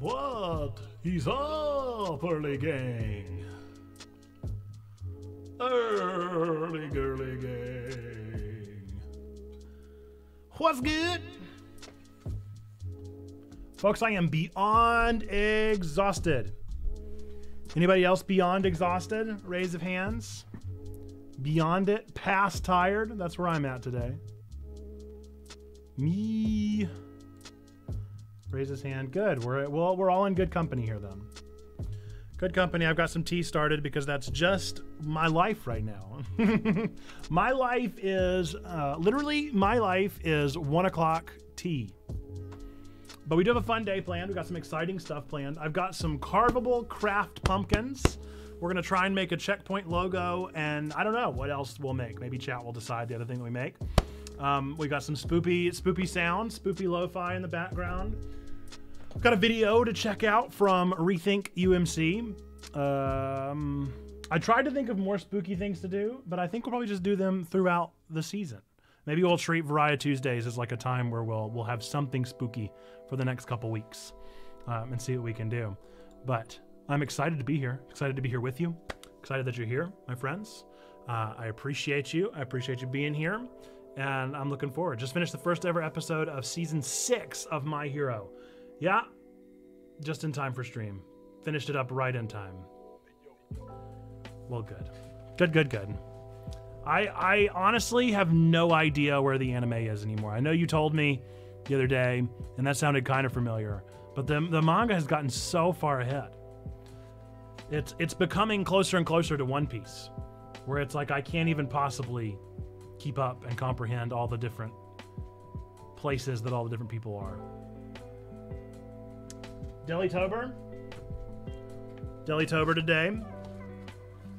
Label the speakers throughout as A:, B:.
A: What? He's up, early gang. Early girly gang. What's good? Folks, I am beyond exhausted. Anybody else beyond exhausted? Raise of hands. Beyond it, past tired. That's where I'm at today. Me. His hand. Good. We're well. We're all in good company here, then. Good company. I've got some tea started because that's just my life right now. my life is uh, literally my life is one o'clock tea. But we do have a fun day planned. We've got some exciting stuff planned. I've got some carvable craft pumpkins. We're gonna try and make a checkpoint logo, and I don't know what else we'll make. Maybe chat will decide the other thing that we make. Um, we got some spoopy, spoopy sound, spoopy lo-fi in the background. Got a video to check out from Rethink UMC. Um, I tried to think of more spooky things to do, but I think we'll probably just do them throughout the season. Maybe we'll treat Variety Tuesdays as like a time where we'll we'll have something spooky for the next couple weeks, um, and see what we can do. But I'm excited to be here. Excited to be here with you. Excited that you're here, my friends. Uh, I appreciate you. I appreciate you being here, and I'm looking forward. Just finished the first ever episode of season six of My Hero. Yeah, just in time for stream. Finished it up right in time. Well, good. Good, good, good. I I honestly have no idea where the anime is anymore. I know you told me the other day, and that sounded kind of familiar, but the, the manga has gotten so far ahead. It's it's becoming closer and closer to One Piece, where it's like I can't even possibly keep up and comprehend all the different places that all the different people are. Delhi Tober. Deli Tober today.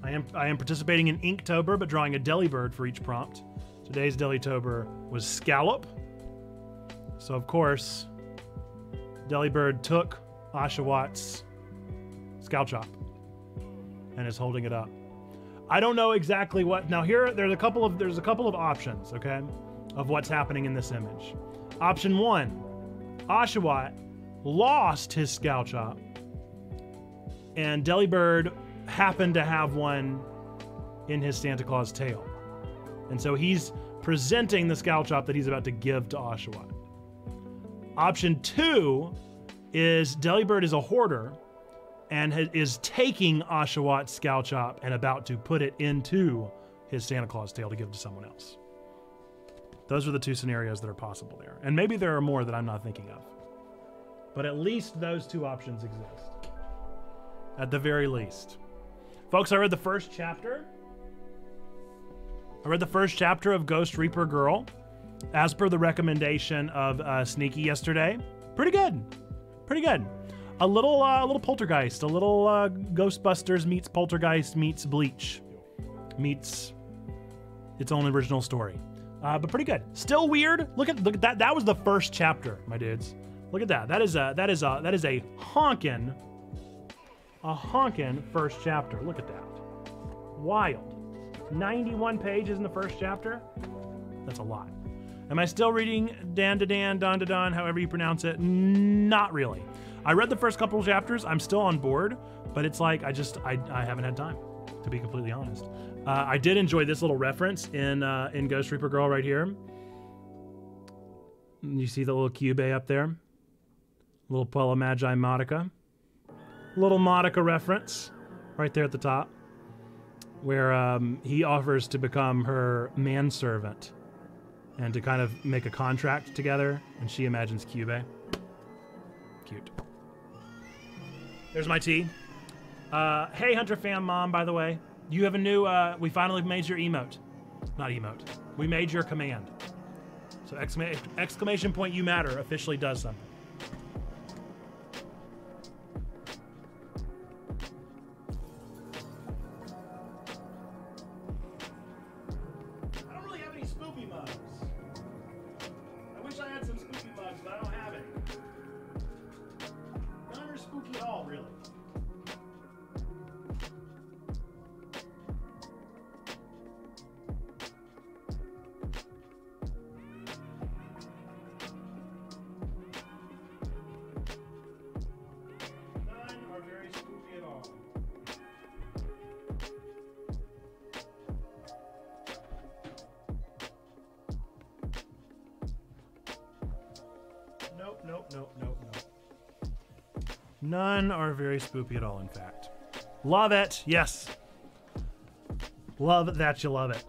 A: I am I am participating in Inktober, but drawing a Delibird for each prompt. Today's Deli Tober was Scallop. So of course, Delibird took Oshawott Scalchop and is holding it up. I don't know exactly what now here there's a couple of there's a couple of options, okay? of what's happening in this image. Option one Oshawott lost his Scalchop, and Delibird happened to have one in his Santa Claus tail. And so he's presenting the Scalchop that he's about to give to Oshawott. Option two is Delibird is a hoarder and is taking Oshawott's Scalchop and about to put it into his Santa Claus tail to give to someone else. Those are the two scenarios that are possible there. And maybe there are more that I'm not thinking of. But at least those two options exist. At the very least. Folks, I read the first chapter. I read the first chapter of Ghost Reaper Girl as per the recommendation of uh, Sneaky yesterday. Pretty good. Pretty good. A little, uh, a little poltergeist, a little uh, Ghostbusters meets poltergeist meets Bleach meets its own original story. Uh, but pretty good. Still weird. Look at look at that. That was the first chapter, my dudes. Look at that. That is a that is a that is a honkin' a honkin' first chapter. Look at that. Wild. 91 pages in the first chapter. That's a lot. Am I still reading Dan to Dan, Don to Don, however you pronounce it? Not really. I read the first couple chapters. I'm still on board, but it's like I just I, I haven't had time, to be completely honest. Uh, I did enjoy this little reference in uh, in Ghost Reaper Girl right here. You see the little cube up there, little Puella Magi Madoka, little Madoka reference right there at the top, where um, he offers to become her manservant and to kind of make a contract together, and she imagines Cube. Cute. There's my tea. Uh, hey, Hunter Fan Mom, by the way. You have a new, uh, we finally made your emote. Not emote. We made your command. So exclamation point you matter officially does something. Are very spoopy at all, in fact. Love it. Yes. Love that you love it.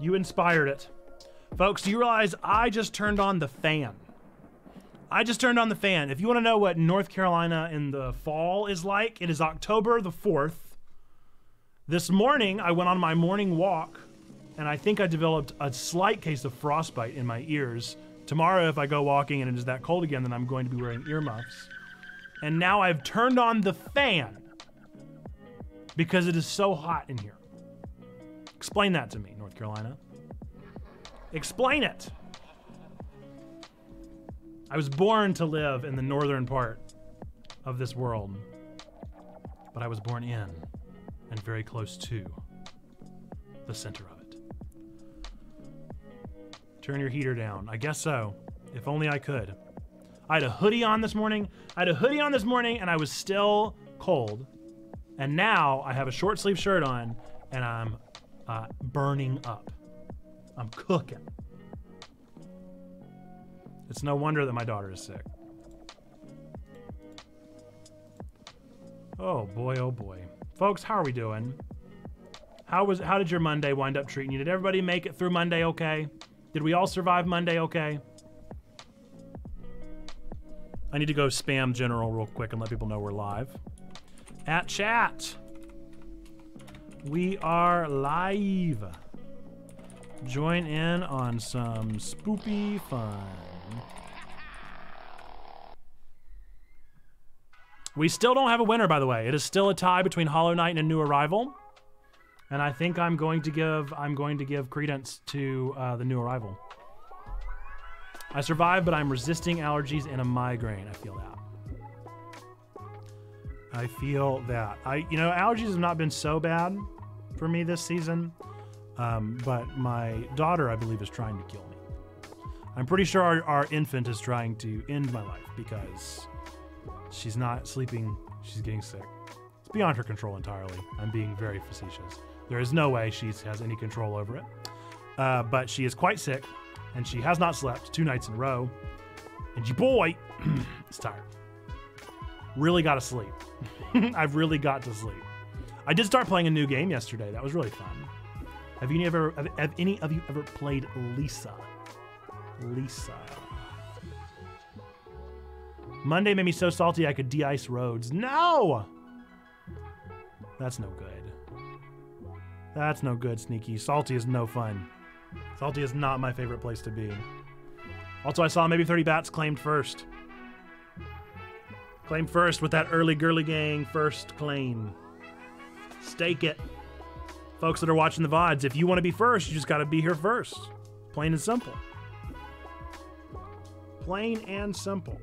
A: You inspired it. Folks, do you realize I just turned on the fan? I just turned on the fan. If you want to know what North Carolina in the fall is like, it is October the 4th. This morning, I went on my morning walk, and I think I developed a slight case of frostbite in my ears. Tomorrow, if I go walking and it is that cold again, then I'm going to be wearing earmuffs. And now I've turned on the fan because it is so hot in here. Explain that to me, North Carolina. Explain it. I was born to live in the northern part of this world, but I was born in and very close to the center of it. Turn your heater down. I guess so. If only I could. I had a hoodie on this morning. I had a hoodie on this morning and I was still cold. And now I have a short sleeve shirt on and I'm uh, burning up. I'm cooking. It's no wonder that my daughter is sick. Oh boy, oh boy. Folks, how are we doing? How was how did your Monday wind up treating you? Did everybody make it through Monday okay? Did we all survive Monday okay? I need to go spam general real quick and let people know we're live. At chat. We are live. Join in on some spoopy fun. We still don't have a winner, by the way. It is still a tie between Hollow Knight and a new arrival, and I think I'm going to give I'm going to give credence to uh, the new arrival. I survived, but I'm resisting allergies and a migraine. I feel that. I feel that. I you know allergies have not been so bad for me this season, um, but my daughter I believe is trying to kill me. I'm pretty sure our, our infant is trying to end my life because she's not sleeping. She's getting sick. It's beyond her control entirely. I'm being very facetious. There is no way she has any control over it. Uh, but she is quite sick, and she has not slept two nights in a row. And your boy is tired. Really got to sleep. I've really got to sleep. I did start playing a new game yesterday. That was really fun. Have you ever have, have any of you ever played Lisa? Lisa. Monday made me so salty I could de-ice roads. No! That's no good. That's no good, Sneaky. Salty is no fun. Salty is not my favorite place to be. Also, I saw maybe 30 bats claimed first. Claim first with that early girly gang first claim. Stake it. Folks that are watching the VODs, if you want to be first, you just got to be here first. Plain and simple. Plain and simple.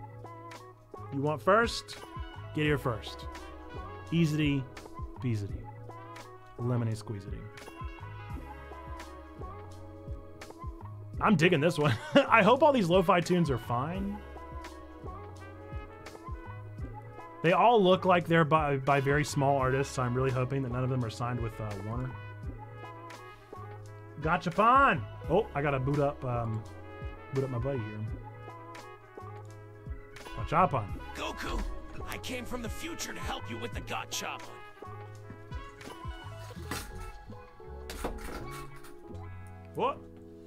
A: You want first? Get here first. Easy peasy. Lemonade squeezity. I'm digging this one. I hope all these lo-fi tunes are fine. They all look like they're by, by very small artists, so I'm really hoping that none of them are signed with uh, Warner. Gachapon! Oh, I gotta boot up, um, boot up my buddy here. Gachapon.
B: Goku, I came from the future to help you with the Gachapon.
A: What?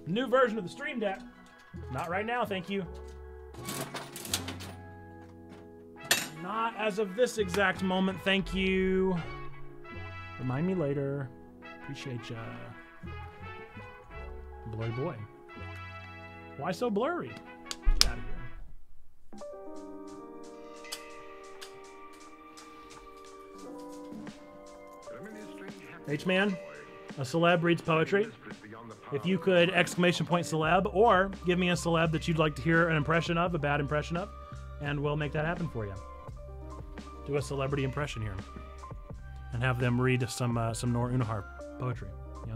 A: New version of the Stream Deck. Not right now, thank you. Not as of this exact moment, thank you. Remind me later. Appreciate ya. Blurry boy. Why so blurry? Get out of here. H-Man, a celeb reads poetry. If you could exclamation point celeb or give me a celeb that you'd like to hear an impression of, a bad impression of, and we'll make that happen for you. Do a celebrity impression here, and have them read some uh, some Noor Unnahar poetry. Yeah.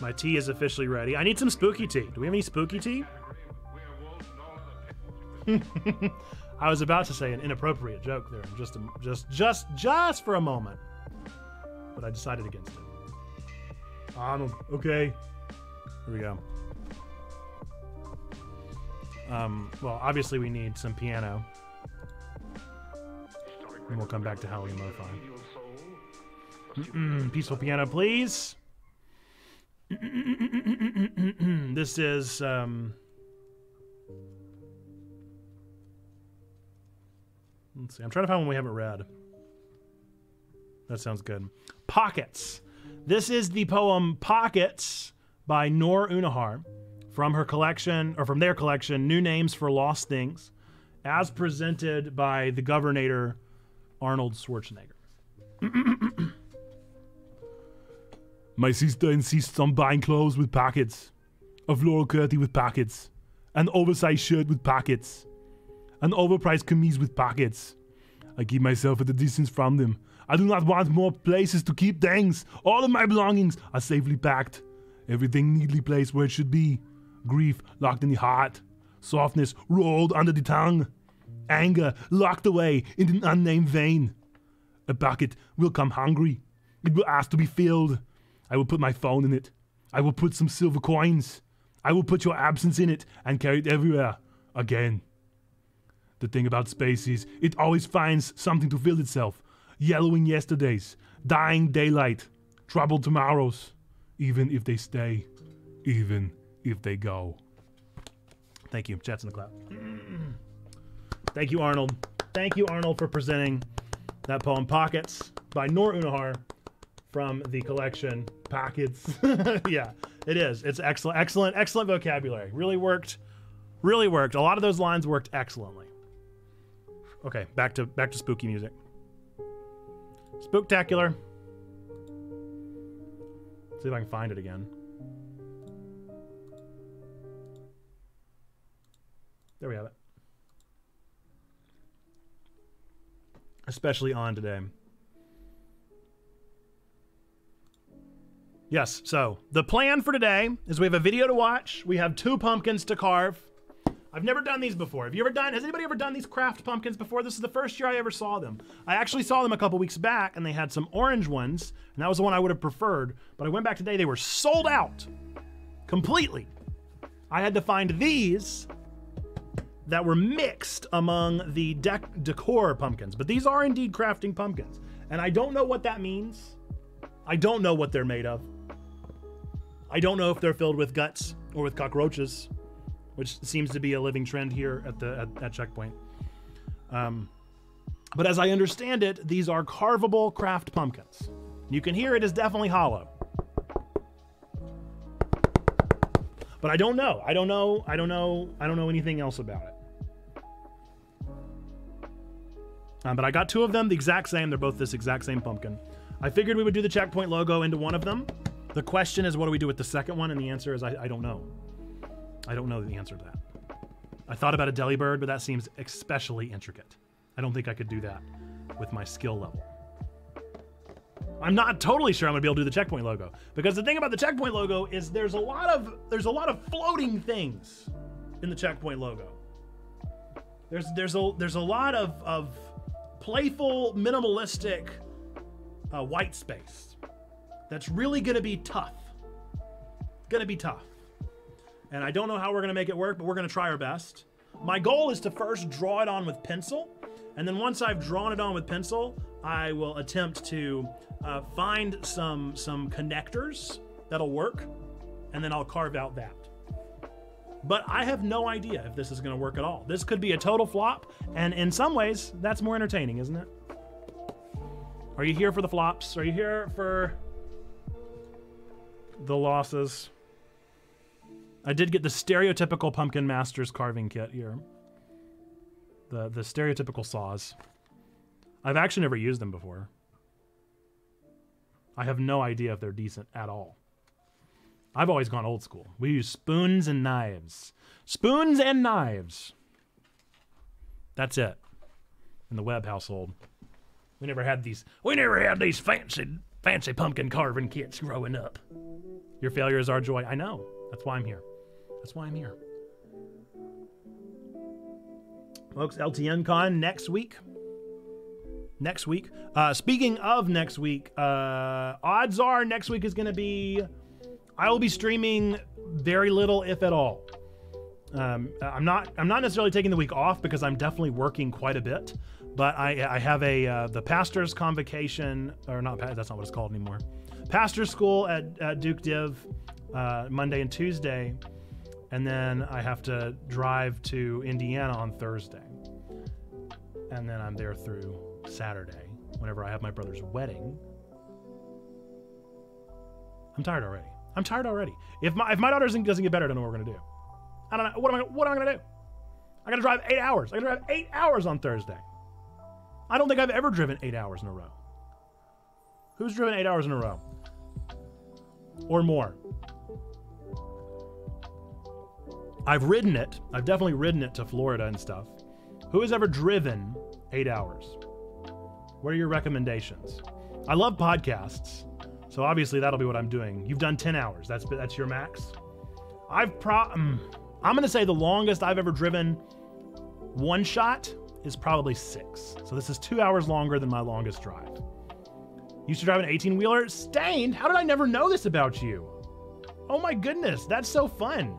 A: My tea is officially ready. I need some spooky tea. Do we have any spooky tea? I was about to say an inappropriate joke there, just a, just just just for a moment, but I decided against it. Arnold, okay. Here we go. Um, well, obviously we need some piano, and we'll come back to Halloween Lo-Fi. Mm-mm, peaceful piano, please. this is um. Let's see. I'm trying to find one we haven't read. That sounds good. Pockets. This is the poem Pockets by Noor Unnahar from her collection, or from their collection, New Names for Lost Things, as presented by the Governor Arnold Schwarzenegger. My sister insists on buying clothes with pockets, a floral curtain with pockets, an oversized shirt with pockets, an overpriced camise with pockets. I keep myself at a distance from them. I do not want more places to keep things. All of my belongings are safely packed. Everything neatly placed where it should be. Grief locked in the heart. Softness rolled under the tongue. Anger locked away in an unnamed vein. A bucket will come hungry. It will ask to be filled. I will put my phone in it. I will put some silver coins. I will put your absence in it and carry it everywhere. Again. The thing about space is, it always finds something to fill itself. Yellowing yesterdays, dying daylight, troubled tomorrows, even if they stay, even if they go. Thank you. Chats in the cloud. Thank you, Arnold. Thank you, Arnold, for presenting that poem, Pockets, by Noor Unnahar from the collection Pockets. yeah, it is. It's excellent, excellent, excellent vocabulary. Really worked. Really worked. A lot of those lines worked excellently. Okay, back to back to spooky music. Spooktacular. See if I can find it again. There we have it. especially on today. Yes, so the plan for today is we have a video to watch. We have two pumpkins to carve. I've never done these before. Have you ever done, has anybody ever done these craft pumpkins before? This is the first year I ever saw them. I actually saw them a couple weeks back and they had some orange ones, and that was the one I would have preferred. But I went back today, they were sold out completely. I had to find these that were mixed among the dec- decor pumpkins, but these are indeed crafting pumpkins. And I don't know what that means. I don't know what they're made of. I don't know if they're filled with guts or with cockroaches, which seems to be a living trend here at the at, at Checkpoint. Um, but as I understand it, these are carvable craft pumpkins. You can hear it is definitely hollow. But I don't know. I don't know. I don't know. I don't know anything else about it. Um, but I got two of them, the exact same. They're both this exact same pumpkin. I figured we would do the checkpoint logo into one of them. The question is, what do we do with the second one? And the answer is, I, I don't know. I don't know the answer to that. I thought about a Delibird, but that seems especially intricate. I don't think I could do that with my skill level. I'm not totally sure I'm gonna be able to do the checkpoint logo because the thing about the checkpoint logo is there's a lot of there's a lot of floating things in the checkpoint logo. There's there's a there's a lot of of playful, minimalistic uh, white space that's really gonna be tough. Gonna be tough. And I don't know how we're gonna make it work, but we're gonna try our best. My goal is to first draw it on with pencil, and then once I've drawn it on with pencil, I will attempt to uh, find some some connectors that'll work, and then I'll carve out that. But I have no idea if this is to work at all. This could be a total flop, and in some ways, that's more entertaining, isn't it? Are you here for the flops? Are you here for the losses? I did get the stereotypical Pumpkin Masters carving kit here. The the stereotypical saws. I've actually never used them before. I have no idea if they're decent at all. I've always gone old school. We use spoons and knives. Spoons and knives. That's it. In the Webb household. We never had these we never had these fancy fancy pumpkin carving kits growing up. Your failure is our joy. I know. That's why I'm here. That's why I'm here. Folks, LTN Con next week next week. Uh, speaking of next week, uh, odds are next week is going to be. I will be streaming very little, if at all. Um, I'm not. I'm not necessarily taking the week off because I'm definitely working quite a bit. But I, I have a uh, the pastor's convocation, or not. That's not what it's called anymore. Pastor school at, at Duke Div uh, Monday and Tuesday, and then I have to drive to Indiana on Thursday, and then I'm there through Saturday, whenever I have my brother's wedding. I'm tired already. I'm tired already. If my if my daughter doesn't, doesn't get better, I don't know what we're gonna do. I don't know what am I what am I gonna do. I gotta drive eight hours. I gotta drive eight hours on Thursday. I don't think I've ever driven eight hours in a row. Who's driven eight hours in a row? Or more? I've ridden it. I've definitely ridden it to Florida and stuff. Who has ever driven eight hours? What are your recommendations? I love podcasts, so obviously that'll be what I'm doing. You've done 10 hours. That's that's your max. I've pro. Um, I'm gonna say the longest I've ever driven one shot is probably six. So this is two hours longer than my longest drive. Used to drive an 18 wheeler. Stained. How did I never know this about you? Oh my goodness, that's so fun.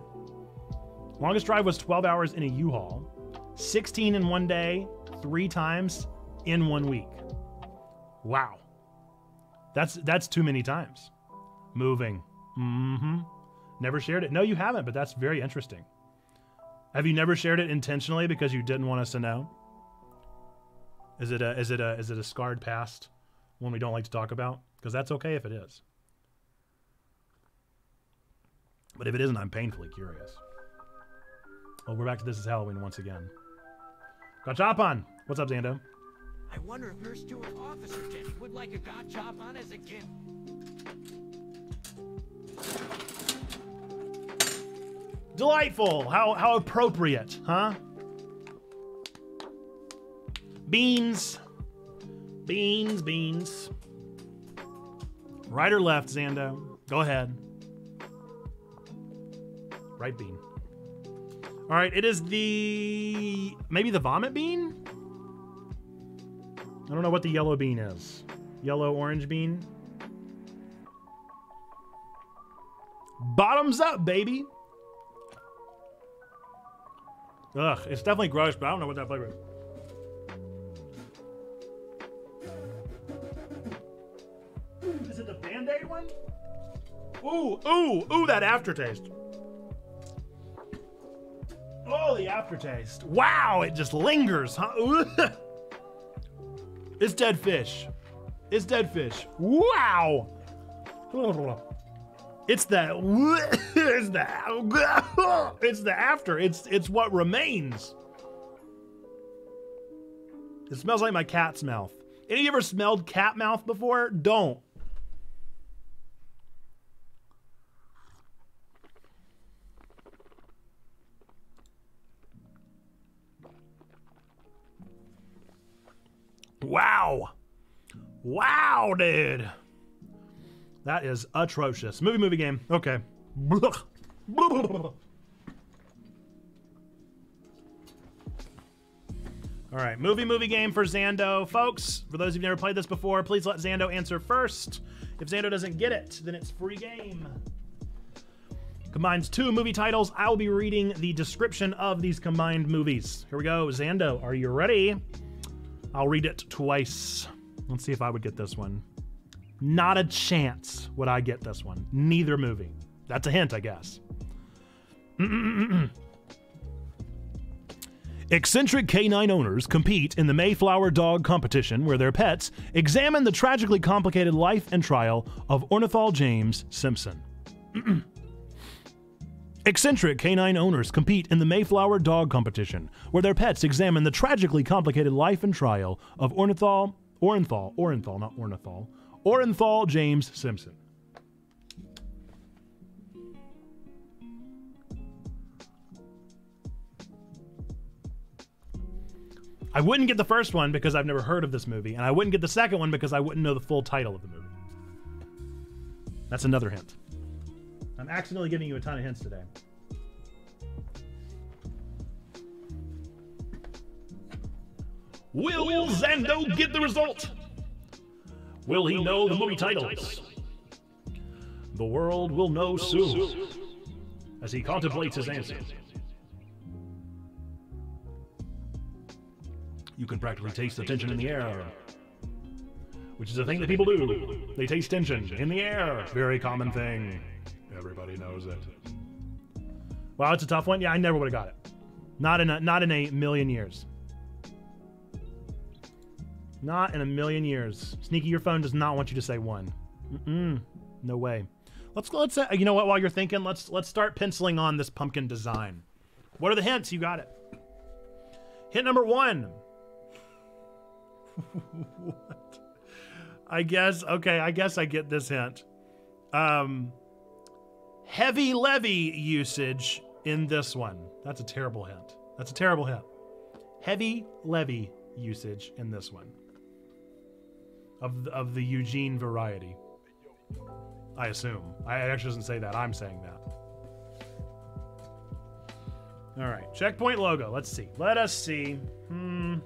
A: Longest drive was 12 hours in a U-Haul, 16 in one day, three times in one week. Wow. That's that's too many times. Moving. Mm-hmm. Never shared it. No, you haven't, but that's very interesting. Have you never shared it intentionally because you didn't want us to know? Is it a is it a is it a scarred past one we don't like to talk about? Because that's okay if it is. But if it isn't, I'm painfully curious. Oh, we're back to This is Halloween once again. Gachapon. What's up, Zando?
B: I wonder if her steward officer Jenny would like a Gachapon as a gift.
A: Delightful. How how appropriate, huh? Beans. Beans, beans. Right or left, Zando? Go ahead. Right bean. All right, it is the maybe the vomit bean. I don't know what the yellow bean is. Yellow orange bean. Bottoms up, baby. Ugh, it's definitely gross, but I don't know what that flavor is. Is it the Band Aid one? Ooh, ooh, ooh, that aftertaste. Oh, the aftertaste. Wow, it just lingers, huh? it's dead fish. It's dead fish. Wow. It's the it's the it's the after. It's it's what remains. It smells like my cat's mouth. Any of you ever smelled cat mouth before? Don't. Wow. Wow, dude. That is atrocious. Movie, movie game. Okay. All right, movie, movie game for Zando. Folks, for those who've never played this before, please let Zando answer first. If Zando doesn't get it, then it's free game. Combines two movie titles. I will be reading the description of these combined movies. Here we go. Zando, are you ready? I'll read it twice. Let's see if I would get this one. Not a chance would I get this one. Neither movie. That's a hint, I guess. Eccentric canine owners compete in the Mayflower Dog Competition where their pets examine the tragically complicated life and trial of Ornithol James Simpson. Eccentric canine owners compete in the Mayflower Dog Competition where their pets examine the tragically complicated life and trial of Ornithol, Orenthal, Orenthal, not Ornithol, Orenthal James Simpson. I wouldn't get the first one because I've never heard of this movie, and I wouldn't get the second one because I wouldn't know the full title of the movie. That's another hint. I'm accidentally giving you a ton of hints today. Will Zando get the result? Will he know the movie titles? The world will know soon as he contemplates his answer. You can practically taste the tension in the air, which is a thing that people do. They taste tension in the air. Very common thing. Everybody knows it. Wow, it's a tough one. Yeah, I never would have got it. Not in a not in a million years. Not in a million years. Sneaky, your phone does not want you to say one. Mm-mm. No way. Let's let's uh, you know what? While you're thinking, let's let's start penciling on this pumpkin design. What are the hints? You got it. Hint number one. what? I guess okay. I guess I get this hint. Um, heavy Levy usage in this one. That's a terrible hint. That's a terrible hint. Heavy Levy usage in this one of the, of the Eugene variety. I assume. I actually doesn't say that. I'm saying that. All right, checkpoint logo. Let's see. Let us see. Hmm.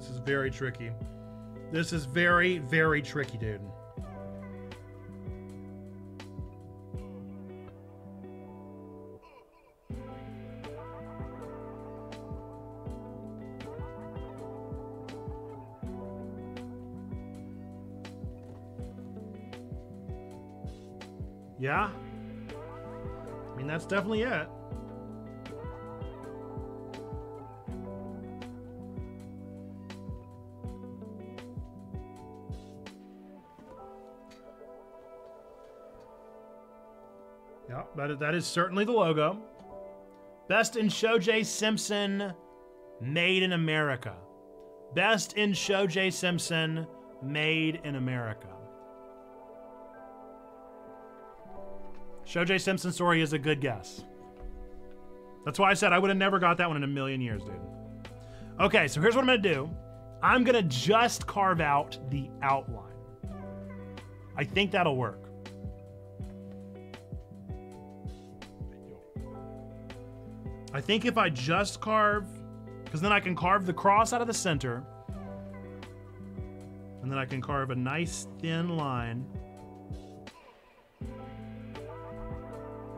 A: This is very tricky. This is very, very tricky, dude. Yeah? I mean, that's definitely it. That is, certainly the logo. Best in Show J Simpson, made in America. Best in Show J Simpson, made in America. Show Simpson story is a good guess. That's why I said I would have never got that one in a million years, dude. Okay, so here's what I'm gonna do. I'm gonna just carve out the outline. I think that'll work. I think if I just carve, because then I can carve the cross out of the center, and then I can carve a nice thin line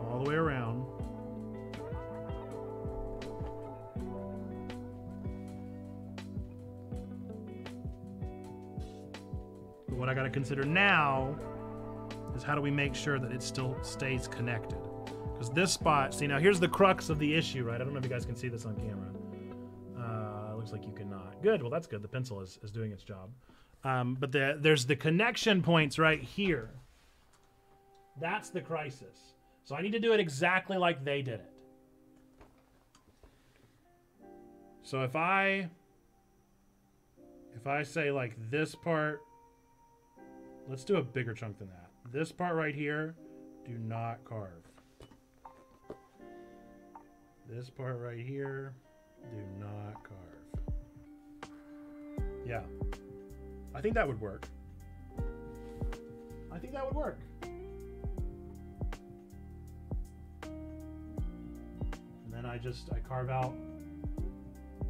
A: all the way around. But what I got to consider now is how do we make sure that it still stays connected? Because this spot, see now here's the crux of the issue, right? I don't know if you guys can see this on camera. Uh, looks like you cannot. Good, well that's good. The pencil is, is doing its job. Um, but the, there's the connection points right here. That's the crisis. So I need to do it exactly like they did it. So if I if I say like this part let's do a bigger chunk than that. This part right here, do not carve. This part right here, do not carve. Yeah. I think that would work. I think that would work. And then I just, I carve out.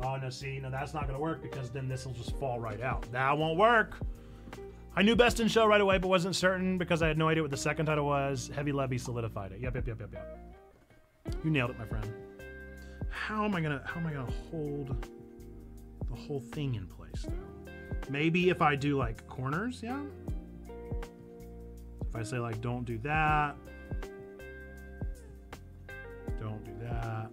A: Oh, no, see, no, that's not going to work because then this will just fall right out. That won't work. I knew Best in Show right away, but wasn't certain because I had no idea what the second title was. Heavy Levy solidified it. Yep, yep, yep, yep, yep. You nailed it, my friend. How am I gonna how am I gonna hold the whole thing in place though? Maybe if I do like corners, yeah? If I say like don't do that. Don't do that.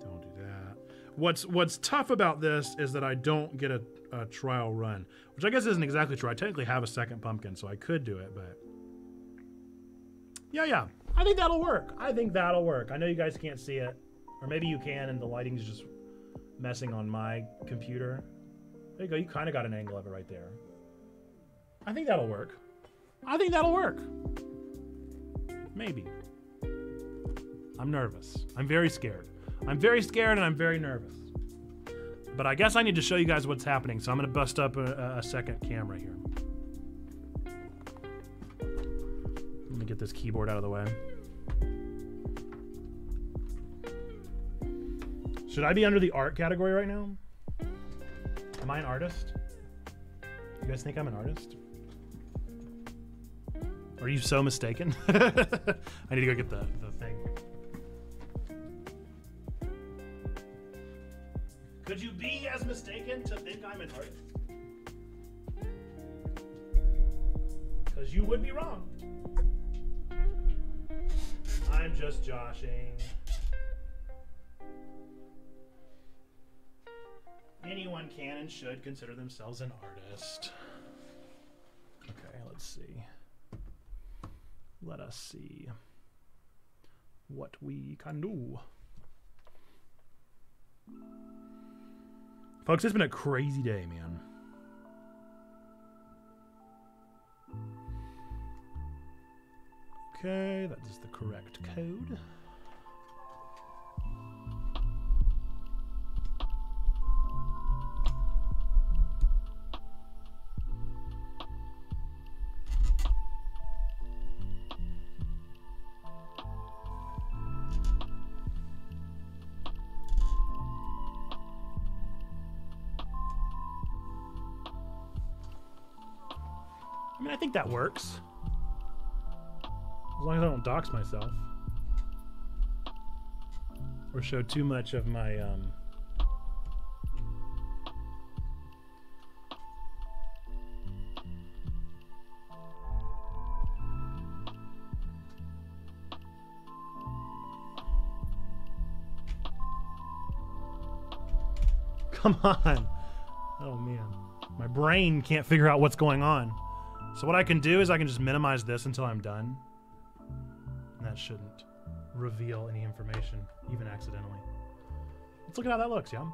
A: Don't do that. What's what's tough about this is that I don't get a, a trial run, which I guess isn't exactly true. I technically have a second pumpkin, so I could do it, but yeah, yeah. I think that'll work. I think that'll work. I know you guys can't see it, or maybe you can, and the lighting's just messing on my computer. There you go. You kind of got an angle of it right there. I think that'll work. I think that'll work. Maybe. I'm nervous. I'm very scared. I'm very scared and I'm very nervous. But I guess I need to show you guys what's happening, so I'm to bust up a, a second camera here. Let me get this keyboard out of the way. Should I be under the art category right now? Am I an artist? You guys think I'm an artist? Are you so mistaken? I need to go get the, the Could you be as mistaken to think I'm an artist? Because you would be wrong. I'm just joshing. Anyone can and should consider themselves an artist. Okay, let's see. Let us see what we can do. Folks, it's been a crazy day, man. Okay, that is the correct code. That works. As long as I don't dox myself. Or show too much of my, um... Come on. Oh, man. My brain can't figure out what's going on. So what I can do is I can just minimize this until I'm done. And that shouldn't reveal any information, even accidentally. Let's look at how that looks, yeah?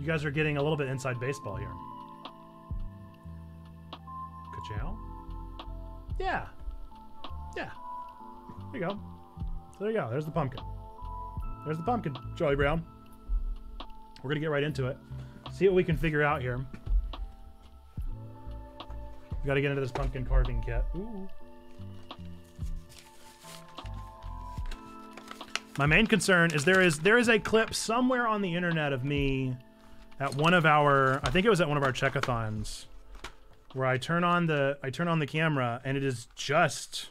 A: You guys are getting a little bit inside baseball here. Ka-chow? Yeah. Yeah. There you go. So there you go. There's the pumpkin. There's the pumpkin, Charlie Brown. We're going to get right into it. See what we can figure out here. We got to get into this pumpkin carving kit. Ooh. My main concern is there is there is a clip somewhere on the internet of me at one of our I think it was at one of our checkathons where I turn on the I turn on the camera and it is just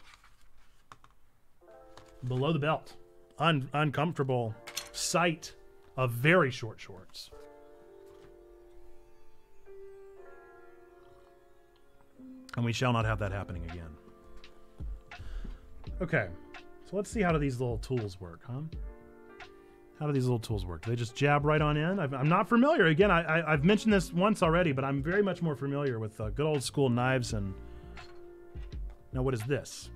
A: below the belt. Un, uncomfortable sight of very short shorts. And we shall not have that happening again. Okay. So let's see how do these little tools work, huh? How do these little tools work? Do they just jab right on in? i am not familiar. Again, I, have mentioned this once already, but I'm very much more familiar with uh, good old school knives and. Now, what is this?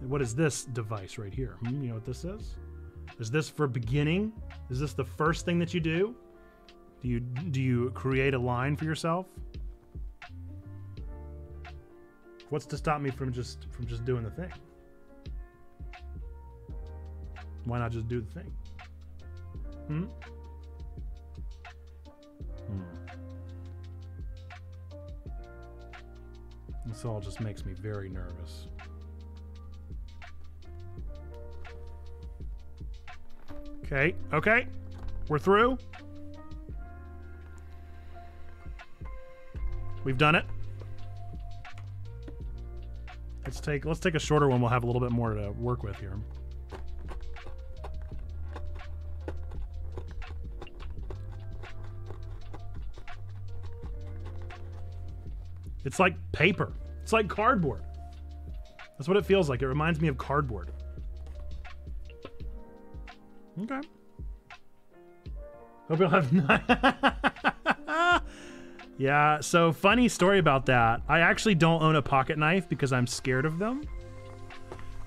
A: What is this device right here? Hmm, you know what this is? Is this for beginning? Is this the first thing that you do? Do you do you create a line for yourself? What's to stop me from just from just doing the thing? Why not just do the thing? Hmm? Hmm. This all just makes me very nervous. Okay, okay. We're through. We've done it. Let's take let's take a shorter one. We'll have a little bit more to work with here. It's like paper. It's like cardboard. That's what it feels like. It reminds me of cardboard. Okay. Hope you'll have. yeah. So funny story about that. I actually don't own a pocket knife because I'm scared of them.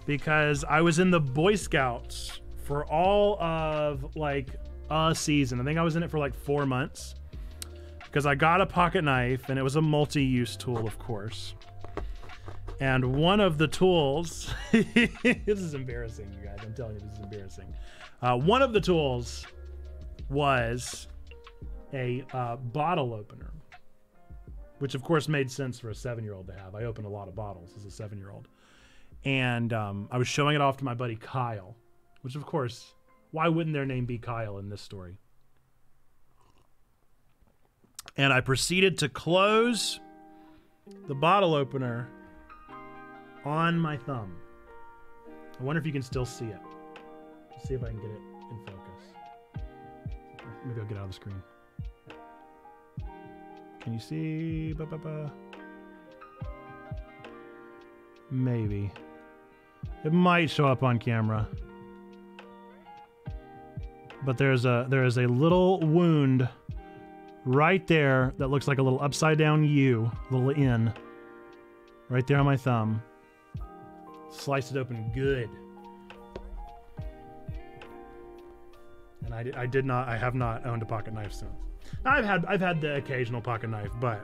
A: Because I was in the Boy Scouts for all of like a season. I think I was in it for like four months. Because I got a pocket knife and it was a multi-use tool, of course. And one of the tools, this is embarrassing, you guys. I'm telling you, this is embarrassing. Uh, one of the tools was a uh, bottle opener, which of course made sense for a seven year old to have. I opened a lot of bottles as a seven year old. And um, I was showing it off to my buddy Kyle, which of course, why wouldn't their name be Kyle in this story? And I proceeded to close the bottle opener on my thumb. I wonder if you can still see it. Let's see if I can get it in focus. Maybe I'll get out of the screen. Can you see? Ba, ba, ba. Maybe. It might show up on camera. But there's a there is a little wound right there that looks like a little upside down U, little N. Right there on my thumb. Slice it open good. and I, I did not I have not owned a pocket knife since. I've had I've had the occasional pocket knife, but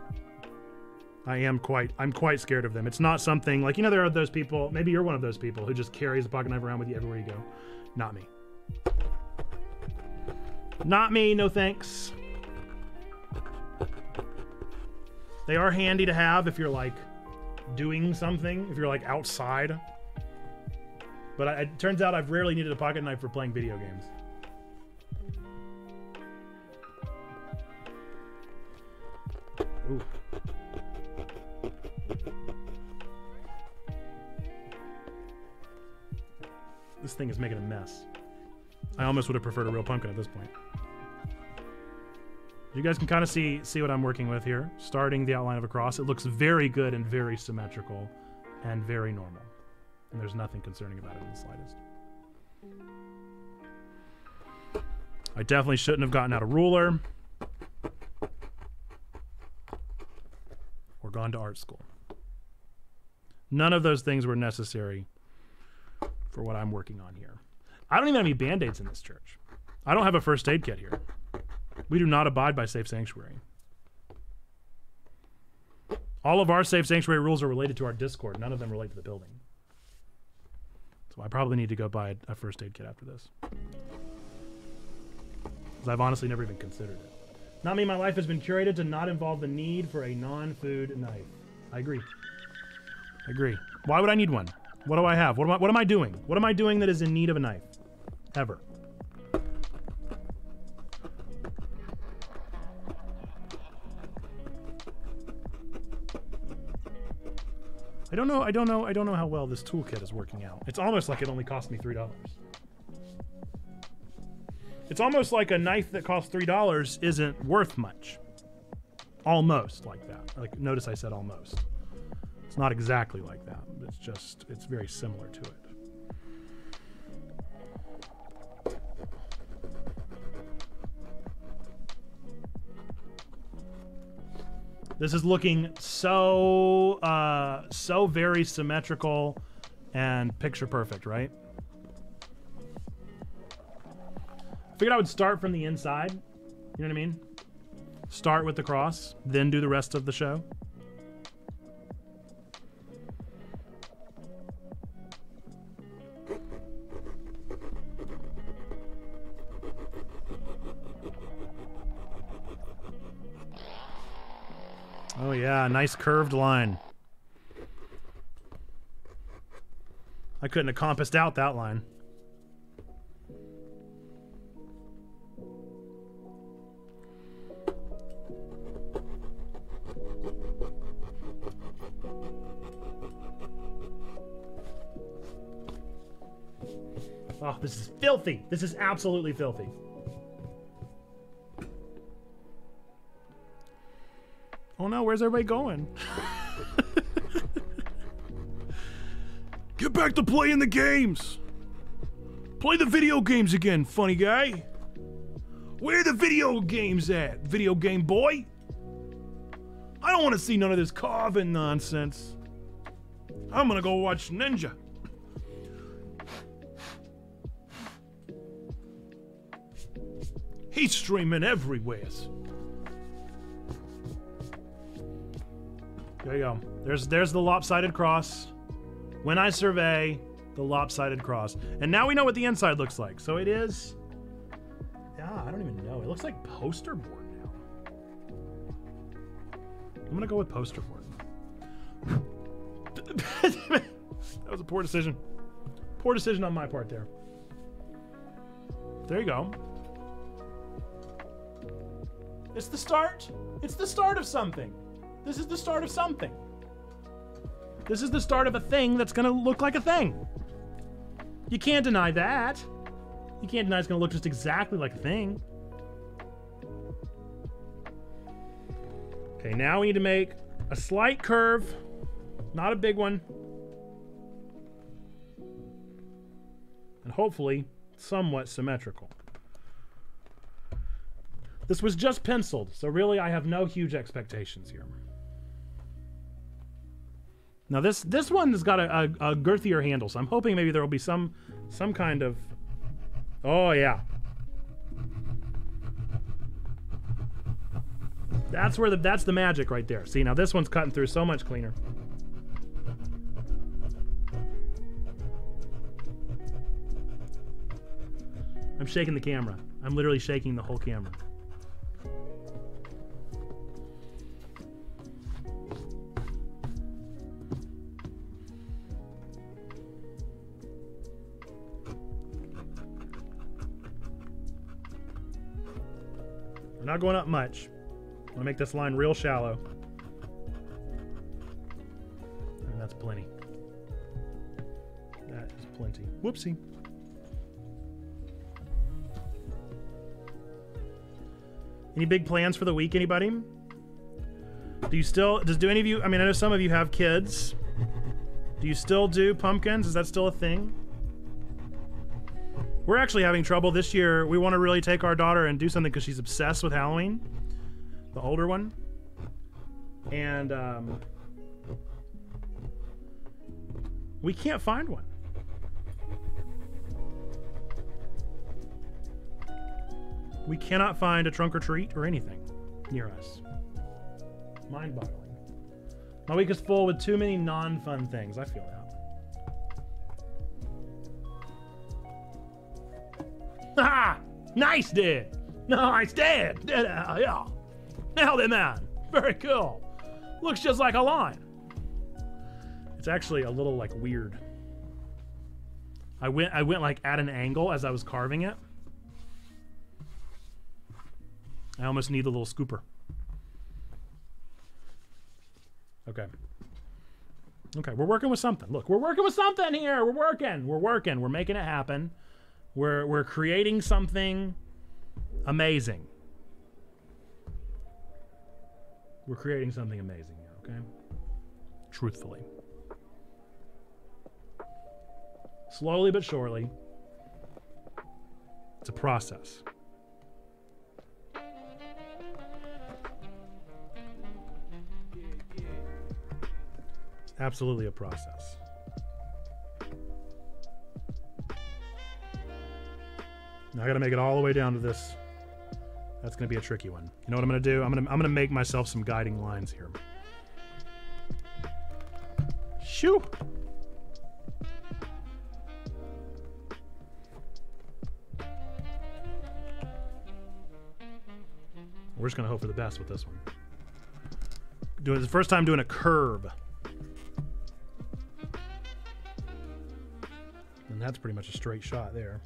A: I am quite I'm quite scared of them. It's not something like you know there are those people. Maybe you're one of those people who just carries a pocket knife around with you everywhere you go. Not me. Not me. No thanks. They are handy to have if you're like doing something. If you're like outside. But I, it turns out I've rarely needed a pocket knife for playing video games. Ooh. This thing is making a mess. I almost would have preferred a real pumpkin at this point. You guys can kind of see see what I'm working with here. Starting the outline of a cross. It looks very good and very symmetrical and very normal. And there's nothing concerning about it in the slightest. I definitely shouldn't have gotten out a ruler or gone to art school. None of those things were necessary for what I'm working on here. I don't even have any band aids in this church. I don't have a first aid kit here. We do not abide by Safe Sanctuary. All of our Safe Sanctuary rules are related to our Discord. None of them relate to the building. So I probably need to go buy a first aid kit after this. Because I've honestly never even considered it. Not me, my life has been curated to not involve the need for a non food knife. I agree. I agree. Why would I need one? What do I have? What am I, what am I doing? What am I doing that is in need of a knife? Ever. I don't know. I don't know. I don't know how well this toolkit is working out. It's almost like it only cost me three dollars. It's almost like a knife that costs three dollars isn't worth much. Almost like that. Like notice I said almost. It's not exactly like that. It's just it's very similar to it. This is looking so uh, so very symmetrical and picture perfect, right? Figured I would start from the inside. You know what I mean? Start with the cross, then do the rest of the show. Nice curved line. I couldn't have compassed out that line. Oh, this is filthy. This is absolutely filthy. No, where's everybody going? Get back to playing the games. Play the video games again, funny guy. Where the video games at, video game boy? I don't want to see none of this carving nonsense. I'm gonna go watch Ninja. He's streaming everywhere. There you go. There's there's the lopsided cross. When I survey the lopsided cross. And now we know what the inside looks like. So it is Yeah, I don't even know. It looks like poster board now. I'm gonna go with poster board. that was a poor decision. Poor decision on my part there. There you go. It's the start. It's the start of something. This is the start of something. This is the start of a thing that's going to look like a thing. You can't deny that. You can't deny it's going to look just exactly like a thing. Okay, now we need to make a slight curve, not a big one. And hopefully somewhat symmetrical. This was just penciled, so really I have no huge expectations here. Now this this one has got a, a, a girthier handle, so I'm hoping maybe there will be some some kind of. Oh yeah. That's where the that's the magic right there. See now this one's cutting through so much cleaner. I'm shaking the camera. I'm literally shaking the whole camera. Not going up much. I'm gonna make this line real shallow. And that's plenty. That is plenty. Whoopsie. Any big plans for the week, anybody? Do you still, does, do any of you, I mean, I know some of you have kids. Do you still do pumpkins? Is that still a thing? We're actually having trouble this year. We want to really take our daughter and do something because she's obsessed with Halloween, the older one. And um, we can't find one. We cannot find a trunk or treat or anything near us. Mind boggling. My week is full with too many non fun things. I feel that. Ha! Nice, dude. Nice, dad. Yeah. Nailed it, man. Very cool. Looks just like a line. It's actually a little like weird. I went I went like at an angle as I was carving it. I almost need the little scooper. Okay. Okay, we're working with something. Look, we're working with something here. We're working. We're working. We're making it happen. We're we're creating something amazing. We're creating something amazing here, okay? Truthfully. Slowly but surely. It's a process. Absolutely a process. Now I got to make it all the way down to this. That's to be a tricky one. You know what I'm to do? I'm to I'm to make myself some guiding lines here. Shoo. We're just to hope for the best with this one. Doing the first time doing a curve. And that's pretty much a straight shot there.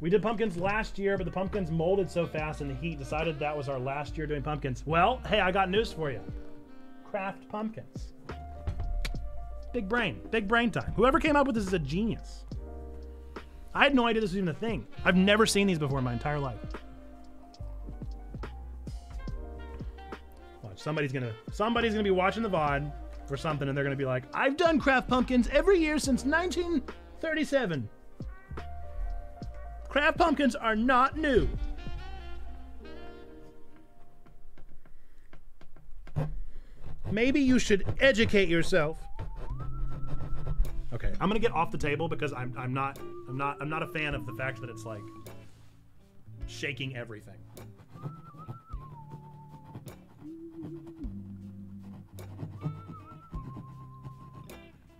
A: We did pumpkins last year, but the pumpkins molded so fast in the heat, decided that was our last year doing pumpkins. Well, hey, I got news for you. Craft pumpkins. Big brain. Big brain time. Whoever came up with this is a genius. I had no idea this was even a thing. I've never seen these before in my entire life. Watch, somebody's gonna somebody's gonna be watching the VOD or something, and they're gonna be like, I've done craft pumpkins every year since 1937. Craft pumpkins are not new. Maybe you should educate yourself. Okay, I'm gonna get off the table because I'm I'm not I'm not I'm not a fan of the fact that it's like shaking everything.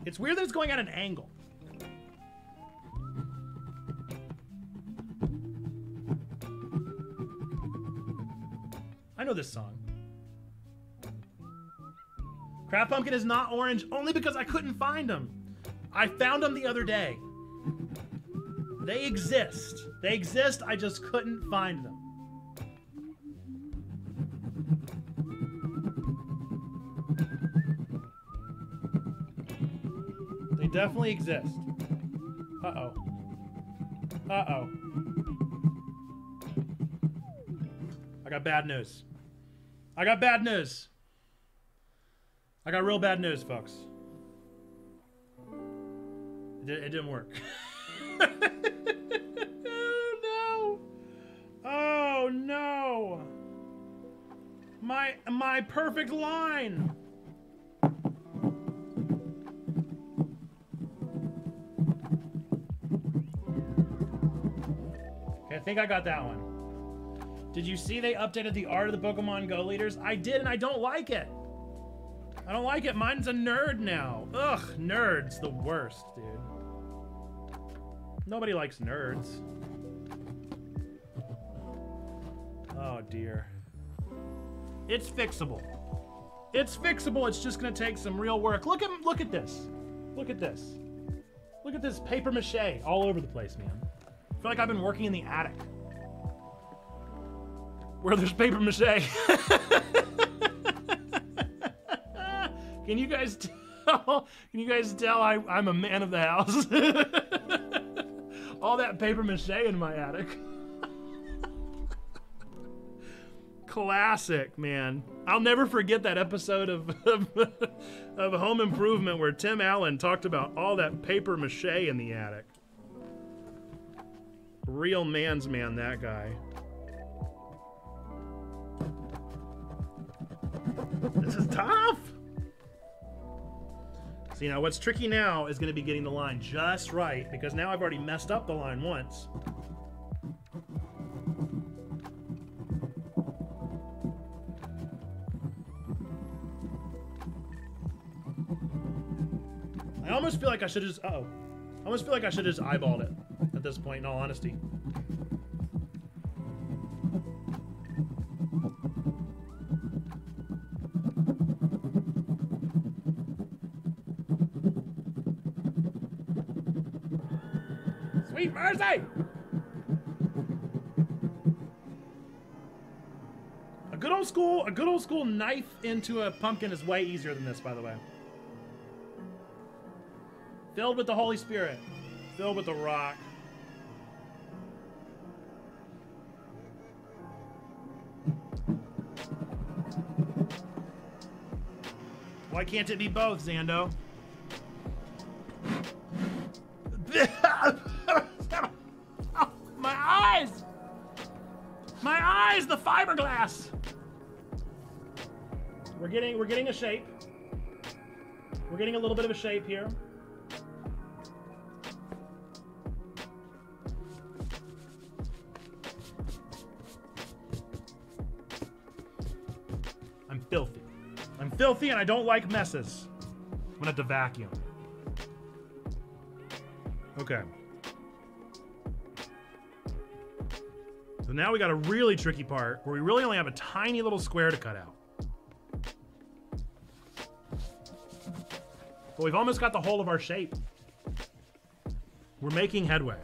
A: It's weird that it's going at an angle. Know this song. Craft Pumpkin is not orange only because I couldn't find them. I found them the other day. They exist. They exist, I just couldn't find them. They definitely exist. Uh-oh. Uh-oh. I got bad news. I got bad news. I got real bad news, folks. It, it didn't work. oh no! Oh no! My my perfect line. Okay, I think I got that one. Did you see they updated the art of the Pokemon Go leaders? I did, and I don't like it. I don't like it. Mine's a nerd now. Ugh, nerds, the worst, dude. Nobody likes nerds. Oh dear. It's fixable. It's fixable. It's just gonna take some real work. Look at look at this. Look at this. Look at this paper mache all over the place, man. I feel like I've been working in the attic where there's paper mache. Can you guys tell? Can you guys tell I, I'm a man of the house? All that paper mache in my attic. Classic, man. I'll never forget that episode of, of, of Home Improvement where Tim Allen talked about all that paper mache in the attic. Real man's man, that guy. This is tough. See, now what's tricky now is going to be getting the line just right because now I've already messed up the line once. I almost feel like I should just. Uh oh. I almost feel like I should just eyeballed it at this point, in all honesty. Mercy! A good old school, a good old school knife into a pumpkin is way easier than this, by the way. Filled with the Holy Spirit. Filled with the rock. Why can't it be both, Zando? My eyes! My eyes, the fiberglass! We're getting we're getting a shape. We're getting a little bit of a shape here. I'm filthy. I'm filthy and I don't like messes. I'm gonna have to vacuum. Okay. So now we got a really tricky part where we really only have a tiny little square to cut out. But we've almost got the whole of our shape. We're making headway.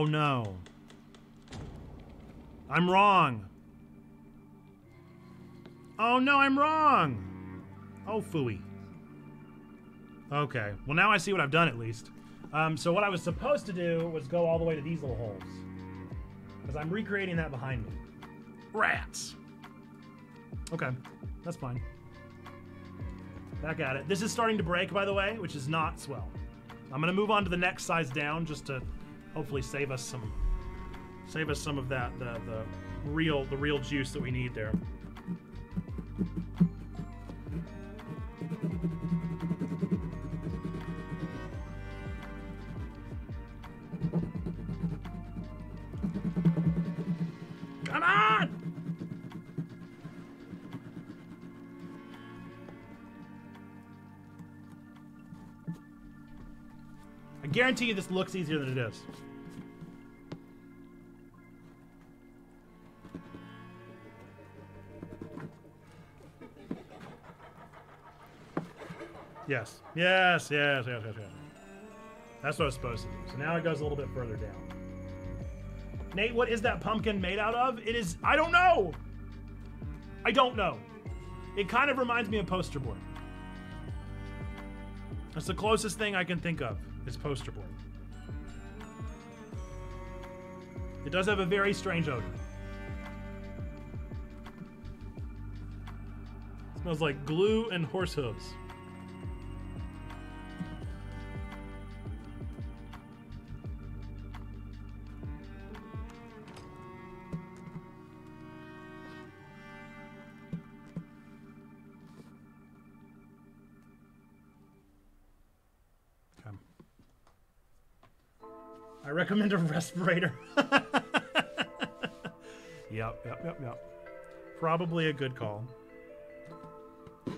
A: Oh no. I'm wrong. Oh no, I'm wrong. Oh fooey. Okay, well now I see what I've done at least. Um, so what I was supposed to do was go all the way to these little holes. Because I'm recreating that behind me. Rats! Okay, that's fine. Back at it. This is starting to break, by the way, which is not swell. I'm gonna move on to the next size down just to hopefully save us some save us some of that the the real the real juice that we need there. Guarantee you this looks easier than it is. Yes. Yes, yes, yes, yes, yes. That's what it's supposed to do. So now it goes a little bit further down. Nate, what is that pumpkin made out of? It is. I don't know! I don't know. It kind of reminds me of poster board. That's the closest thing I can think of is poster board. It does have a very strange odor. smells like glue and horse hooves. Recommend a respirator. yep, yep, yep, yep. Probably a good call.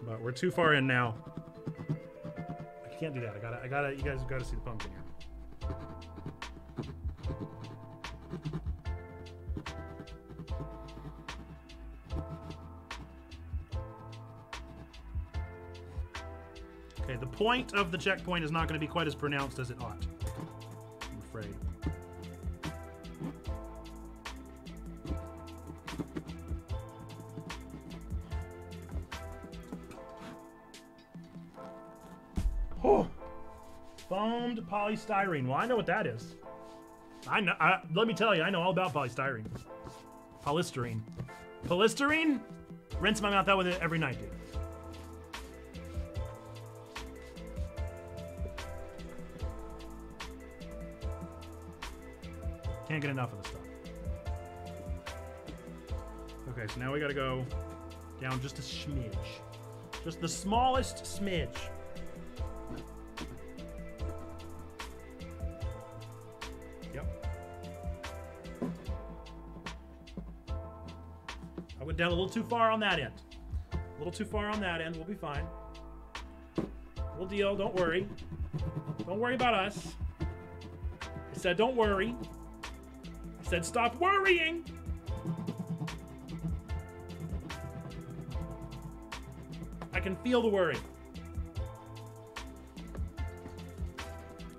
A: But we're too far in now. I can't do that. I gotta, I gotta, you guys gotta see the pumpkin here. Okay, the point of the checkpoint is not going to be quite as pronounced as it ought. Polystyrene. Well, I know what that is. I know. I, let me tell you, I know all about polystyrene. Polystyrene. Polystyrene? Rinse my mouth out with it every night, dude. Can't get enough of this stuff. Okay, so now we gotta go down just a smidge. Just the smallest smidge. Down a little too far on that end. A little too far on that end. We'll be fine. We'll deal. Don't worry. Don't worry about us. I said, don't worry. I said, stop worrying. I can feel the worry. Here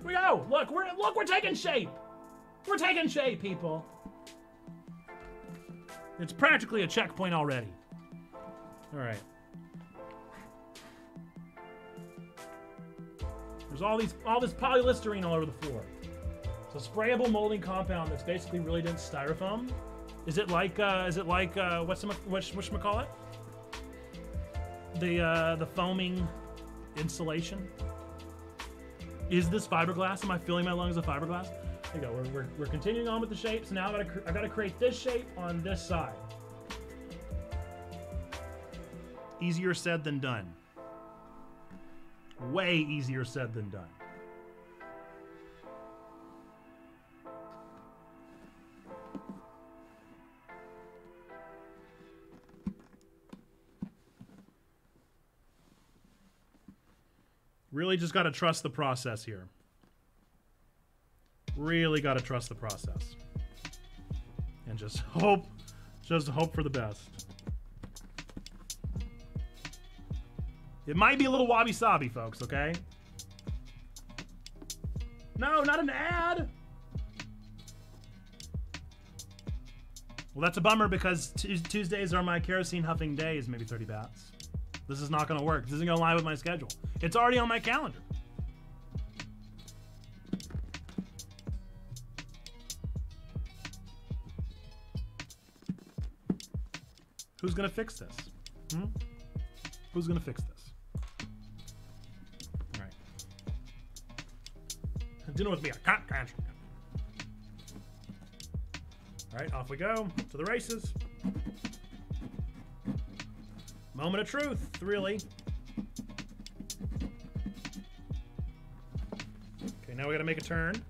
A: we go. Look, we're look, we're taking shape. We're taking shape, people. It's practically a checkpoint already. All right. There's all these all this polylisterine all over the floor. It's a sprayable molding compound that's basically really dense styrofoam. Is it like uh, is it like uh, what's the what's what's call it? The uh, the foaming insulation. Is this fiberglass? Am I filling my lungs with fiberglass? There you go. We're, we're, we're continuing on with the shapes. Now I gotta cr- I gotta create this shape on this side. Easier said than done. Way easier said than done. Really just got to trust the process here. Really got to trust the process. And just hope, just hope for the best. It might be a little wabi sabi, folks, okay? No, not an ad. Well, that's a bummer because Tuesdays are my kerosene huffing days, maybe 30 bats. This is not going to work. This isn't going to lie with my schedule. It's already on my calendar. Who's to fix this? Hmm? Who's to fix this? All right. Dinner with me. I can't cancel. All right, off we go to the races. Moment of truth, really. Okay, now we gotta make a turn.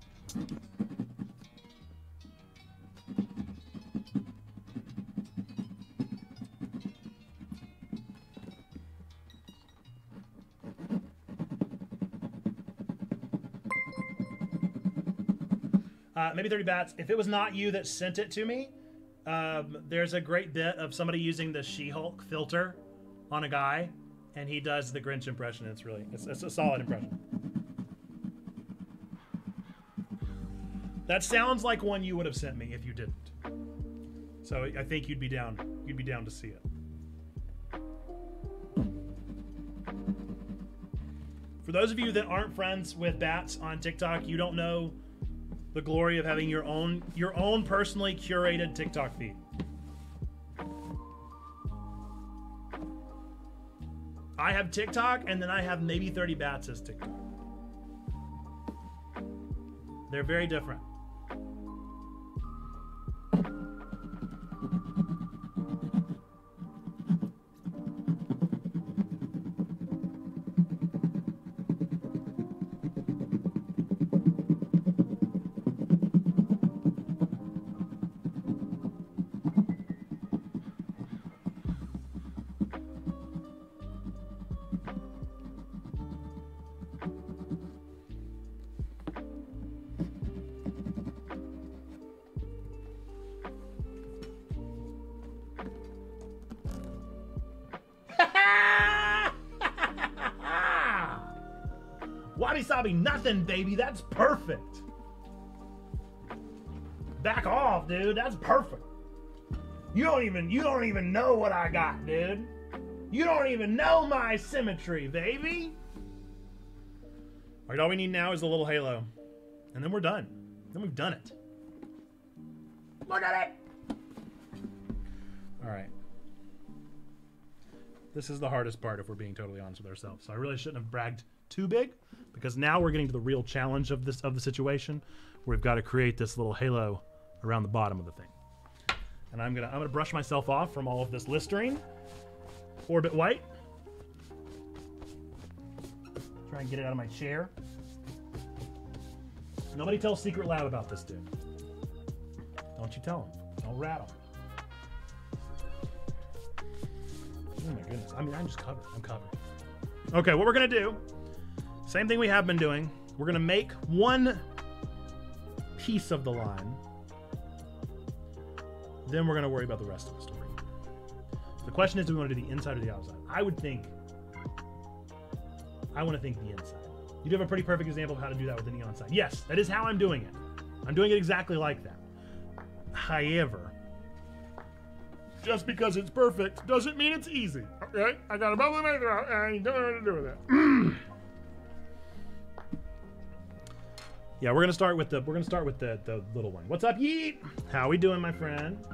A: Uh, maybe 30 bats. If it was not you that sent it to me, um, there's a great bit of somebody using the She-Hulk filter on a guy, and he does the Grinch impression. It's really, it's, it's a solid impression. That sounds like one you would have sent me if you didn't. So I think you'd be down. You'd be down to see it. For those of you that aren't friends with bats on TikTok, you don't know the glory of having your own your own personally curated TikTok feed. I have TikTok and then I have maybe 30 bats as TikTok. They're very different. Wabi sabi nothing, baby. That's perfect. Back off, dude. That's perfect. You don't even you don't even know what I got, dude. You don't even know my symmetry, baby. All right, all we need now is a little halo. And then we're done. Then we've done it. Look at it. All right. This is the hardest part if we're being totally honest with ourselves. So I really shouldn't have bragged too big because now we're getting to the real challenge of this of the situation. Where we've got to create this little halo around the bottom of the thing. And I'm gonna I'm gonna brush myself off from all of this Listerine. Orbit white. Try and get it out of my chair. Nobody tells Secret Lab about this, dude. Don't you tell him. Don't rattle. Oh my goodness. I mean, I'm just covered. I'm covered. Okay, what we're gonna do, same thing we have been doing. We're gonna make one piece of the line. Then we're gonna worry about the rest of the story. The question is, do we want to do the inside or the outside? I would think. I want to think the inside. You do have a pretty perfect example of how to do that with the neon sign. Yes, that is how I'm doing it. I'm doing it exactly like that. However, just because it's perfect doesn't mean it's easy. Okay? I got a bubble in my throat and I don't know what to do with it. yeah, we're gonna start with the we're gonna start with the the little one. What's up, Yeet? How we doing, my friend?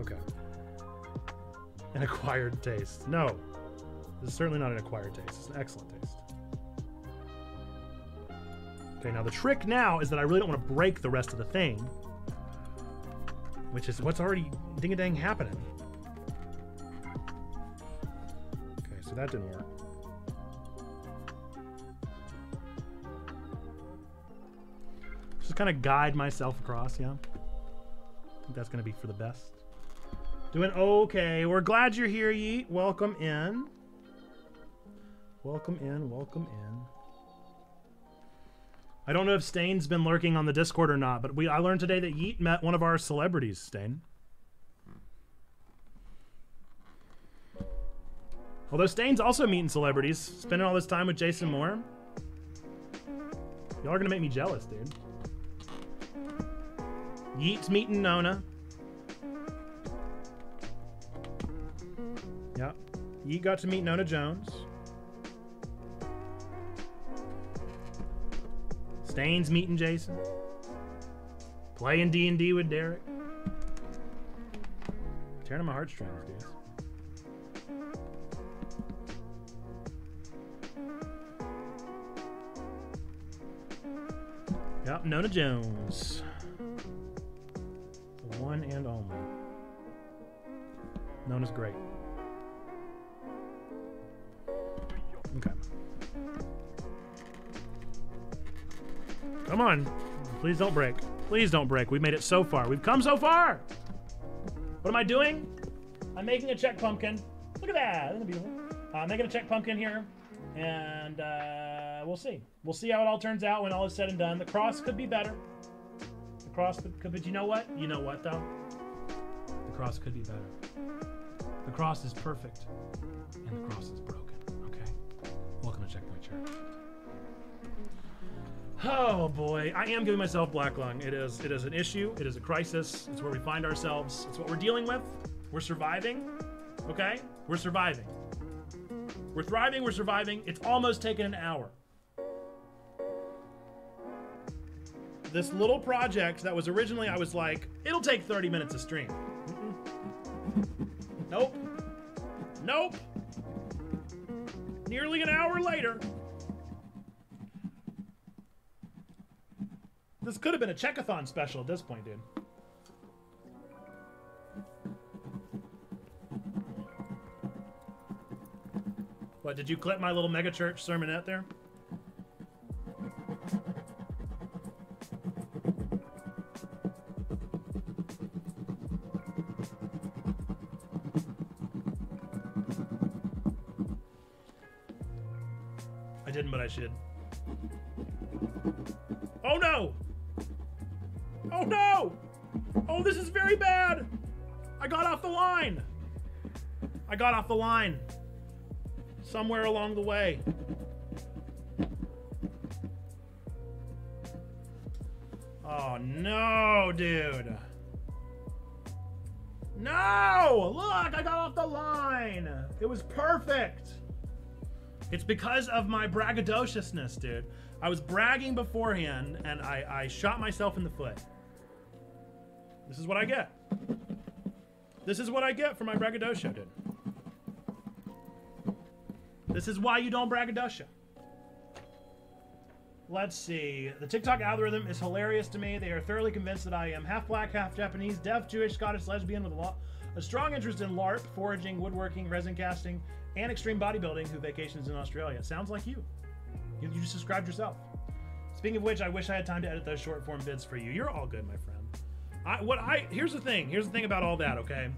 A: Okay. An acquired taste. No. This is certainly not an acquired taste. It's an excellent taste. Okay, now the trick now is that I really don't want to break the rest of the thing, which is what's already ding a dang happening. So that didn't work. Just kind of guide myself across, yeah. I think that's going to be for the best. Doing okay. We're glad you're here, Yeet. Welcome in. Welcome in. Welcome in. I don't know if Stain's been lurking on the Discord or not, but we I learned today that Yeet met one of our celebrities, Stain. Although Stain's also meeting celebrities, spending all this time with Jason Moore. Y'all are gonna make me jealous, dude. Yeet's meeting Nona. Yep. Yeet got to meet Nona Jones. Stain's meeting Jason. Playing D&D with Derek. Tearing my heartstrings, dude. Nona Jones. The one and only. Nona's great. Okay. Come on. Please don't break. Please don't break. We've made it so far. We've come so far. What am I doing? I'm making a check pumpkin. Look at that. Isn't it beautiful? I'm making a check pumpkin here. And uh, we'll see. We'll see how it all turns out when all is said and done. The cross could be better. The cross could, but you know what? You know what, though? The cross could be better. The cross is perfect. And the cross is broken. Okay? Welcome to Checkpoint Church. Oh boy, I am giving myself black lung. It is it is an issue. It is a crisis. It's where we find ourselves. It's what we're dealing with. We're surviving. Okay? We're surviving. We're thriving, we're surviving. It's almost taken an hour. This little project that was originally I was like, it'll take 30 minutes to stream. Nope. Nope. Nearly an hour later. This could have been a checkathon special at this point, dude. What, did you clip my little megachurch sermonette there? Didn't, but I should. Oh no! Oh no! Oh, this is very bad! I got off the line! I got off the line. Somewhere along the way. Oh no, dude. No! Look, I got off the line. It was perfect. It's because of my braggadociousness, dude. I was bragging beforehand and I, I shot myself in the foot. This is what I get. This is what I get for my braggadocio, dude. This is why you don't braggadocio. Let's see. The TikTok algorithm is hilarious to me. They are thoroughly convinced that I am half black, half Japanese, deaf, Jewish, Scottish, lesbian with a, a strong interest in LARP, foraging, woodworking, resin casting, and extreme bodybuilding who vacations in Australia. Sounds like you. You, you just described yourself. Speaking of which, I wish I had time to edit those short form vids for you. You're all good, my friend. I, what I here's the thing. Here's the thing about all that. Okay,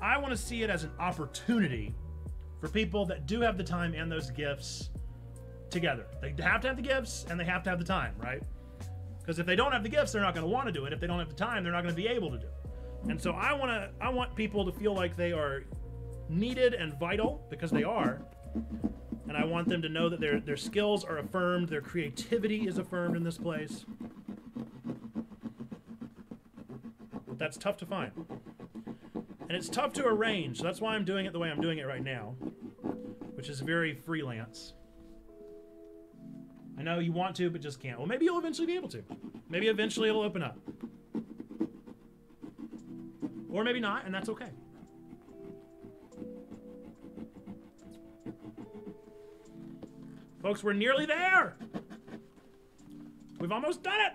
A: I want to see it as an opportunity for people that do have the time and those gifts together. They have to have the gifts and they have to have the time, right? Because if they don't have the gifts, they're not going to want to do it. If they don't have the time, they're not going to be able to do it. And so I want to I want people to feel like they are needed and vital because they are. And I want them to know that their their skills are affirmed, their creativity is affirmed in this place. But that's tough to find. And it's tough to arrange. So that's why I'm doing it the way I'm doing it right now, which is very freelance. I know you want to, but just can't. Well, maybe you'll eventually be able to. Maybe eventually it'll open up. Or maybe not, and that's okay. Folks, we're nearly there. We've almost done it.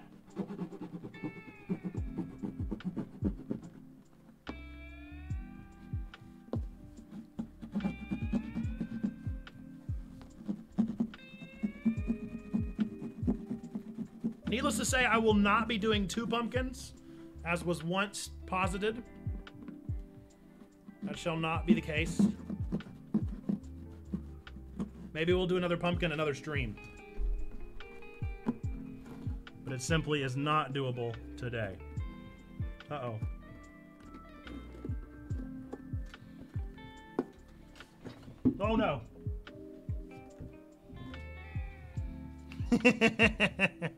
A: Needless to say, I will not be doing two pumpkins, as was once posited. That shall not be the case. Maybe we'll do another pumpkin another stream. But it simply is not doable today. Uh oh. Oh no.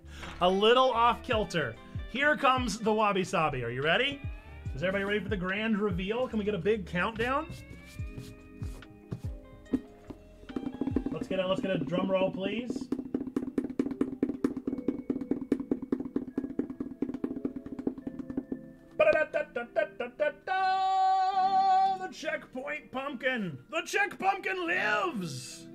A: a little off kilter. Here comes the wabi sabi. Are you ready? Is everybody ready for the grand reveal? Can we get a big countdown? Get a let's get a drum roll, please. The checkpoint pumpkin. The check pumpkin lives.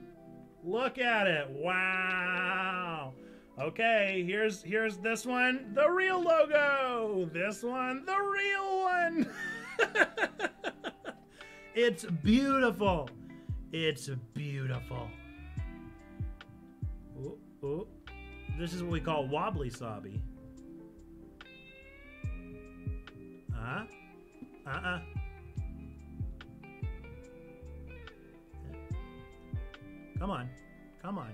A: Look at it. Wow. Okay, here's here's this one, the real logo. This one, the real one. it's beautiful. It's beautiful. Ooh. This is what we call wobbly sobby. Uh-huh. Uh-uh. Come on. Come on.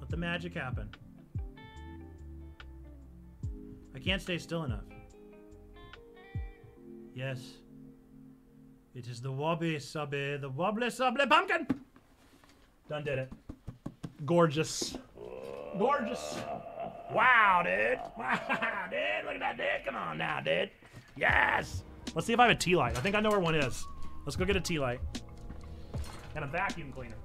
A: Let the magic happen. I can't stay still enough. Yes. It is the wobbly subby, the wobbly subby pumpkin! Done did it. Gorgeous. Gorgeous. Wow, dude. Wow, dude. Look at that, dude. Come on now, dude. Yes. Let's see if I have a tea light. I think I know where one is. Let's go get a tea light. And a vacuum cleaner.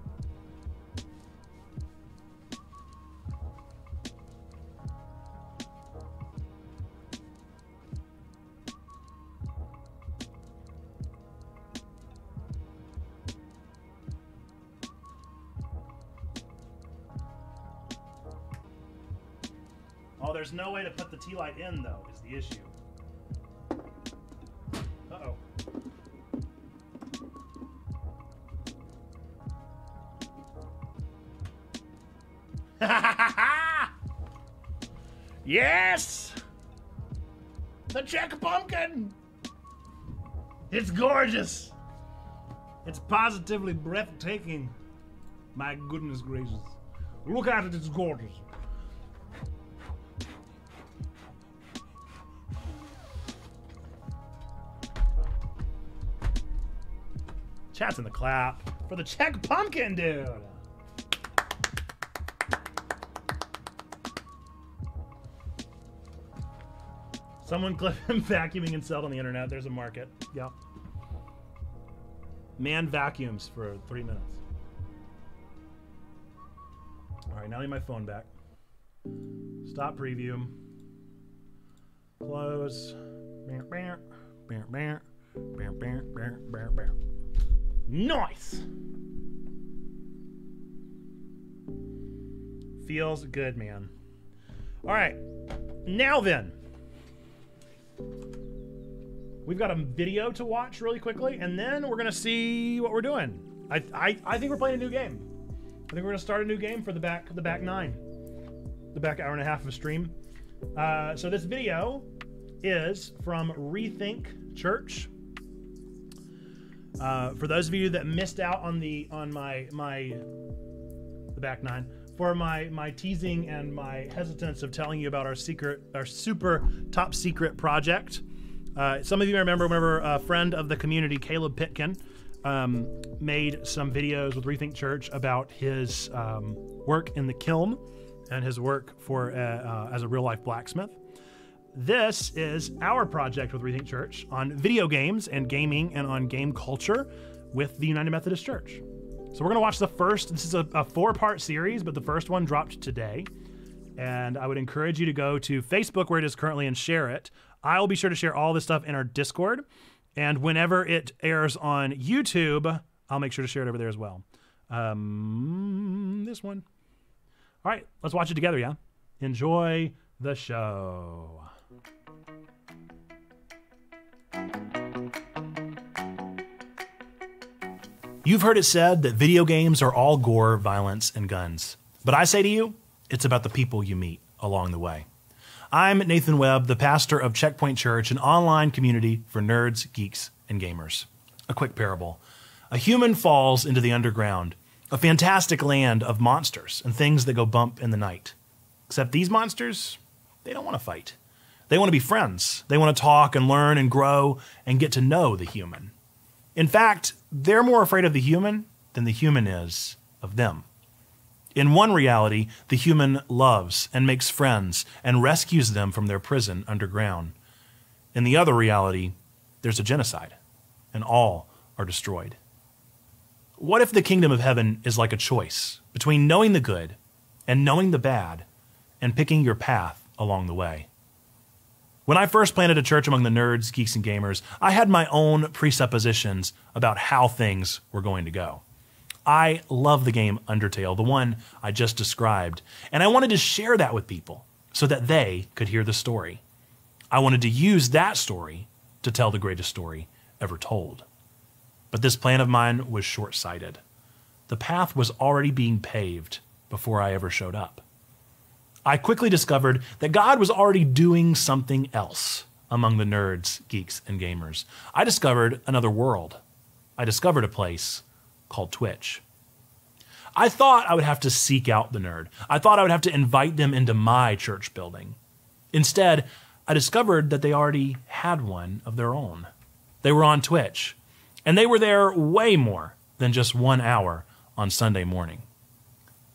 A: There's no way to put the tea light in, though, is the issue. Uh-oh. yes! The Check pumpkin! It's gorgeous! It's positively breathtaking. My goodness gracious. Look at it, it's gorgeous. Chat's in the clap for the Check Pumpkin Dude. Someone clip him vacuuming and sell on the internet. There's a market. Yeah. Man vacuums for three minutes. All right, now I need my phone back. Stop preview. Close. Bear, bear, bear, bear, bear. Nice. Feels good, man. All right. Now then. We've got a video to watch really quickly, and then we're gonna see what we're doing. I, I, I think we're playing a new game. I think we're gonna start a new game for the back the back nine, the back hour and a half of a stream. Uh, so this video is from Rethink Church. Uh, for those of you that missed out on the on my my the back nine for my my teasing and my hesitance of telling you about our secret our super top secret project. Uh, some of you remember whenever a friend of the community, Caleb Pitkin, um, made some videos with Rethink Church about his um, work in the kiln and his work for uh, uh, as a real life blacksmith. This is our project with Rethink Church on video games and gaming and on game culture with the United Methodist Church. So we're going to watch the first. This is a, a four part series, but the first one dropped today. And I would encourage you to go to Facebook where it is currently and share it. I'll be sure to share all this stuff in our Discord. And whenever it airs on YouTube, I'll make sure to share it over there as well. Um, this one. All right, let's watch it together, yeah? Enjoy the show. You've heard it said that video games are all gore, violence, and guns. But I say to you, it's about the people you meet along the way. I'm Nathan Webb, the pastor of Checkpoint Church, an online community for nerds, geeks, and gamers. A quick parable. A human falls into the underground, a fantastic land of monsters and things that go bump in the night. Except these monsters, they don't want to fight. They want to be friends. They want to talk and learn and grow and get to know the human. In fact, they're more afraid of the human than the human is of them. In one reality, the human loves and makes friends and rescues them from their prison underground. In the other reality, there's a genocide, and all are destroyed. What if the kingdom of heaven is like a choice between knowing the good and knowing the bad and picking your path along the way? When I first planted a church among the nerds, geeks, and gamers, I had my own presuppositions about how things were going to go. I love the game Undertale, the one I just described, and I wanted to share that with people so that they could hear the story. I wanted to use that story to tell the greatest story ever told. But this plan of mine was short sighted. The path was already being paved before I ever showed up. I quickly discovered that God was already doing something else among the nerds, geeks, and gamers. I discovered another world. I discovered a place called Twitch. I thought I would have to seek out the nerd. I thought I would have to invite them into my church building. Instead, I discovered that they already had one of their own. They were on Twitch, and they were there way more than just one hour on Sunday morning.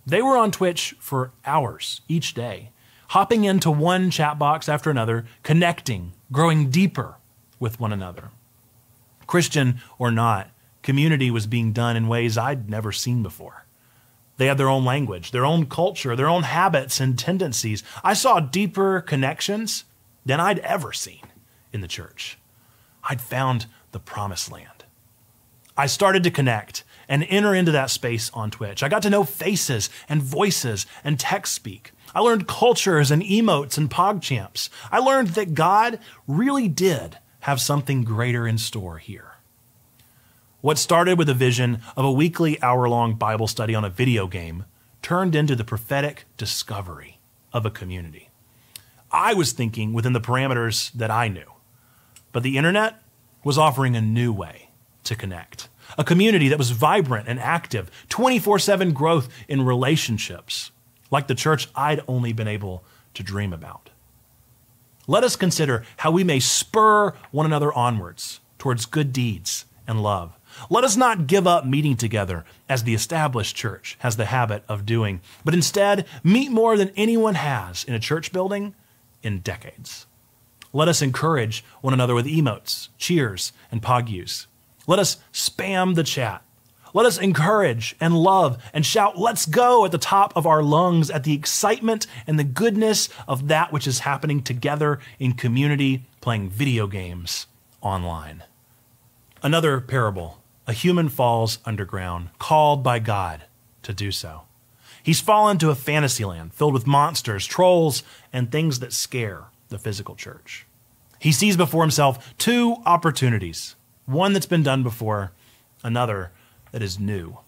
A: They were on Twitch for hours each day, hopping into one chat box after another, connecting, growing deeper with one another. Christian or not, community was being done in ways I'd never seen before. They had their own language, their own culture, their own habits and tendencies. I saw deeper connections than I'd ever seen in the church. I'd found the promised land. I started to connect and enter into that space on Twitch. I got to know faces and voices and text speak. I learned cultures and emotes and PogChamps. I learned that God really did have something greater in store here. What started with a vision of a weekly hour long Bible study on a video game turned into the prophetic discovery of a community. I was thinking within the parameters that I knew, but the internet was offering a new way to connect a community that was vibrant and active, 24 7 growth in relationships, like the church I'd only been able to dream about. Let us consider how we may spur one another onwards towards good deeds and love,
C: Let us not give up meeting together as the established church has the habit of doing, but instead meet more than anyone has in a church building in decades. Let us encourage one another with emotes, cheers, and PogUs. Let us spam the chat. Let us encourage and love and shout, let's go at the top of our lungs at the excitement and the goodness of that which is happening together in community playing video games online. Another parable a human falls underground, called by God to do so. He's fallen to a fantasy land filled with monsters, trolls, and things that scare the physical church. He sees before himself two opportunities one that's been done before, another that is new.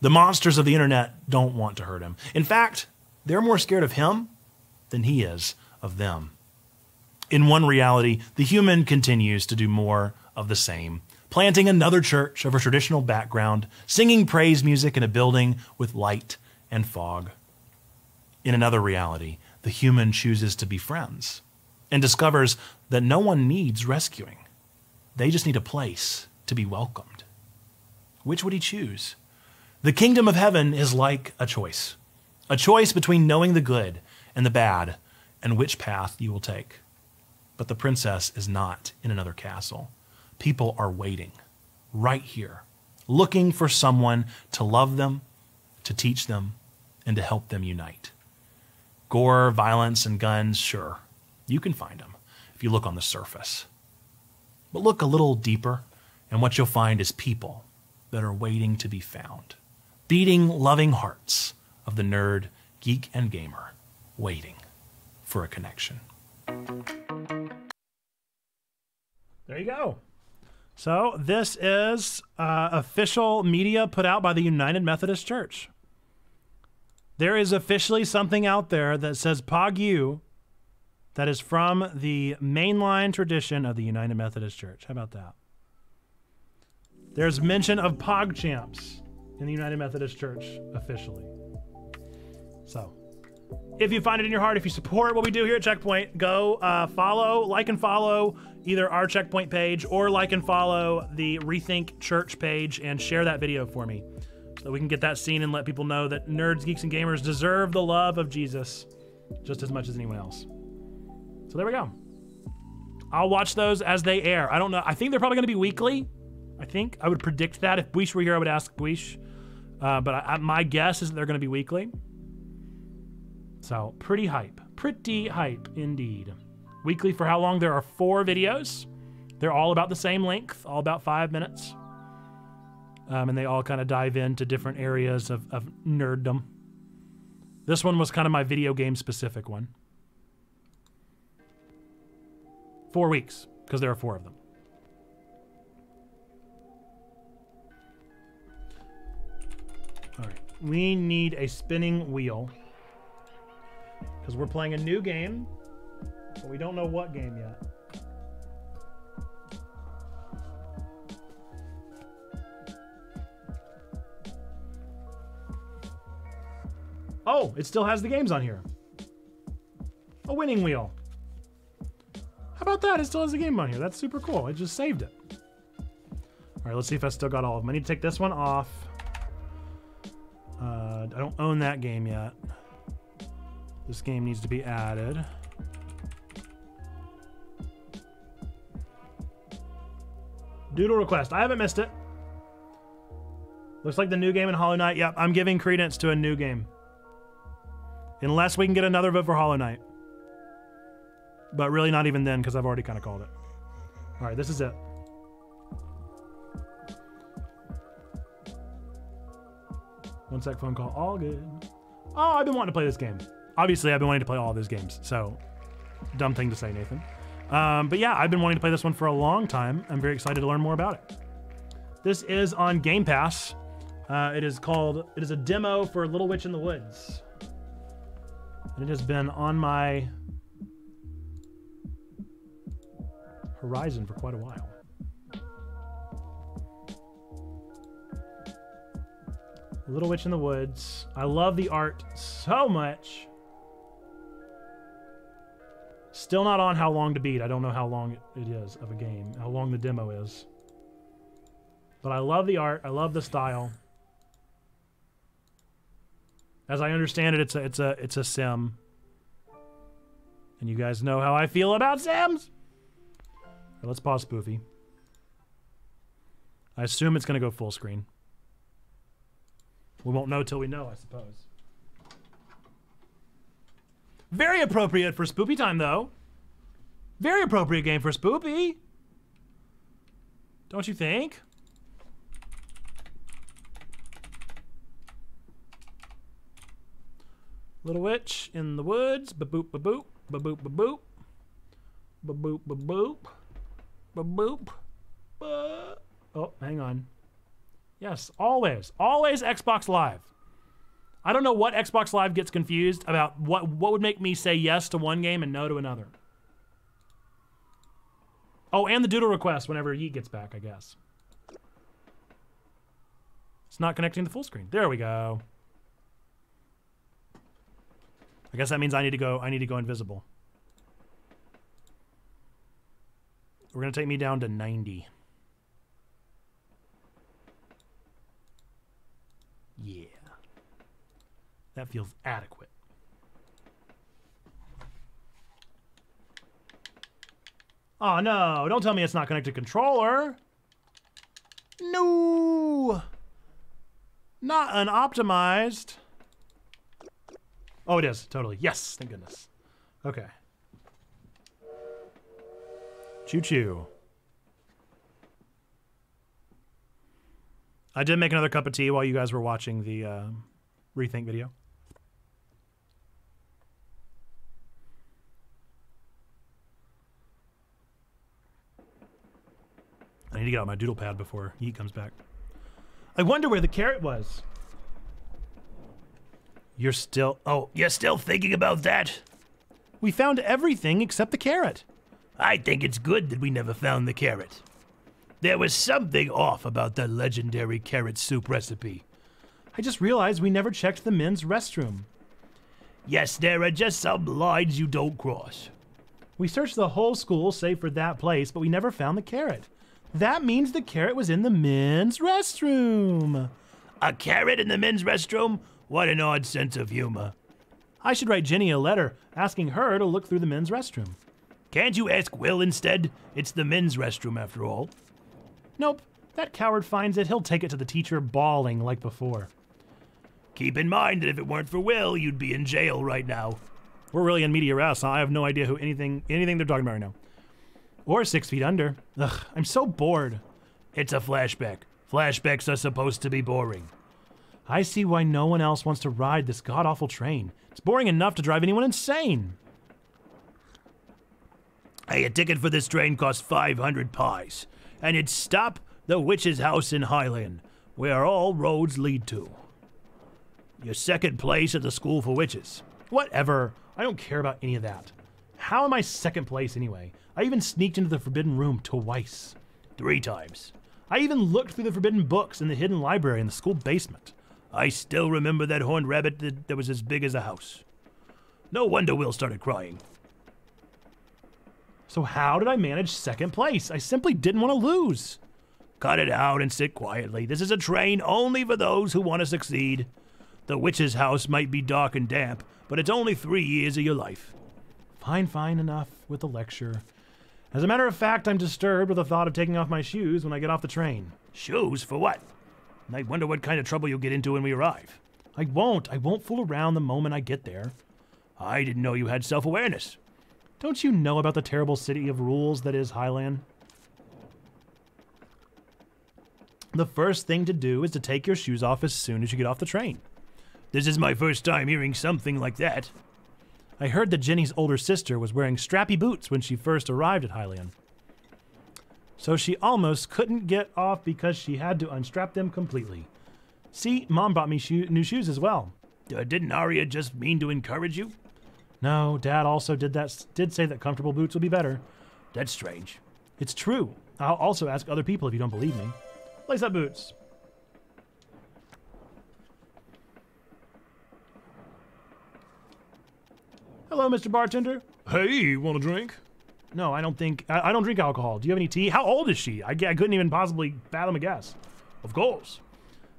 C: The monsters of the internet don't want to hurt him. In fact, they're more scared of him than he is of them. In one reality, the human continues to do more of the same, planting another church of a traditional background, singing praise music in a building with light and fog. In another reality, the human chooses to be friends and discovers that no one needs rescuing. They just need a place to be welcomed. Which would he choose? The kingdom of heaven is like a choice a choice between knowing the good and the bad and which path you will take. But the princess is not in another castle people are waiting right here, looking for someone to love them, to teach them, and to help them unite. Gore, violence, and guns, sure, you can find them if you look on the surface. But look a little deeper, and what you'll find is people that are waiting to be found. Beating, loving hearts of the nerd, geek, and gamer, waiting for a connection.
A: There you go. So this is uh, official media put out by the United Methodist Church. There is officially something out there that says PogU that is from the mainline tradition of the United Methodist Church. How about that? There's mention of PogChamps in the United Methodist Church officially. So, if you find it in your heart, if you support what we do here at Checkpoint, go uh, follow, like, and follow either our checkpoint page or like and follow the Rethink Church page and share that video for me so we can get that seen and let people know that nerds, geeks, and gamers deserve the love of Jesus just as much as anyone else. So there we go. I'll watch those as they air. I don't know. I think they're probably going to be weekly. I think I would predict that. If Buish were here, I would ask Buish. Uh, but I, I, my guess is that they're going to be weekly. So pretty hype. Pretty hype indeed. Weekly for how long? There are four videos. They're all about the same length, all about five minutes. Um, and they all kind of dive into different areas of, of nerddom. This one was kind of my video game specific one. Four weeks, because there are four of them. All right, we need a spinning wheel because we're playing a new game but we don't know what game yet. Oh, it still has the games on here. A winning wheel. About that? It still has the game on here. That's super cool. I just saved it. All right, let's see if I still got all of them. I need to take this one off. Uh, I don't own that game yet. This game needs to be added. Doodle request. I haven't missed it. Looks like the new game in Hollow Knight. Yep, I'm giving credence to a new game. Unless we can get another vote for Hollow Knight. But really not even then, because I've already kind of called it. Alright, this is it. One sec phone call. All good. Oh, I've been wanting to play this game. Obviously, I've been wanting to play all these games, so dumb thing to say, Nathan. Um, but yeah, I've been wanting to play this one for a long time. I'm very excited to learn more about it. This is on Game Pass. Uh, it is called, it is a demo for Little Witch in the Woods. And it has been on my horizon for quite a while. Little Witch in the Woods. I love the art so much. Still not on how long to beat. I don't know how long it is of a game, how long the demo is. But I love the art. I love the style. As I understand it, it's a it's a it's a sim. And you guys know how I feel about sims. Right, let's pause Spoofy. I assume it's going to go full screen. We won't know till we know, I suppose. Very appropriate for Spoopy time, though. Very appropriate game for Spoopy. Don't you think? Little witch in the woods. Ba boop ba boop. Ba boop ba boop. Ba boop ba boop. Boop. Oh, hang on. Yes, always. Always Xbox Live. I don't know what Xbox Live gets confused about what what would make me say yes to one game and no to another. Oh, and the doodle request whenever Yeet gets back, I guess. It's not connecting the full screen. There we go. I guess that means I need to go I need to go invisible. We're going to take me down to 90. Yeah. That feels adequate. Oh no, don't tell me it's not connected to controller. No. Not unoptimized. Oh, it is, totally. Yes, thank goodness. Okay. Choo choo. I did make another cup of tea while you guys were watching the uh, rethink video. I need to get out my doodle pad before he comes back. I wonder where the carrot was. You're still. Oh, you're still thinking about that? We found everything except the carrot. I think it's good that we never found the carrot. There was something off about the legendary carrot soup recipe. I just realized we never checked the men's restroom. Yes, there are just some lines you don't cross. We searched the whole school save for that place, but we never found the carrot. That means the carrot was in the men's restroom. A carrot in the men's restroom? What an odd sense of humor. I should write Jenny a letter asking her to look through the men's restroom. Can't you ask Will instead? It's the men's restroom after all. Nope. That coward finds it, he'll take it to the teacher bawling like before. Keep in mind that if it weren't for Will, you'd be in jail right now. We're really in media res. Huh? I have no idea who anything anything they're talking about right now. Or six feet under. Ugh, I'm so bored. It's a flashback. Flashbacks are supposed to be boring. I see why no one else wants to ride this god awful train. It's boring enough to drive anyone insane. Hey, a ticket for this train costs 500 pies, and it's stop the witch's house in Highland, where all roads lead to. Your second place at the school for witches. Whatever. I don't care about any of that. How am I second place anyway? I even sneaked into the forbidden room twice. Three times. I even looked through the forbidden books in the hidden library in the school basement. I still remember that horned rabbit that, that was as big as a house. No wonder Will started crying. So, how did I manage second place? I simply didn't want to lose. Cut it out and sit quietly. This is a train only for those who want to succeed. The witch's house might be dark and damp, but it's only three years of your life. Fine, fine, enough with the lecture. As a matter of fact, I'm disturbed with the thought of taking off my shoes when I get off the train. Shoes? For what? I wonder what kind of trouble you'll get into when we arrive. I won't. I won't fool around the moment I get there. I didn't know you had self awareness. Don't you know about the terrible city of rules that is Highland? The first thing to do is to take your shoes off as soon as you get off the train. This is my first time hearing something like that. I heard that Jenny's older sister was wearing strappy boots when she first arrived at Hylian. So she almost couldn't get off because she had to unstrap them completely. See, Mom bought me sho- new shoes as well. Uh, didn't Arya just mean to encourage you? No, Dad also did that. Did say that comfortable boots would be better. That's strange. It's true. I'll also ask other people if you don't believe me. Lace up boots. Hello, Mr. Bartender. Hey, want a drink? No, I don't think. I, I don't drink alcohol. Do you have any tea? How old is she? I, I couldn't even possibly fathom a guess.
C: Of course.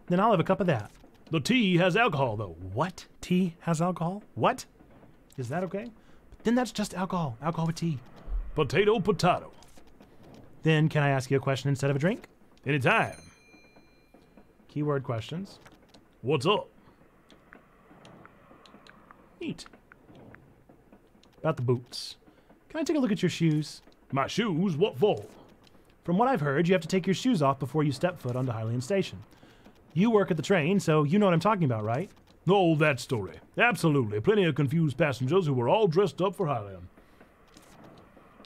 A: Then I'll have a cup of that.
C: The tea has alcohol, though.
A: What? Tea has alcohol? What? Is that okay? Then that's just alcohol. Alcohol with tea.
C: Potato, potato.
A: Then can I ask you a question instead of a drink?
C: Anytime.
A: Keyword questions.
C: What's up?
A: Neat. About the boots. Can I take a look at your shoes?
C: My shoes, what for?
A: From what I've heard, you have to take your shoes off before you step foot onto Hylian Station. You work at the train, so you know what I'm talking about, right?
C: Oh, that story. Absolutely. Plenty of confused passengers who were all dressed up for Hylian.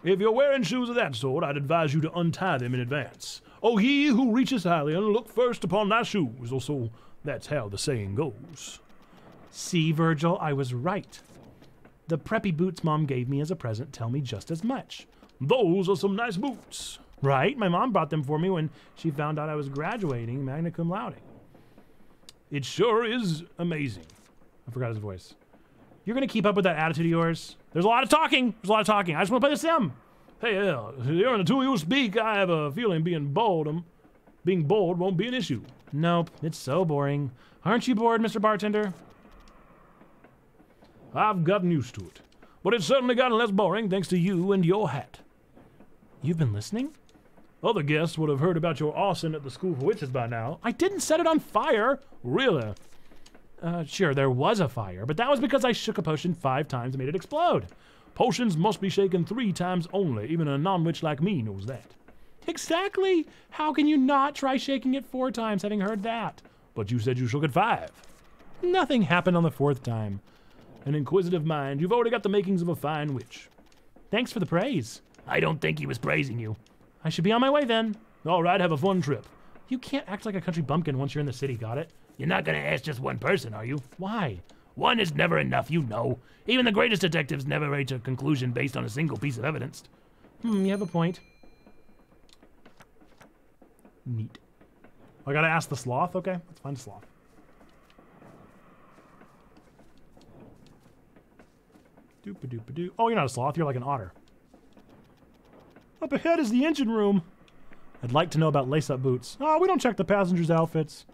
C: If you're wearing shoes of that sort, I'd advise you to untie them in advance. Oh, he who reaches Hylian, look first upon thy shoes. Also, that's how the saying goes.
A: See, Virgil, I was right. The preppy boots mom gave me as a present tell me just as much.
C: Those are some nice boots.
A: Right? My mom bought them for me when she found out I was graduating magna cum laude.
C: It sure is amazing.
A: I forgot his voice. You're gonna keep up with that attitude of yours? There's a lot of talking. There's a lot of talking. I just want to play the sim.
C: Hey, yeah, during the two of you speak, I have a feeling being bold, um, being bold won't be an issue.
A: Nope, it's so boring. Aren't you bored, Mr. Bartender?
C: I've gotten used to it, but it's certainly gotten less boring thanks to you and your hat.
A: You've been listening?
C: Other guests would have heard about your arson at the School for Witches by now.
A: I didn't set it on fire.
C: Really?
A: Uh, sure, there was a fire, but that was because I shook a potion five times and made it explode.
C: Potions must be shaken three times only. Even a non witch like me knows that.
A: Exactly. How can you not try shaking it four times, having heard that?
C: But you said you shook it five.
A: Nothing happened on the fourth time.
C: An inquisitive mind. You've already got the makings of a fine witch.
A: Thanks for the praise.
B: I don't think he was praising you.
A: I should be on my way then.
C: All right, have a fun trip.
A: You can't act like a country bumpkin once you're in the city, got it?
B: You're not gonna ask just one person, are you?
A: Why?
B: One is never enough, you know. Even the greatest detectives never reach a conclusion based on a single piece of evidence.
A: Hmm, you have a point. Neat. I gotta ask the sloth? Okay, let's find a sloth. Doop a doop. Oh, you're not a sloth, you're like an otter. Up ahead is the engine room. I'd like to know about lace up boots. Oh, we don't check the passengers' outfits.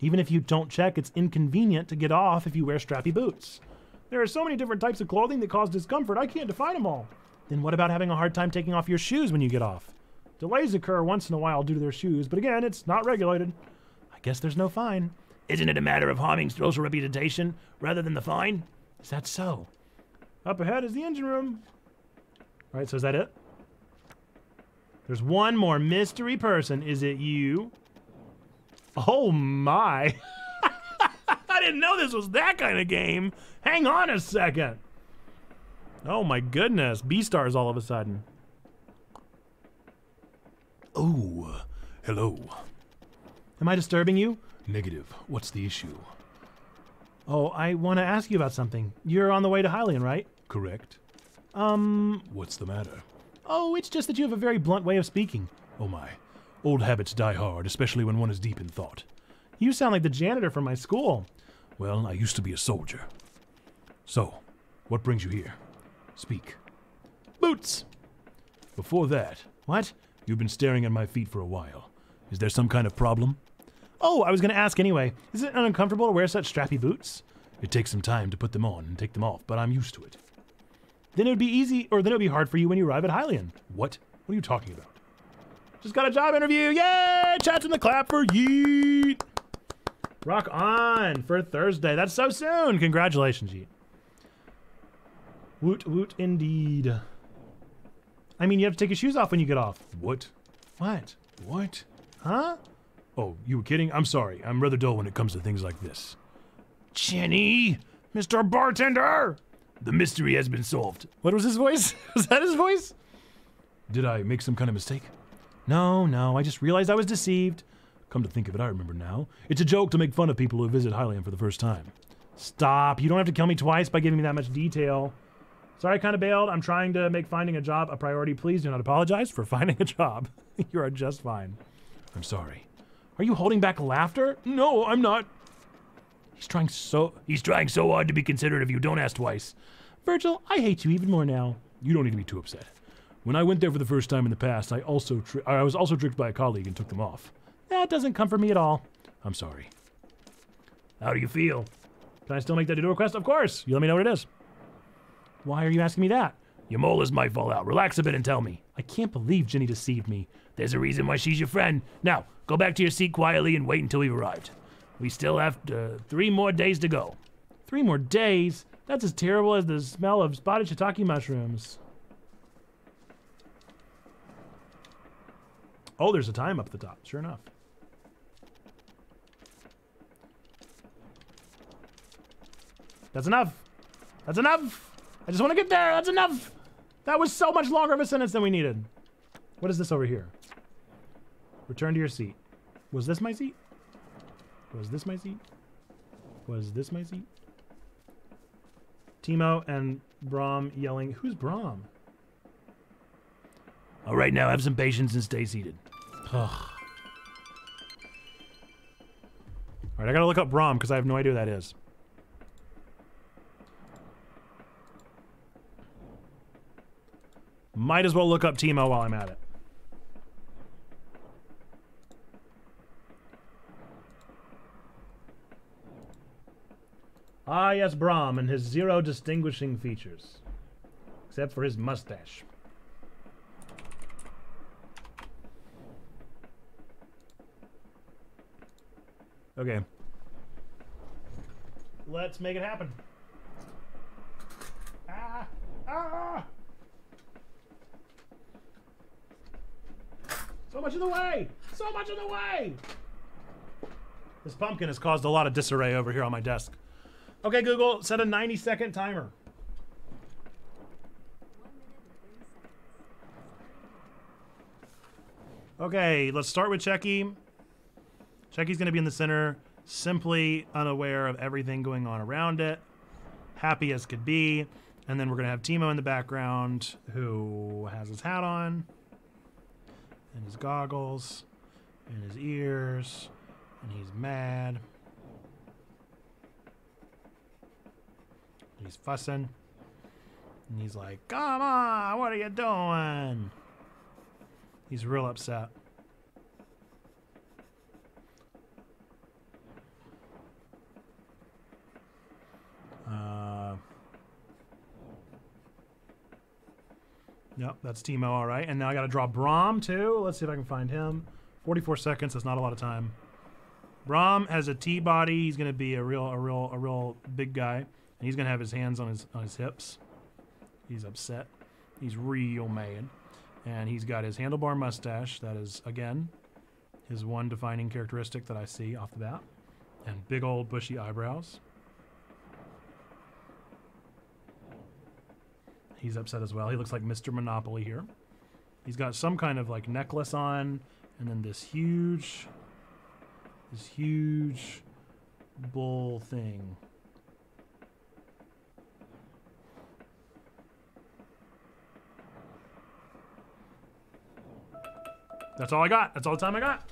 A: Even if you don't check, it's inconvenient to get off if you wear strappy boots. There are so many different types of clothing that cause discomfort, I can't define them all. Then what about having a hard time taking off your shoes when you get off? Delays occur once in a while due to their shoes, but again, it's not regulated. I guess there's no fine.
B: Isn't it a matter of harming social reputation rather than the fine?
A: Is that so? Up ahead is the engine room. Right, so is that it? There's one more mystery person. Is it you? Oh my. I didn't know this was that kind of game. Hang on a second. Oh my goodness. B stars all of a sudden.
C: Oh, hello.
A: Am I disturbing you?
C: Negative. What's the issue?
A: Oh, I want to ask you about something. You're on the way to Hylian, right?
C: Correct.
A: Um,
C: What's the matter?
A: Oh, it's just that you have a very blunt way of speaking.
C: Oh my. Old habits die hard, especially when one is deep in thought.
A: You sound like the janitor from my school.
C: Well, I used to be a soldier. So, what brings you here? Speak.
A: Boots.
C: Before that,
A: What?
C: you've been staring at my feet for a while. Is there some kind of problem?
A: Oh, I was going to ask anyway. Is it uncomfortable to wear such strappy boots?
C: It takes some time to put them on and take them off, but I'm used to it.
A: Then it would be easy, or then it would be hard for you when you arrive at Hylian.
C: What? What are you talking about?
A: Just got a job interview. Yay! Chats in the clap for Yeet. Rock on for Thursday. That's so soon. Congratulations, Yeet. Woot woot indeed. I mean, you have to take your shoes off when you get off.
C: What?
A: What?
C: What?
A: Huh?
C: Oh, you were kidding? I'm sorry. I'm rather dull when it comes to things like this.
B: Jenny,
A: Mr. Bartender!
B: The mystery has been solved.
A: What was his voice? was that his voice?
C: Did I make some kind of mistake?
A: No, no. I just realized I was deceived.
C: Come to think of it, I remember now. It's a joke to make fun of people who visit Hylian for the first time.
A: Stop. You don't have to kill me twice by giving me that much detail. Sorry, I kind of bailed. I'm trying to make finding a job a priority. Please do not apologize for finding a job. you are just fine.
C: I'm sorry.
A: Are you holding back laughter?
C: No, I'm not.
A: He's trying so.
B: He's trying so hard to be considerate of you. Don't ask twice.
A: Virgil, I hate you even more now.
C: You don't need to be too upset. When I went there for the first time in the past, I also I was also tricked by a colleague and took them off.
A: That doesn't comfort me at all.
B: I'm sorry. How do you feel?
A: Can I still make that to-do request? Of course. You let me know what it is. Why are you asking me that?
B: Your molars might fall out. Relax a bit and tell me.
A: I can't believe Ginny deceived me.
B: There's a reason why she's your friend. Now, go back to your seat quietly and wait until we've arrived. We still have uh, three more days to go.
A: Three more days? That's as terrible as the smell of spotted shiitake mushrooms. Oh, there's a time up at the top. Sure enough. That's enough. That's enough. I just want to get there. That's enough. That was so much longer of a sentence than we needed. What is this over here? Return to your seat. Was this my seat? Was this my seat? Was this my seat? Timo and Brom yelling. Who's Brom?
B: All right, now have some patience and stay seated.
A: All right, I gotta look up Brom because I have no idea who that is. Might as well look up Timo while I'm at it. Ah, yes, Brom and his zero distinguishing features. Except for his mustache. Okay. Let's make it happen. Ah! Ah! So much in the way! So much in the way! This pumpkin has caused a lot of disarray over here on my desk. Okay, Google, set a 90 second timer. Okay, let's start with Checky. Checky's going to be in the center, simply unaware of everything going on around it, happy as could be. And then we're going to have Timo in the background who has his hat on, and his goggles, and his ears, and he's mad. He's fussing. And he's like, Come on, what are you doing? He's real upset. Uh, yep, that's Timo, all right. And now I got to draw Brom, too. Let's see if I can find him. 44 seconds, that's not a lot of time. Brom has a T body. He's going to be a real, a real, a real big guy. And he's going to have his hands on his, on his hips. He's upset. He's real mad. And he's got his handlebar mustache. That is, again, his one defining characteristic that I see off the bat. And big old bushy eyebrows. He's upset as well. He looks like Mr. Monopoly here. He's got some kind of like necklace on, and then this huge, this huge bull thing. That's all I got. That's all the time I got.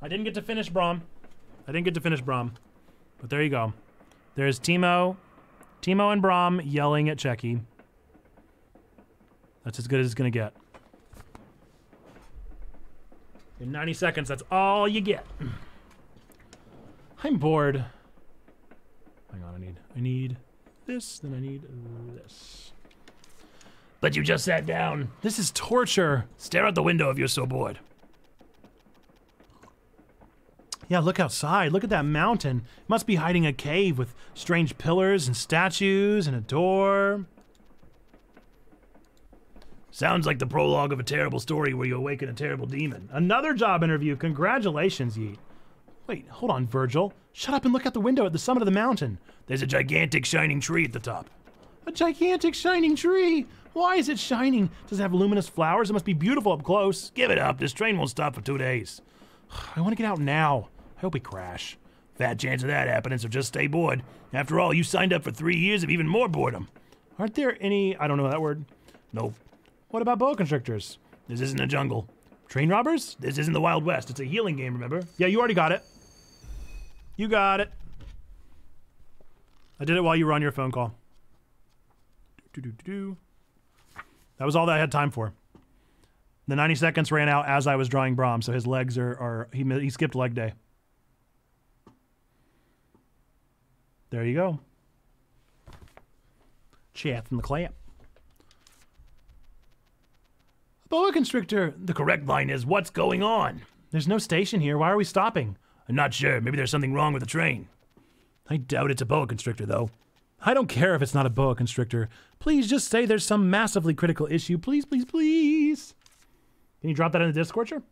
A: I didn't get to finish Brom. I didn't get to finish Brom. But there you go. There's Timo, Timo and Brom yelling at Checky. That's as good as it's gonna get. In 90 seconds, that's all you get. I'm bored. Hang on, I need I need this, then I need this.
B: But you just sat down.
A: This is torture.
B: Stare out the window if you're so bored.
A: Yeah, look outside. Look at that mountain. It must be hiding a cave with strange pillars and statues and a door.
B: Sounds like the prologue of a terrible story where you awaken a terrible demon.
A: Another job interview. Congratulations, Yeet. Wait, hold on, Virgil. Shut up and look out the window at the summit of the mountain.
B: There's a gigantic shining tree at the top.
A: A gigantic shining tree. Why is it shining? Does it have luminous flowers? It must be beautiful up close.
B: Give it up. This train won't stop for two days.
A: I want to get out now. Hope we crash.
B: Fat chance of that happening, so just stay bored. After all, you signed up for three years of even more boredom.
A: Aren't there any, I don't know that word.
B: Nope.
A: What about boa constrictors?
B: This isn't a jungle.
A: Train robbers?
B: This isn't the Wild West. It's a healing game, remember?
A: Yeah, you already got it. You got it. I did it while you were on your phone call. Do, do, do. That was all that I had time for. The 90 seconds ran out as I was drawing Brom, so his legs are, are he, he skipped leg day. There you go. Chath and the clamp.
B: Boa constrictor. The correct line is, what's going on?
A: There's no station here. Why are we stopping?
B: I'm not sure. Maybe there's something wrong with the train. I doubt it's a boa constrictor, though.
A: I don't care if it's not a boa constrictor. Please just say there's some massively critical issue. Please, please, please. Can you drop that in the Discord, sure?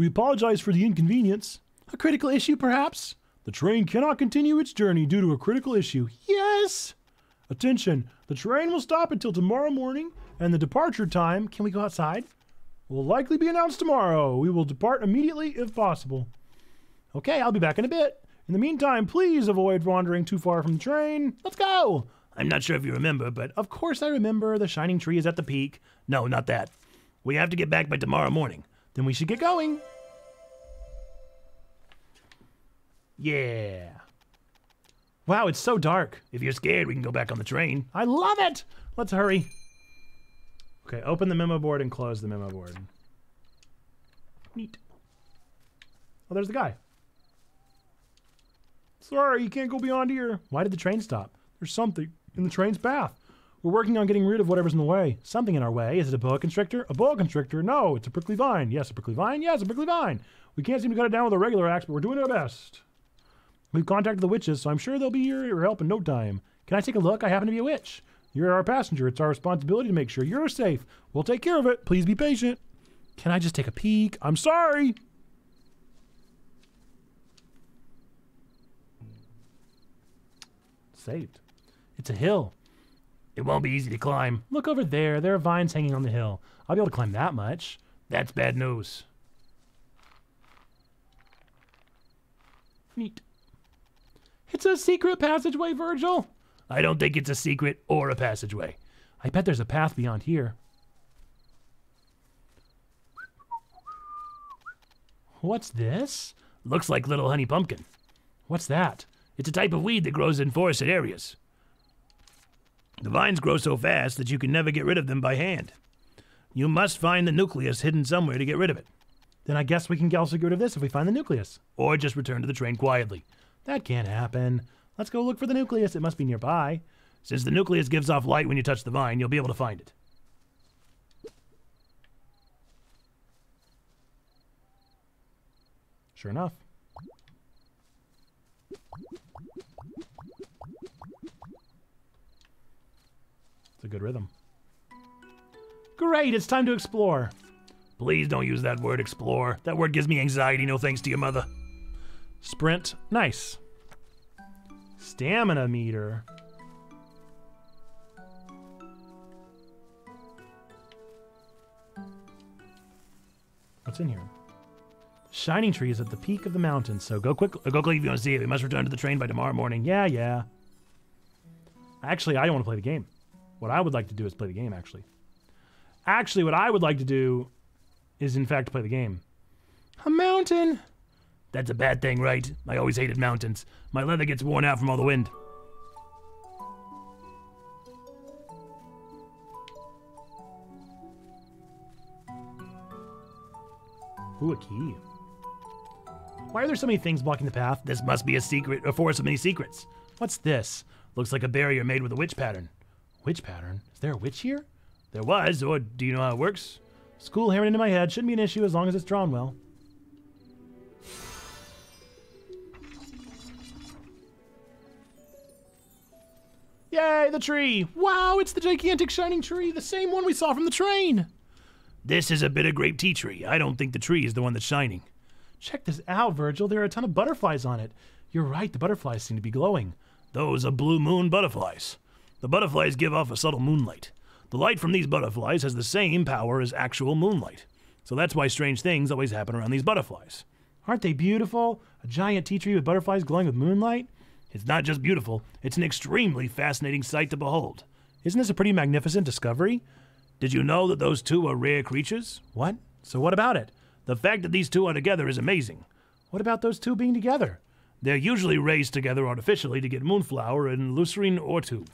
A: We apologize for the inconvenience. A critical issue, perhaps? The train cannot continue its journey due to a critical issue. Yes! Attention, the train will stop until tomorrow morning, and the departure time, can we go outside? Will likely be announced tomorrow. We will depart immediately if possible. Okay, I'll be back in a bit. In the meantime, please avoid wandering too far from the train. Let's go!
B: I'm not sure if you remember, but
A: Of course, I remember the shining tree is at the peak.
B: no, not that. We have to get back by tomorrow morning.
A: Then we should get going. Yeah. Wow, it's so dark.
B: If you're scared, we can go back on the train.
A: I love it. Let's hurry. Okay, open the memo board and close the memo board. Neat. Oh, there's the guy. Sorry, you can't go beyond here. Why did the train stop? There's something in the train's path. We're working on getting rid of whatever's in the way. Something in our way. Is it a boa constrictor? A boa constrictor? No, it's a prickly vine. Yes, a prickly vine. Yes, a prickly vine. We can't seem to cut it down with a regular axe, but we're doing our best. We've contacted the witches, so I'm sure they'll be here to help in no time. Can I take a look? I happen to be a witch. You're our passenger. It's our responsibility to make sure you're safe. We'll take care of it. Please be patient. Can I just take a peek? I'm sorry. Saved. It's a hill.
B: It won't be easy to climb.
A: Look over there. There are vines hanging on the hill. I'll be able to climb that much.
B: That's bad news.
A: Neat. It's a secret passageway, Virgil.
B: I don't think it's a secret or a passageway.
A: I bet there's a path beyond here. What's this?
B: Looks like little honey pumpkin.
A: What's that?
B: It's a type of weed that grows in forested areas. The vines grow so fast that you can never get rid of them by hand. You must find the nucleus hidden somewhere to get rid of it,
A: Then I guess we can also get rid of this if we find the nucleus.
B: or just return to the train quietly.
A: That can't happen. Let's go look for the nucleus. It must be nearby.
B: Since the nucleus gives off light when you touch the vine, you'll be able to find it.
A: Sure enough. It's a good rhythm. Great, it's time to explore.
B: Please don't use that word explore. That word gives me anxiety, no thanks to your mother.
A: Sprint, nice. Stamina meter. What's in here? Shining tree is at the peak of the mountain, so go quick.
B: Go quick if you want to see it. We must return to the train by tomorrow morning.
A: Yeah, yeah. Actually, I don't want to play the game. What I would like to do is play the game, actually. Actually, what I would like to do is, in fact, play the game. A mountain!
B: That's a bad thing, right? I always hated mountains. My leather gets worn out from all the wind.
A: Ooh, a key. Why are there so many things blocking the path?
B: This must be a secret, a forest of many secrets.
A: What's this?
B: Looks like a barrier made with a witch pattern.
A: Witch pattern? Is there a witch here?
B: There was, or do you know how it works?
A: School hammered into my head. Shouldn't be an issue as long as it's drawn well. Yay, the tree! Wow, it's the gigantic shining tree, the same one we saw from the train!
B: This is a bit of grape tea tree. I don't think the tree is the one that's shining.
A: Check this out, Virgil. There are a ton of butterflies on it. You're right, the butterflies seem to be glowing.
B: Those are blue moon butterflies. The butterflies give off a subtle moonlight. The light from these butterflies has the same power as actual moonlight. So that's why strange things always happen around these butterflies.
A: Aren't they beautiful? A giant tea tree with butterflies glowing with moonlight?
B: It's not just beautiful, it's an extremely fascinating sight to behold.
A: Isn't this a pretty magnificent discovery?
B: Did you know that those two are rare creatures?
A: What? So what about it?
B: The fact that these two are together is amazing.
A: What about those two being together?
B: They're usually raised together artificially to get moonflower and lucerne or two.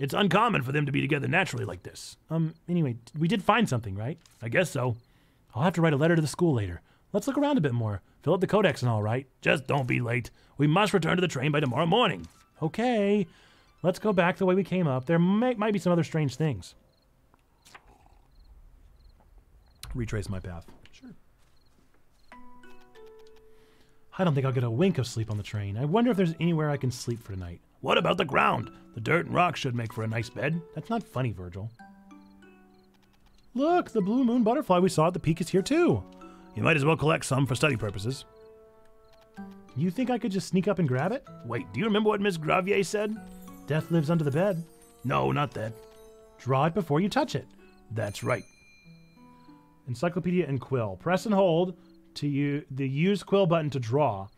B: It's uncommon for them to be together naturally like this.
A: Um, anyway, we did find something, right?
B: I guess so.
A: I'll have to write a letter to the school later. Let's look around a bit more. Fill up the codex and all, right?
B: Just don't be late. We must return to the train by tomorrow morning.
A: Okay. Let's go back the way we came up. There may, might be some other strange things. Retrace my path. Sure. I don't think I'll get a wink of sleep on the train. I wonder if there's anywhere I can sleep for tonight.
B: What about the ground? The dirt and rocks should make for a nice bed.
A: That's not funny, Virgil. Look, the blue moon butterfly we saw at the peak is here too.
B: You might as well collect some for study purposes.
A: You think I could just sneak up and grab it?
B: Wait, do you remember what Miss Gravier said?
A: Death lives under the bed.
B: No, not that.
A: Draw it before you touch it.
B: That's right.
A: Encyclopedia and quill. Press and hold to u- the use quill button to draw.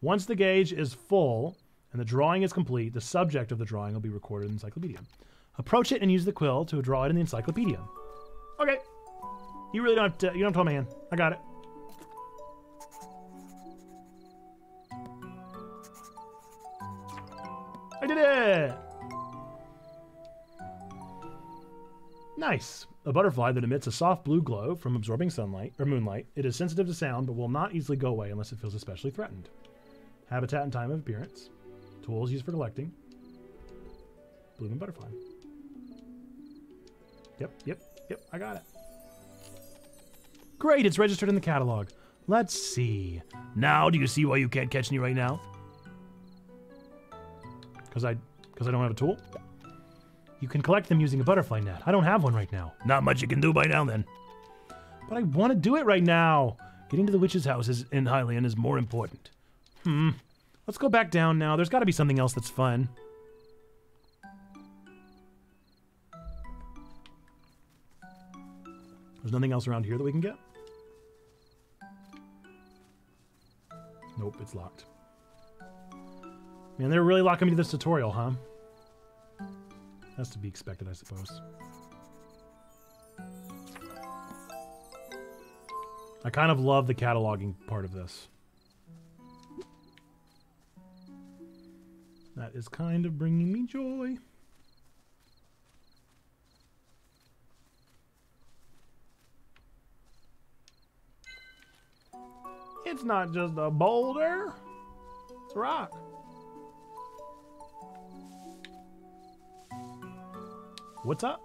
A: Once the gauge is full and the drawing is complete, the subject of the drawing will be recorded in the encyclopedia. Approach it and use the quill to draw it in the encyclopedia. Okay. You really don't have to, you don't have to hold my hand. I got it. I did it! Nice. A butterfly that emits a soft blue glow from absorbing sunlight or moonlight. It is sensitive to sound, but will not easily go away unless it feels especially threatened. Habitat and time of appearance. Tools used for collecting. Blooming butterfly. Yep, yep, yep, I got it. Great, it's registered in the catalog. Let's see.
B: Now, do you see why you can't catch me right now?
A: Because I, because I don't have a tool? You can collect them using a butterfly net. I don't have one right now.
B: Not much you can do by now, then.
A: But I want to do it right now. Getting to the witch's house is, in Hylian is more important. Hmm. Let's go back down now. There's got to be something else that's fun. There's nothing else around here that we can get? Nope, it's locked. Man, they're really locking me to this tutorial, huh? That's to be expected, I suppose. I kind of love the cataloging part of this. That is kind of bringing me joy. It's not just a boulder, it's a rock. What's up?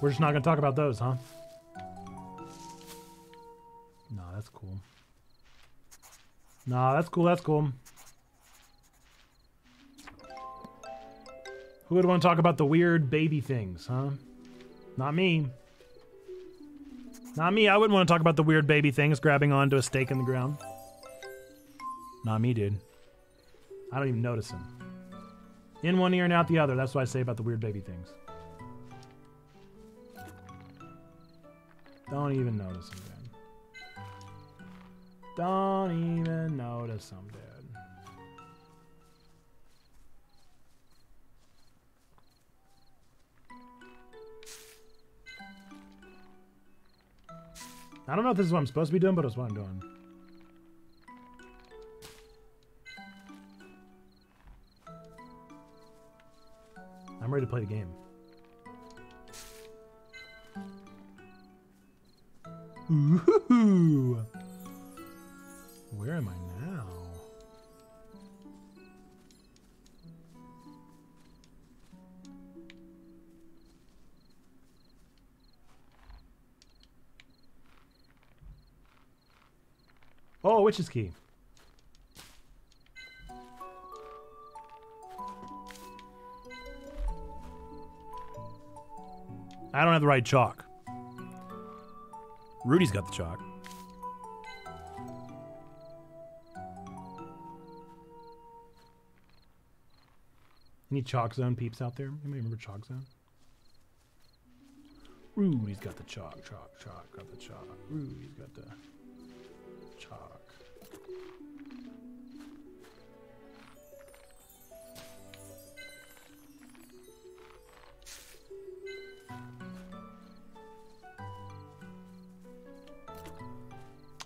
A: We're just not going to talk about those, huh? No, that's cool. No, that's cool, that's cool. Who would want to talk about the weird baby things, huh? Not me. Not me. I wouldn't want to talk about the weird baby things grabbing onto a stake in the ground. Not me, dude. I don't even notice them. In one ear and out the other. That's what I say about the weird baby things. Don't even notice them, dude. Don't even notice them, dude. I don't know if this is what I'm supposed to be doing, but it's what I'm doing. I'm ready to play the game. Ooh. Where am I now? Witch's key. I don't have the right chalk. Rudy's got the chalk. Any ChalkZone peeps out there? Anybody remember ChalkZone? Rudy's got the chalk, chalk, chalk, got the chalk. Rudy's got the chalk.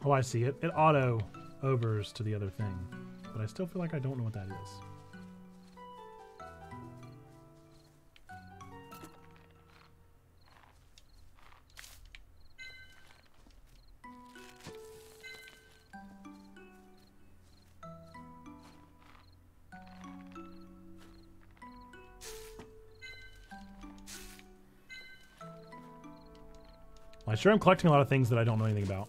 A: Oh, I see it. It auto overs to the other thing. But I still feel like I don't know what that is. I sure I'm collecting a lot of things that I don't know anything about.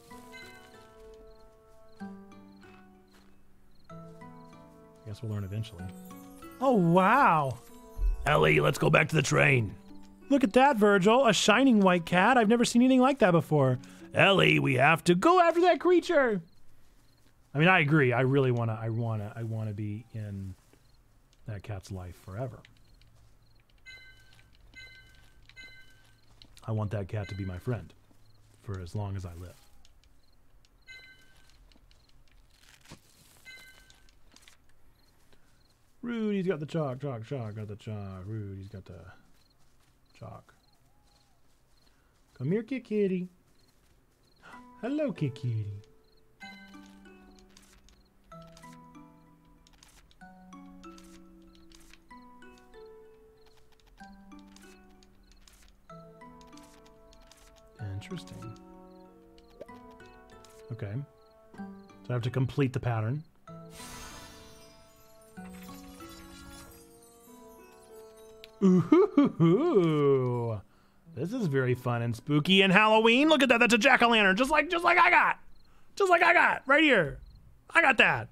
A: I guess we'll learn eventually. Oh, wow.
B: Ellie, let's go back to the train.
A: Look at that, Virgil. A shining white cat. I've never seen anything like that before.
B: Ellie, we have to go
A: Go after that creature. I mean, I agree. I really want to I want to I want to be in that cat's life forever. I want that cat to be my friend for as long as I live. Rudy's got the chalk, chalk, chalk, got the chalk. Rudy's got the chalk. Come here, Kit Kitty. Hello, Kit Kitty. Interesting. Okay. So I have to complete the pattern. Ooh, this is very fun and spooky and Halloween. Look at that. That's a jack o' lantern, just like just like I got, just like I got right here. I got that.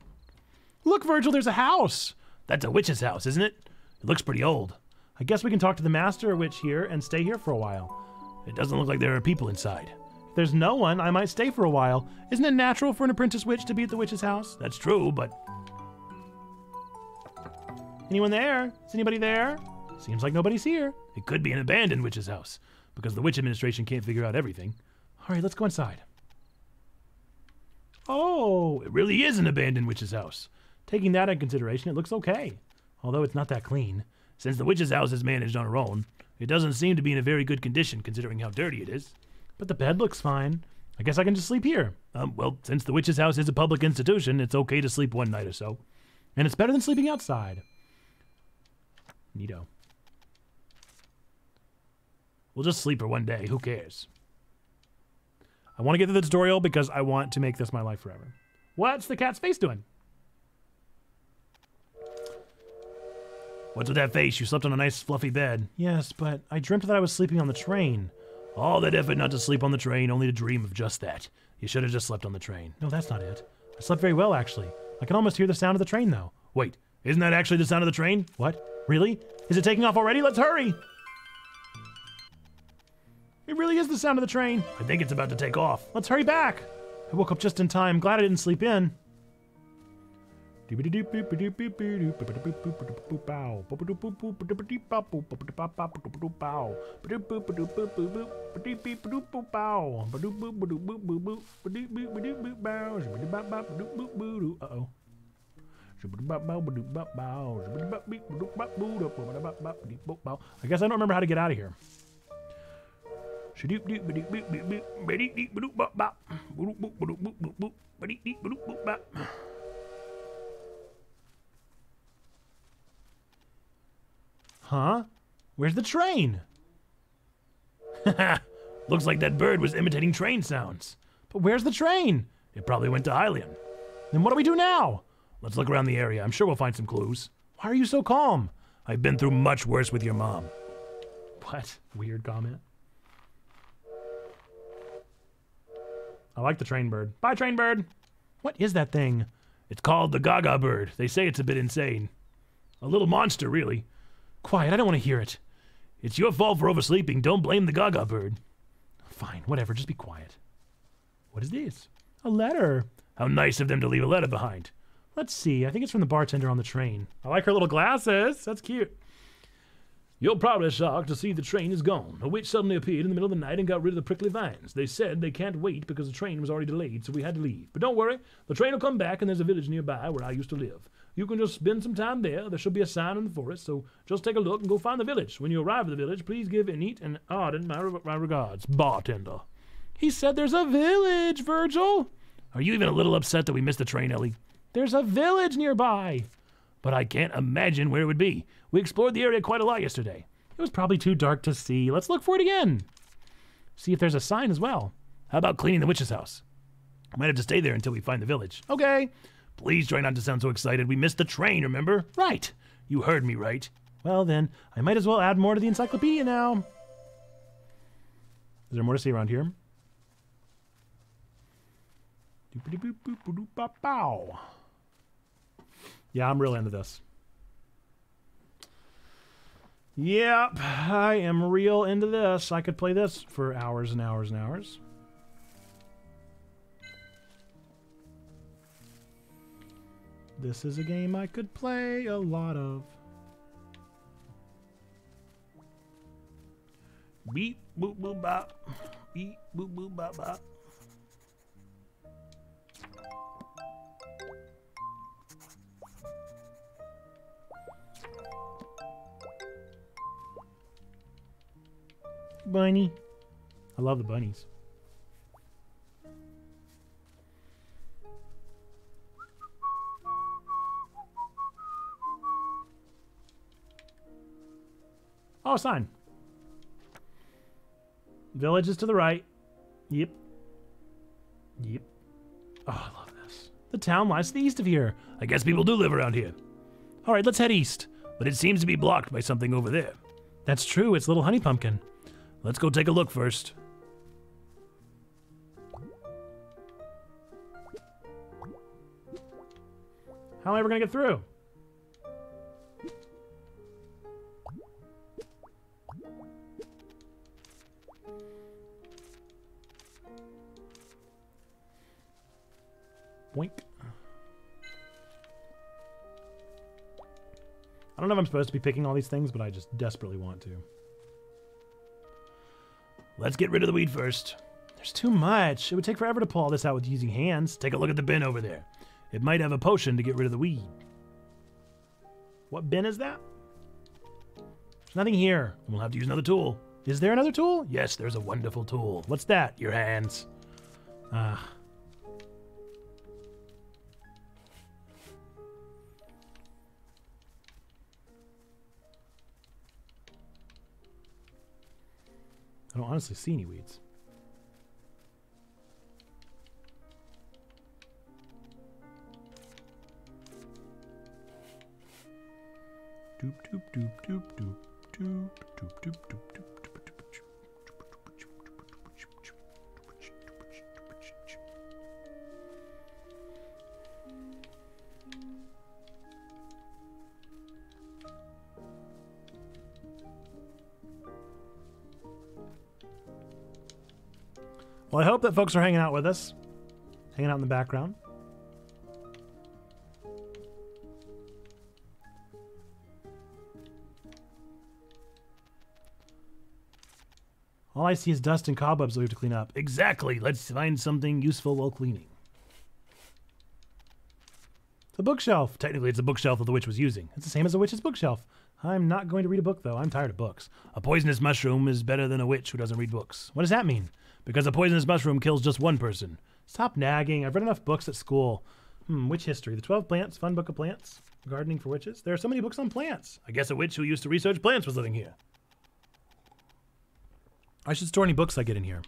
A: Look, Virgil. There's a house.
B: That's a witch's house, isn't it? It looks pretty old.
A: I guess we can talk to the master witch here and stay here for a while.
B: It doesn't look like there are people inside.
A: If there's no one, I might stay for a while. Isn't it natural for an apprentice witch to be at the witch's house?
B: That's true, but
A: Anyone there? Is anybody there? Seems like nobody's here.
B: it could be an abandoned witch's house because the witch administration can't figure out everything.
A: All right, let's go inside. Oh,
B: It really is an abandoned witch's house.
A: taking that into consideration, it looks okay. Although it's not that clean.
B: Since the witch's house is managed on her own, it doesn't seem to be in a very good condition considering how dirty it is.
A: But the bed looks fine. I guess I can just sleep here.
B: Um, well, since the witch's house is a public institution, it's okay to sleep one night or so.
A: And it's better than sleeping outside. Neato.
B: We'll just sleep for one day. Who cares?
A: I want to get through the tutorial because I want to make this my life forever. What's the cat's face doing?
B: What's with that face? You slept on a nice fluffy bed.
A: Yes, but I dreamt that I was sleeping on the train.
B: All that effort not to sleep on the train, only to dream of just that. You should have just slept on the train.
A: No, that's not it. I slept very well, actually. I can almost hear the sound of the train, though.
B: Wait, isn't that actually the sound of the train?
A: What? Really? Is it taking off already? Let's hurry! It really is the sound of the train.
B: I think it's about to take off.
A: Let's hurry back. I woke up just in time. Glad I didn't sleep in. Uh-oh. I guess I don't remember how to get out of here. Huh? Where's the train?
B: Looks like that bird was imitating train sounds.
A: But where's the train?
B: It probably went to Hylian.
A: Then what do we do now?
B: Let's look around the area. I'm sure we'll find some clues.
A: Why are you so calm?
B: I've been through much worse with your mom.
A: What? Weird comment. I like the train bird. Bye, train bird. What is that thing?
B: It's called the Gaga bird. They say it's a bit insane. A little monster, really.
A: Quiet, I don't want to hear it.
B: It's your fault for oversleeping. Don't blame the Gaga bird.
A: Fine, whatever, just be quiet. What is this? A letter.
B: How nice of them to leave a letter behind.
A: Let's see, I think it's from the bartender on the train. I like her little glasses. That's cute.
B: You're probably shocked to see the train is gone. A witch suddenly appeared in the middle of the night and got rid of the prickly vines. They said they can't wait because the train was already delayed, so we had to leave. But don't worry, the train will come back and there's a village nearby where I used to live. You can just spend some time there. There should be a sign in the forest, so just take a look and go find the village. When you arrive at the village, please give Anit and Arden my, my regards. Bartender.
A: He said there's a village, Virgil.
B: Are you even a little upset that we missed the train, Ellie?
A: There's a village nearby.
B: But I can't imagine where it would be. We explored the area quite a lot yesterday.
A: It was probably too dark to see. Let's look for it again. See if there's a sign as well.
B: How about cleaning the witch's house? Might have to stay there until we find the village.
A: Okay.
B: Please try not to sound so excited. We missed the train, remember?
A: Right.
B: You heard me right.
A: Well, then, I might as well add more to the encyclopedia now. Is there more to see around here? Yeah, I'm really into this. Yep, I am real into this. I could play this for hours and hours and hours. This is a game I could play a lot of. Beep boop boop bop. Beep boop boop bop bop. Bunny. I love the bunnies. Oh, sign. Village is to the right. Yep. Yep. Oh, I love this. The town lies to the east of here.
B: I guess people do live around here.
A: All right, let's head east.
B: But it seems to be blocked by something over there.
A: That's true. It's Little Honey Pumpkin.
B: Let's go take a look first.
A: How am I ever going to get through? Boink. I don't know if I'm supposed to be picking all these things, but I just desperately want to.
B: Let's get rid of the weed first.
A: There's too much. It would take forever to pull all this out with using hands.
B: Take a look at the bin over there. It might have a potion to get rid of the weed.
A: What bin is that? There's nothing here.
B: We'll have to use another tool.
A: Is there another tool?
B: Yes, there's a wonderful tool.
A: What's that?
B: Your hands.
A: Ah. I don't honestly see any weeds. Doop doop doop doop doop doop doop doop doop doop Well, I hope that folks are hanging out with us, hanging out in the background. All I see is dust and cobwebs that we have to clean up.
B: Exactly. Let's find something useful while cleaning.
A: A bookshelf.
B: Technically, it's a bookshelf that the witch was using.
A: It's the same as a witch's bookshelf. I'm not going to read a book, though. I'm tired of books.
B: A poisonous mushroom is better than a witch who doesn't read books.
A: What does that mean?
B: Because a poisonous mushroom kills just one person.
A: Stop nagging. I've read enough books at school. Hmm, witch history. The 12 Plants, Fun Book of Plants. Gardening for Witches. There are so many books on plants.
B: I guess a witch who used to research plants was living here.
A: I should store any books I get in here.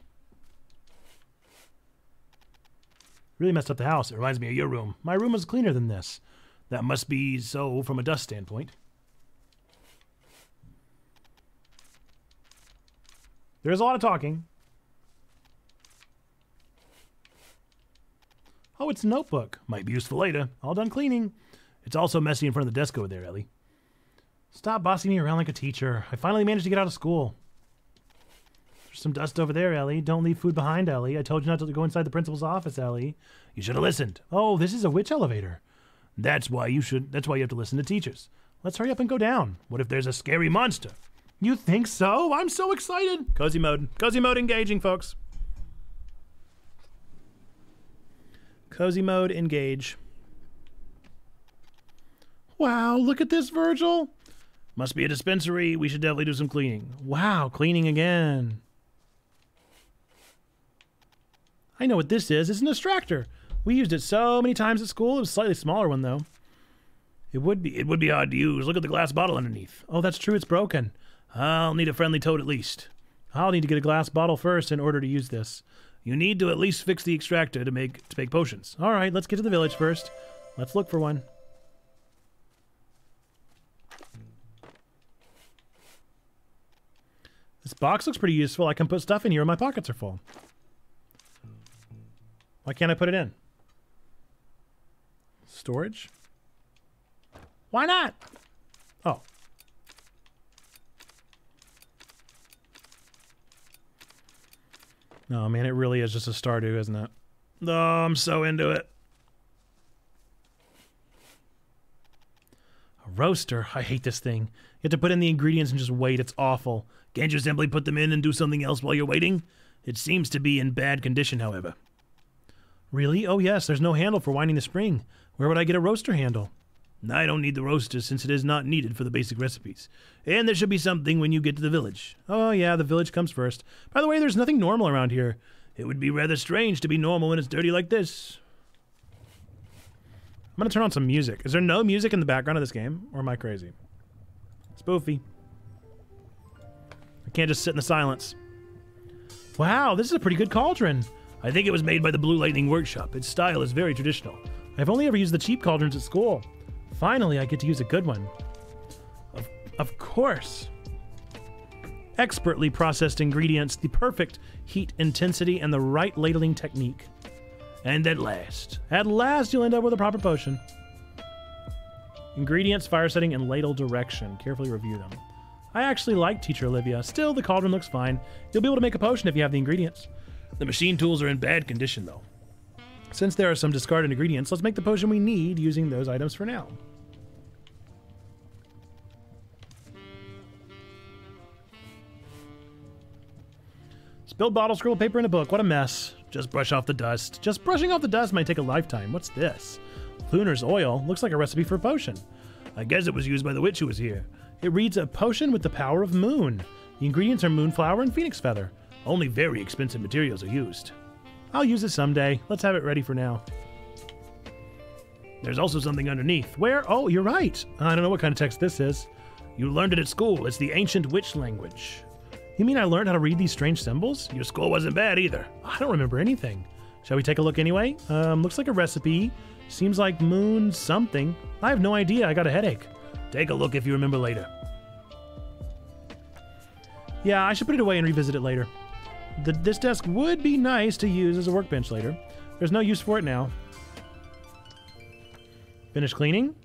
A: Really messed up the house.
B: It reminds me of your room.
A: My room is cleaner than this.
B: That must be so from a dust standpoint.
A: There's a lot of talking. Oh, it's a notebook.
B: Might be useful later.
A: All done cleaning.
B: It's also messy in front of the desk over there, Ellie.
A: Stop bossing me around like a teacher. I finally managed to get out of school. There's some dust over there, Ellie. Don't leave food behind, Ellie. I told you not to go inside the principal's office, Ellie.
B: You should have listened.
A: Oh, this is a witch elevator.
B: That's why you should that's why you have to listen to teachers.
A: Let's hurry up and go down.
B: What if there's a scary monster?
A: You think so? I'm so excited. Cozy mode. Cozy mode engaging, folks. Cozy mode engage. Wow, look at this, Virgil.
B: Must be a dispensary. We should definitely do some cleaning.
A: Wow, cleaning again. I know what this is. It's an extractor. We used it so many times at school. It was a slightly smaller one, though.
B: It would be it would be hard to use. Look at the glass bottle underneath.
A: Oh, that's true. It's broken.
B: I'll need a friendly toad at least.
A: I'll need to get a glass bottle first in order to use this.
B: You need to at least fix the extractor to make to make potions.
A: All right, let's get to the village first. Let's look for one. This box looks pretty useful. I can put stuff in here and my pockets are full. Why can't I put it in? Storage? Why not? Oh. Oh man, it really is just a Stardew, isn't it? Oh, I'm so into it. A roaster. I hate this thing. You have to put in the ingredients and just wait. It's awful. Can't you simply put them in and do something else while you're waiting? It seems to be in bad condition, however. Really? Oh, yes, there's no handle for winding the spring. Where would I get a roaster handle? I don't need the roaster since it is not needed for the basic recipes. And there should be something when you get to the village. Oh, yeah, the village comes first. By the way, there's nothing normal around here. It would be rather strange to be normal when it's dirty like this. I'm to turn on some music. Is there no music in the background of this game? Or am I crazy? Spoopy. I can't just sit in the silence. Wow, this is a pretty good cauldron. I think it was made by the Blue Lightning Workshop. Its style is very traditional. I've only ever used the cheap cauldrons at school. Finally, I get to use a good one. Of, of course. Expertly processed ingredients, the perfect heat intensity, and the right ladling technique. And at last, at last, you'll end up with a proper potion. Ingredients, fire setting, and ladle direction. Carefully review them. I actually like Teacher Olivia. Still, the cauldron looks fine. You'll be able to make a potion if you have the ingredients. The machine tools are in bad condition, though. Since there are some discarded ingredients, let's make the potion we need using those items for now. Spilled bottle, scribbled paper, and a book. What a mess. Just brush off the dust. Just brushing off the dust might take a lifetime. What's this? Luner's oil. Looks like a recipe for a potion. I guess it was used by the witch who was here. It reads a potion with the power of moon. The ingredients are moonflower and phoenix feather. Only very expensive materials are used. I'll use it someday. Let's have it ready for now. There's also something underneath. Where? Oh, you're right. I don't know what kind of text this is. You learned it at school. It's the ancient witch language. You mean I learned how to read these strange symbols? Your school wasn't bad either. I don't remember anything. Shall we take a look anyway? Um, looks like a recipe. Seems like moon something. I have no idea. I got a headache. Take a look if you remember later. Yeah, I should put it away and revisit it later. The, this desk would be nice to use as a workbench later. There's no use for it now. Finish cleaning?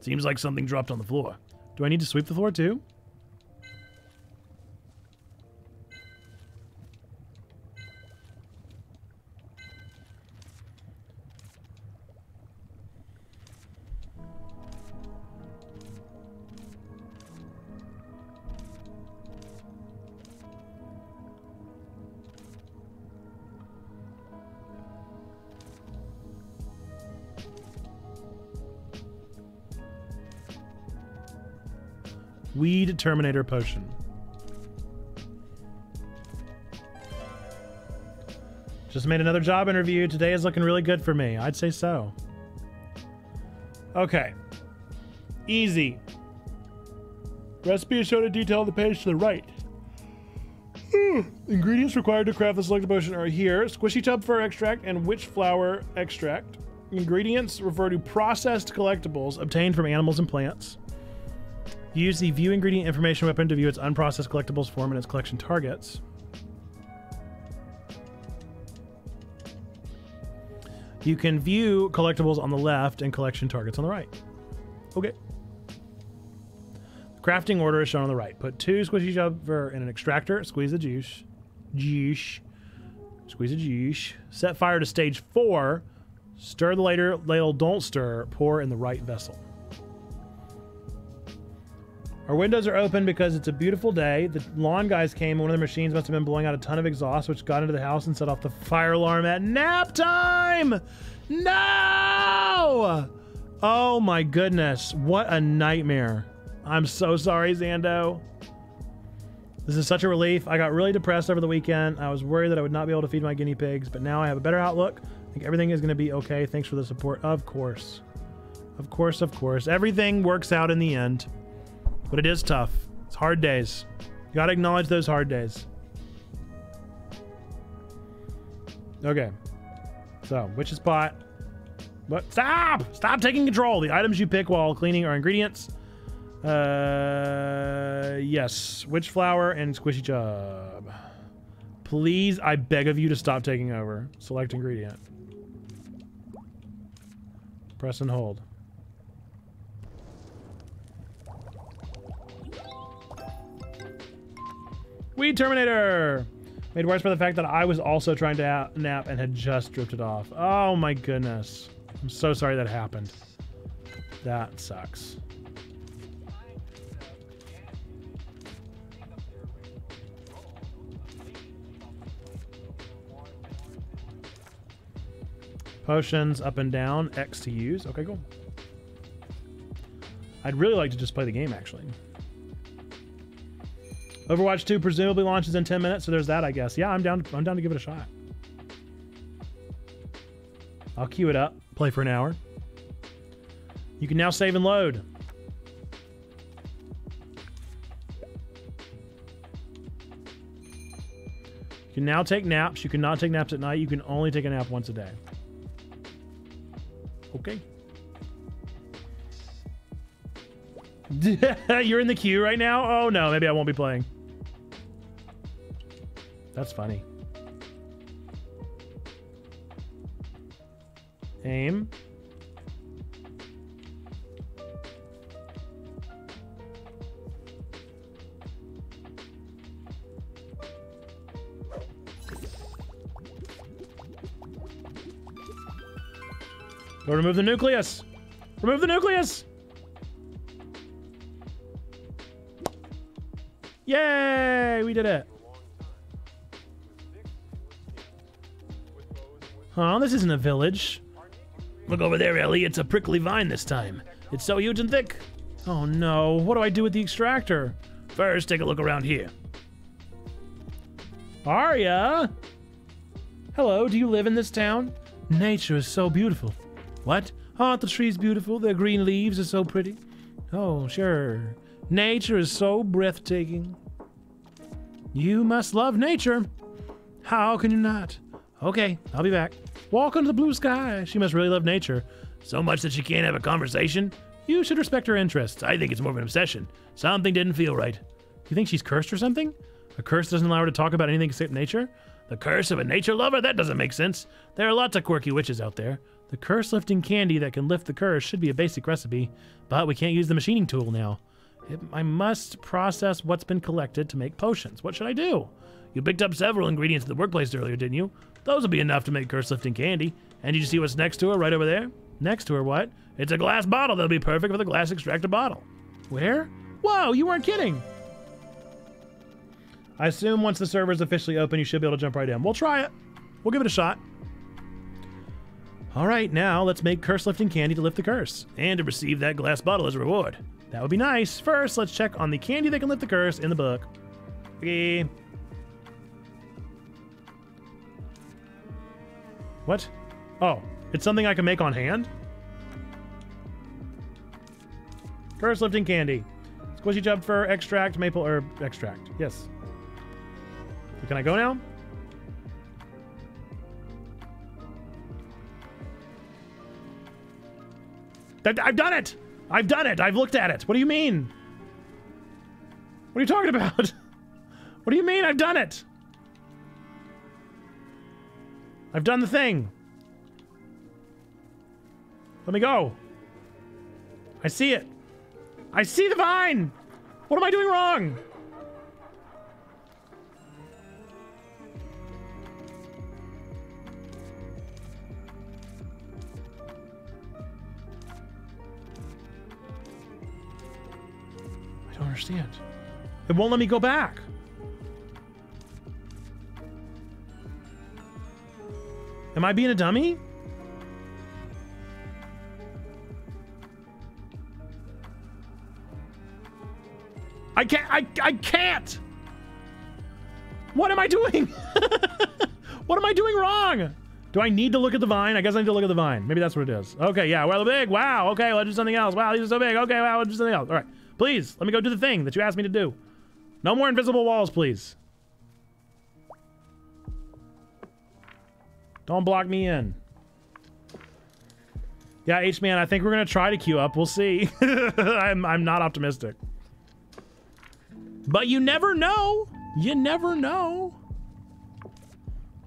A: Seems like something dropped on the floor. Do I need to sweep the floor too? Weed Terminator Potion. Just made another job interview. Today is looking really good for me. I'd say so. Okay. Easy. Recipe is shown in detail on the page to the right. Hmm. Ingredients required to craft the selected potion are here squishy chub fur extract and witch flower extract. Ingredients refer to processed collectibles obtained from animals and plants. Use the View Ingredient Information weapon to view its unprocessed collectibles form and its collection targets. You can view collectibles on the left and collection targets on the right. Okay. Crafting order is shown on the right. Put two squishy jumper in an extractor. Squeeze the juice. Juice. Squeeze the juice. Set fire to stage four. Stir the later ladle. Don't stir. Pour in the right vessel. Our windows are open because it's a beautiful day. The lawn guys came. One of the machines must have been blowing out a ton of exhaust, which got into the house and set off the fire alarm at nap time. No! Oh my goodness. What a nightmare. I'm so sorry, Zando. This is such a relief. I got really depressed over the weekend. I was worried that I would not be able to feed my guinea pigs, but now I have a better outlook. I think everything is going to be okay. Thanks for the support. Of course. Of course, of course. Everything works out in the end. But it is tough. It's hard days. You gotta acknowledge those hard days. Okay. So, witch's pot. But Stop! Stop taking control. The items you pick while cleaning are ingredients. Uh, yes. Witch flower and squishy chub. Please, I beg of you to stop taking over. Select ingredient. Press and hold. Weed Terminator! Made worse by the fact that I was also trying to nap and had just drifted off. Oh my goodness. I'm so sorry that happened. That sucks. Potions up and down, X to use. Okay, cool. I'd really like to just play the game actually. Overwatch 2 presumably launches in 10 minutes, so there's that, I guess. Yeah, I'm down I'm down to give it a shot. I'll queue it up, play for an hour. You can now save and load. You can now take naps. You cannot take naps at night. You can only take a nap once a day. Okay. You're in the queue right now? Oh no, maybe I won't be playing. That's funny. Aim. Go remove the nucleus. Remove the nucleus. Yay! We did it. Huh? This isn't a village. Look over there, Ellie. It's a prickly vine this time. It's so huge and thick. Oh no. What do I do with the extractor? First, take a look around here. Arya? Hello, do you live in this town? Nature is so beautiful. What? Aren't the trees beautiful? Their green leaves are so pretty. Oh, sure. Nature is so breathtaking. You must love nature. How can you not? Okay, I'll be back. Walk under the blue sky. She must really love nature. So much that she can't have a conversation. You should respect her interests. I think it's more of an obsession. Something didn't feel right. You think she's cursed or something? A curse doesn't allow her to talk about anything except nature? The curse of a nature lover? That doesn't make sense. There are lots of quirky witches out there. The curse lifting candy that can lift the curse should be a basic recipe, but we can't use the machining tool now. I must process what's been collected to make potions. What should I do? You picked up several ingredients at the workplace earlier, didn't you? Those will be enough to make curse lifting candy. And did you see what's next to her right over there? Next to her, what? It's a glass bottle that'll be perfect for the glass extractor bottle. Where? Whoa, you weren't kidding. I assume once the server is officially open, you should be able to jump right in. We'll try it. We'll give it a shot. All right, now let's make curse lifting candy to lift the curse and to receive that glass bottle as a reward. That would be nice. First, let's check on the candy that can lift the curse in the book. Okay. What? Oh, it's something I can make on hand? Curse lifting candy. Squishy chub fur extract, maple herb extract. Yes. So can I go now? I've done it! I've done it! I've looked at it! What do you mean? What are you talking about? what do you mean I've done it? I've done the thing. Let me go. I see it. I see the vine! What am I doing wrong? I don't understand. It won't let me go back. Am I being a dummy? I can't. I, I can't. What am I doing? what am I doing wrong? Do I need to look at the vine? I guess I need to look at the vine. Maybe that's what it is. Okay, yeah. Well, the big. Wow. Okay, let's do something else. Wow, these are so big. Okay, wow, let's do something else. All right. Please, let me go do the thing that you asked me to do. No more invisible walls, please. Don't block me in. Yeah, H-Man, I think we're going to try to queue up. We'll see. I'm, I'm not optimistic. But you never know. You never know.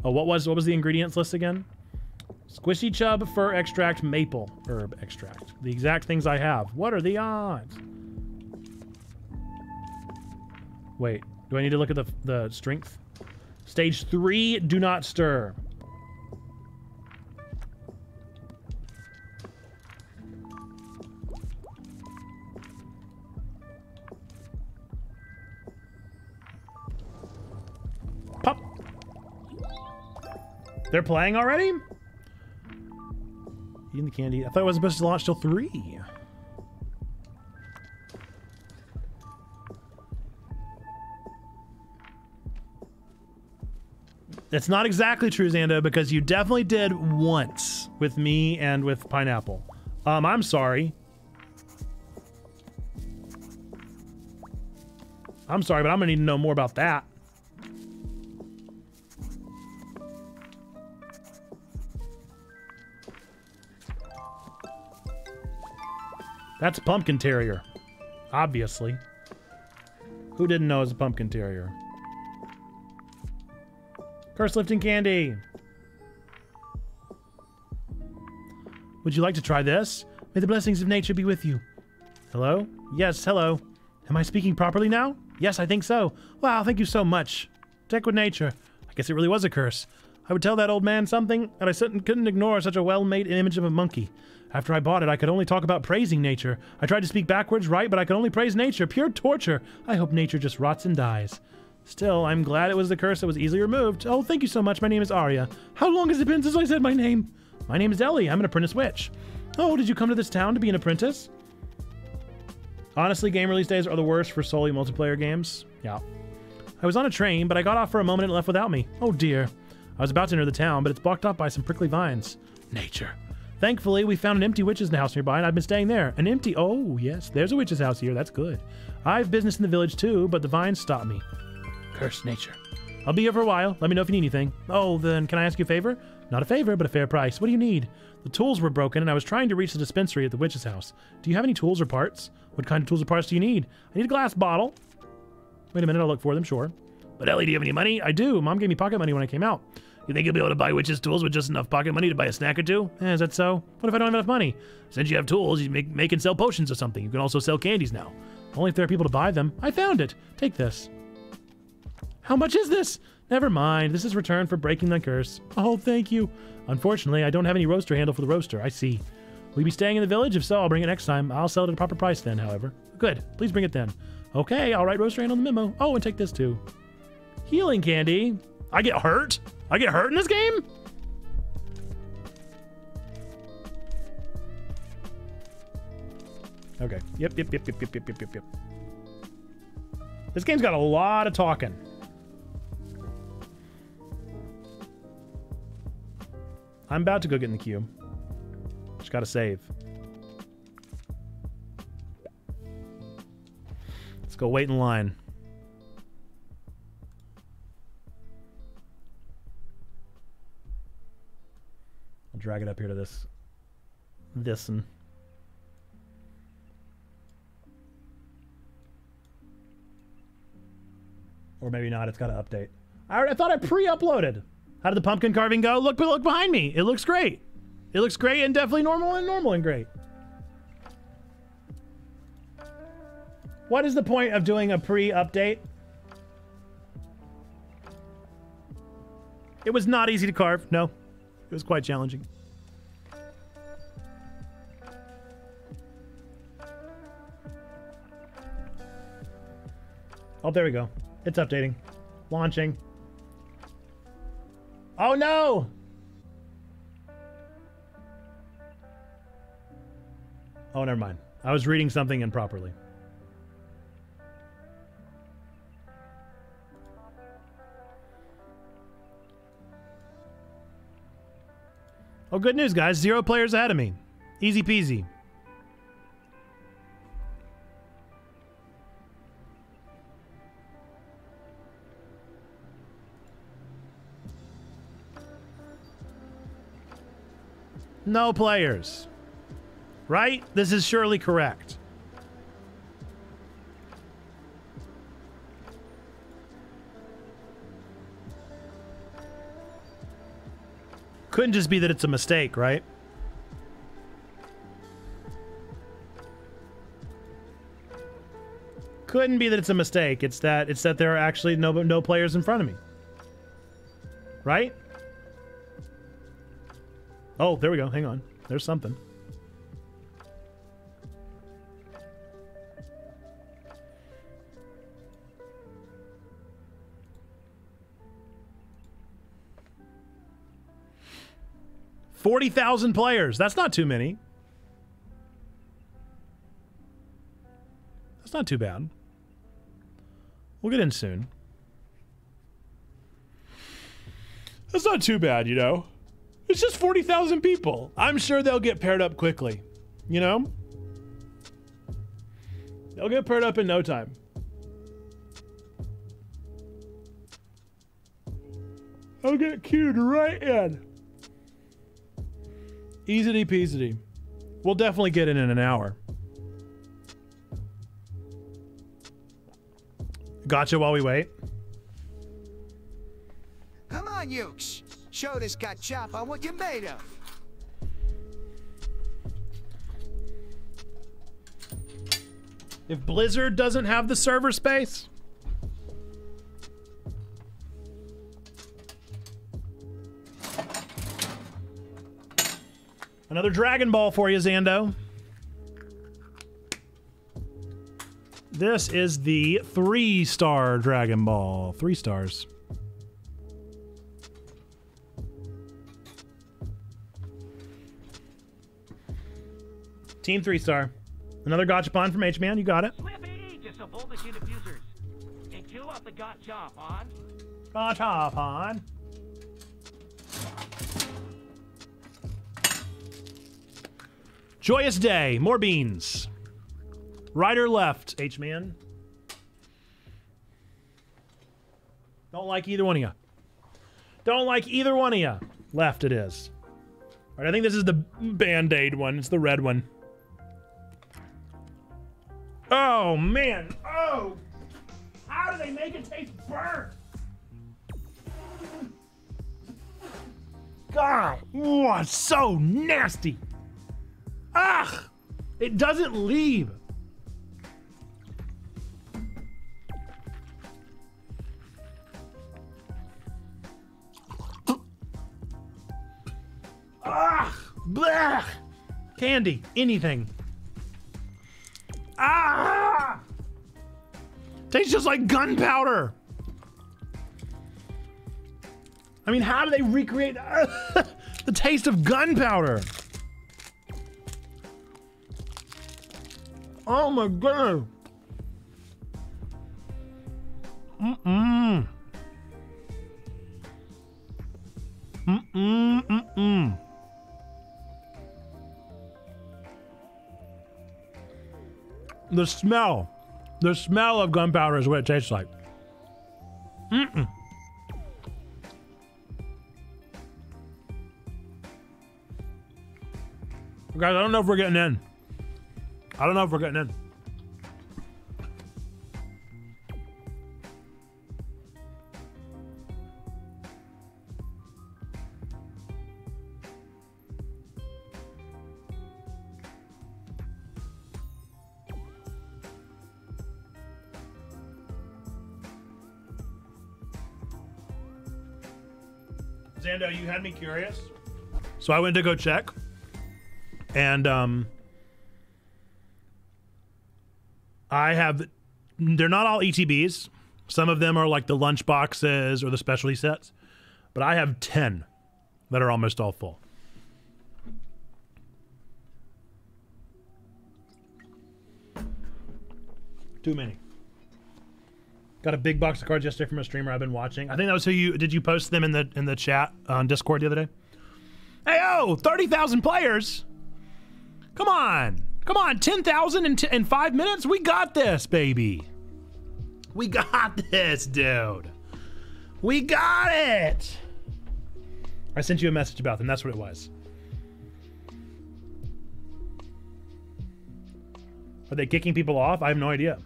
A: Oh, what was what was the ingredients list again? Squishy chub, fur extract, maple herb extract. The exact things I have. What are the odds? Wait, do I need to look at the, the strength? Stage three, do not stir. Pop. They're playing already? Eating the candy. I thought it was supposed to launch till three. That's not exactly true, Zando, because you definitely did once with me and with Pineapple. Um, I'm sorry. I'm sorry, but I'm gonna need to know more about that. That's a pumpkin terrier. Obviously. Who didn't know it was a pumpkin terrier? Curse lifting candy. Would you like to try this? May the blessings of nature be with you. Hello? Yes, hello. Am I speaking properly now? Yes, I think so. Wow, thank you so much. Tech with nature. I guess it really was a curse. I would tell that old man something, and I couldn't ignore such a well-made image of a monkey. After I bought it, I could only talk about praising nature. I tried to speak backwards, right, but I could only praise nature. Pure torture. I hope nature just rots and dies. Still, I'm glad it was the curse that was easily removed. Oh, thank you so much. My name is Arya. How long has it been since I said my name? My name is Ellie. I'm an apprentice witch. Oh, did you come to this town to be an apprentice? Honestly, game release days are the worst for solely multiplayer games. Yeah. I was on a train, but I got off for a moment and left without me. Oh dear. I was about to enter the town, but it's blocked off by some prickly vines. Nature. Thankfully, we found an empty witch's house nearby, and I've been staying there. An empty. Oh, yes, there's a witch's house here. That's good. I have business in the village too, but the vines stop me. Curse nature. I'll be here for a while. Let me know if you need anything. Oh, then can I ask you a favor? Not a favor, but a fair price. What do you need? The tools were broken, and I was trying to reach the dispensary at the witch's house. Do you have any tools or parts? What kind of tools or parts do you need? I need a glass bottle. Wait a minute, I'll look for them, sure. But Ellie, do you have any money? I do. Mom gave me pocket money when I came out. You think you'll be able to buy witch's tools with just enough pocket money to buy a snack or two? Eh, is that so? What if I don't have enough money? Since you have tools, you make, make and sell potions or something. You can also sell candies now. Only if there are people to buy them. I found it. Take this. How much is this? Never mind. This is return for breaking the curse. Oh, thank you. Unfortunately, I don't have any roaster handle for the roaster. I see. Will you be staying in the village? If so, I'll bring it next time. I'll sell it at a proper price then, however. Good. Please bring it then. Okay, I'll write roaster handle the memo. Oh, and take this too. Healing candy. I get hurt? I get hurt in this game? Okay. Yep, yep, yep, yep, yep, yep, yep, yep, yep. This game's got a lot of talking. I'm about to go get in the queue. Just gotta save. Let's go wait in line. I'll drag it up here to this. This and. Or maybe not. It's got to update. I, I thought I pre-uploaded. How did the pumpkin carving go? Look, look behind me. It looks great. It looks great and definitely normal and normal and great. What is the point of doing a pre-update? It was not easy to carve. No, it was quite challenging. Oh, there we go. It's updating. Launching. Oh no! Oh, never mind. I was reading something improperly. Oh, good news, guys. Zero players ahead of me. Easy peasy. No players. Right? This is surely correct. Couldn't just be that it's a mistake, right? Couldn't be that it's a mistake. It's that it's that there are actually no no players in front of me. Right? Oh, there we go. Hang on. There's something. Forty thousand players. That's not too many. That's not too bad. We'll get in soon. That's not too bad, you know. It's just 40,000 people. I'm sure they'll get paired up quickly. You know? They'll get paired up in no time. I'll get queued right in. Easy peasy. We'll definitely get in in an hour. Gotcha while we wait.
D: Come on, Ukes. Show this got chop what you're made of.
A: If Blizzard doesn't have the server space, another Dragon Ball for you, Zando. This is the three star Dragon Ball. Three stars. Team three star. Another gachapon from H Man. You got it.
E: Slip AD just a voltage diffusers. And kill up the got chop on.
A: Gachapon. Joyous day. More beans. Right or left, H Man? Don't like either one of you. Don't like either one of you. Left it is. All right, I think this is the band aid one. It's the red one. Oh, man. Oh. How do they make it taste burnt? God. Oh, it's so nasty. Ugh. It doesn't leave. Ah, blech. Candy, anything. Ah! Tastes just like gunpowder. I mean, how do they recreate the taste of gunpowder? Oh my god. Mm-mm. Mm-mm, mm-mm. The smell. The smell of gunpowder is what it tastes like. Mm-mm. Guys, I don't know if we're getting in. I don't know if we're getting in. Curious. So I went to go check. And um I have they're not all ETBs. Some of them are like the lunch boxes or the specialty sets. But I have 10 that are almost all full. Too many. Got a big box of cards yesterday from a streamer I've been watching. I think that was who you did you post them in the in the chat on Discord the other day? Hey oh, 30,000 players. Come on. Come on, 10,000 in, in 5 minutes? We got this, baby. We got this, dude. We got it. I sent you a message about them. That's what it was. Are they kicking people off? I have no idea.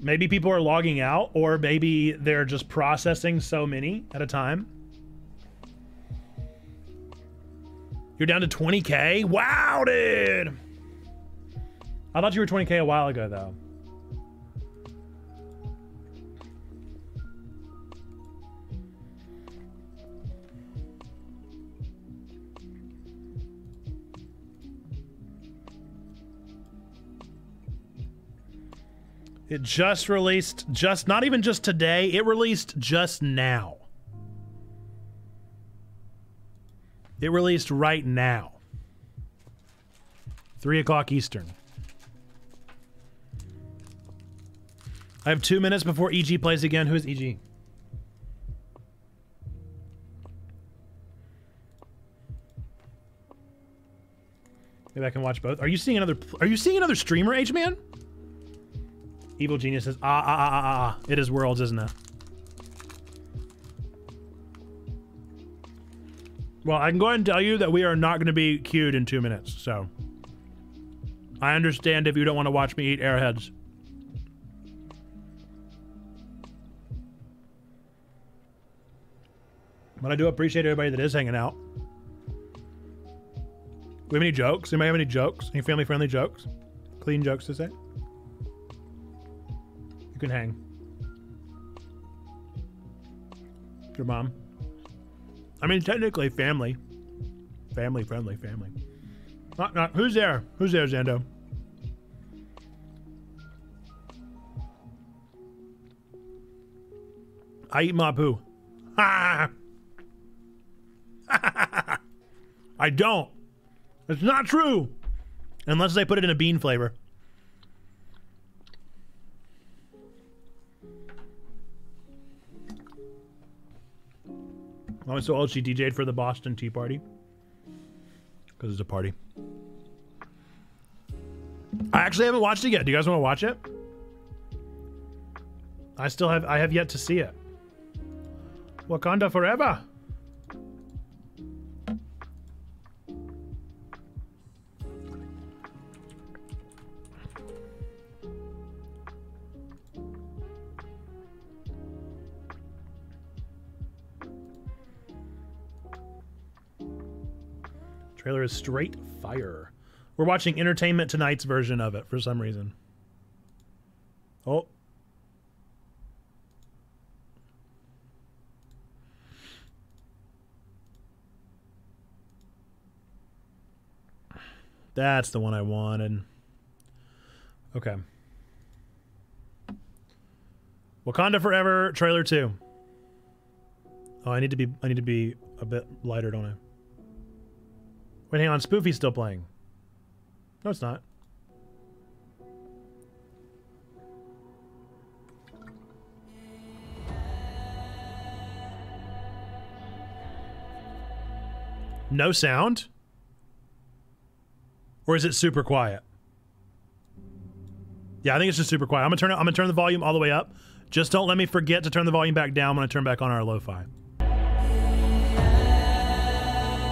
A: Maybe people are logging out, or maybe they're just processing so many at a time. You're down to 20k? Wow, dude! I thought you were 20k a while ago, though. It just released, just not even just today, it released just now. It released right now. Three o'clock Eastern. I have two minutes before EG plays again. Who is EG? Maybe I can watch both. Are you seeing another? Are you seeing another streamer, H man? Evil Genius says, ah, ah, ah, ah, ah, ah. It is Worlds, isn't it? Well, I can go ahead and tell you that we are not going to be queued in two minutes, so. I understand if you don't want to watch me eat airheads. But I do appreciate everybody that is hanging out. Do We have any jokes? Anybody have any jokes? Any family friendly jokes? Clean jokes to say? You can hang. Your mom. I mean, technically, family. Family friendly, family. Not, not. Who's there? Who's there, Zando? I eat my poo. Ha! I don't. It's not true. Unless they put it in a bean flavor. Oh, so old she DJ'd for the Boston Tea Party. Because it's a party. I actually haven't watched it yet. Do you guys want to watch it? I still have I have yet to see it. Wakanda forever. Trailer is straight fire. We're watching Entertainment Tonight's version of it for some reason. Oh. That's the one I wanted. Okay. Wakanda Forever trailer 2. Oh, I need to be I need to be a bit lighter, don't I? Wait, hang on. Spoofy's still playing. No, it's not. No sound? Or is it super quiet? Yeah, I think it's just super quiet. I'm gonna turn it, I'm gonna turn the volume all the way up. Just don't let me forget to turn the volume back down when I turn back on our lo-fi.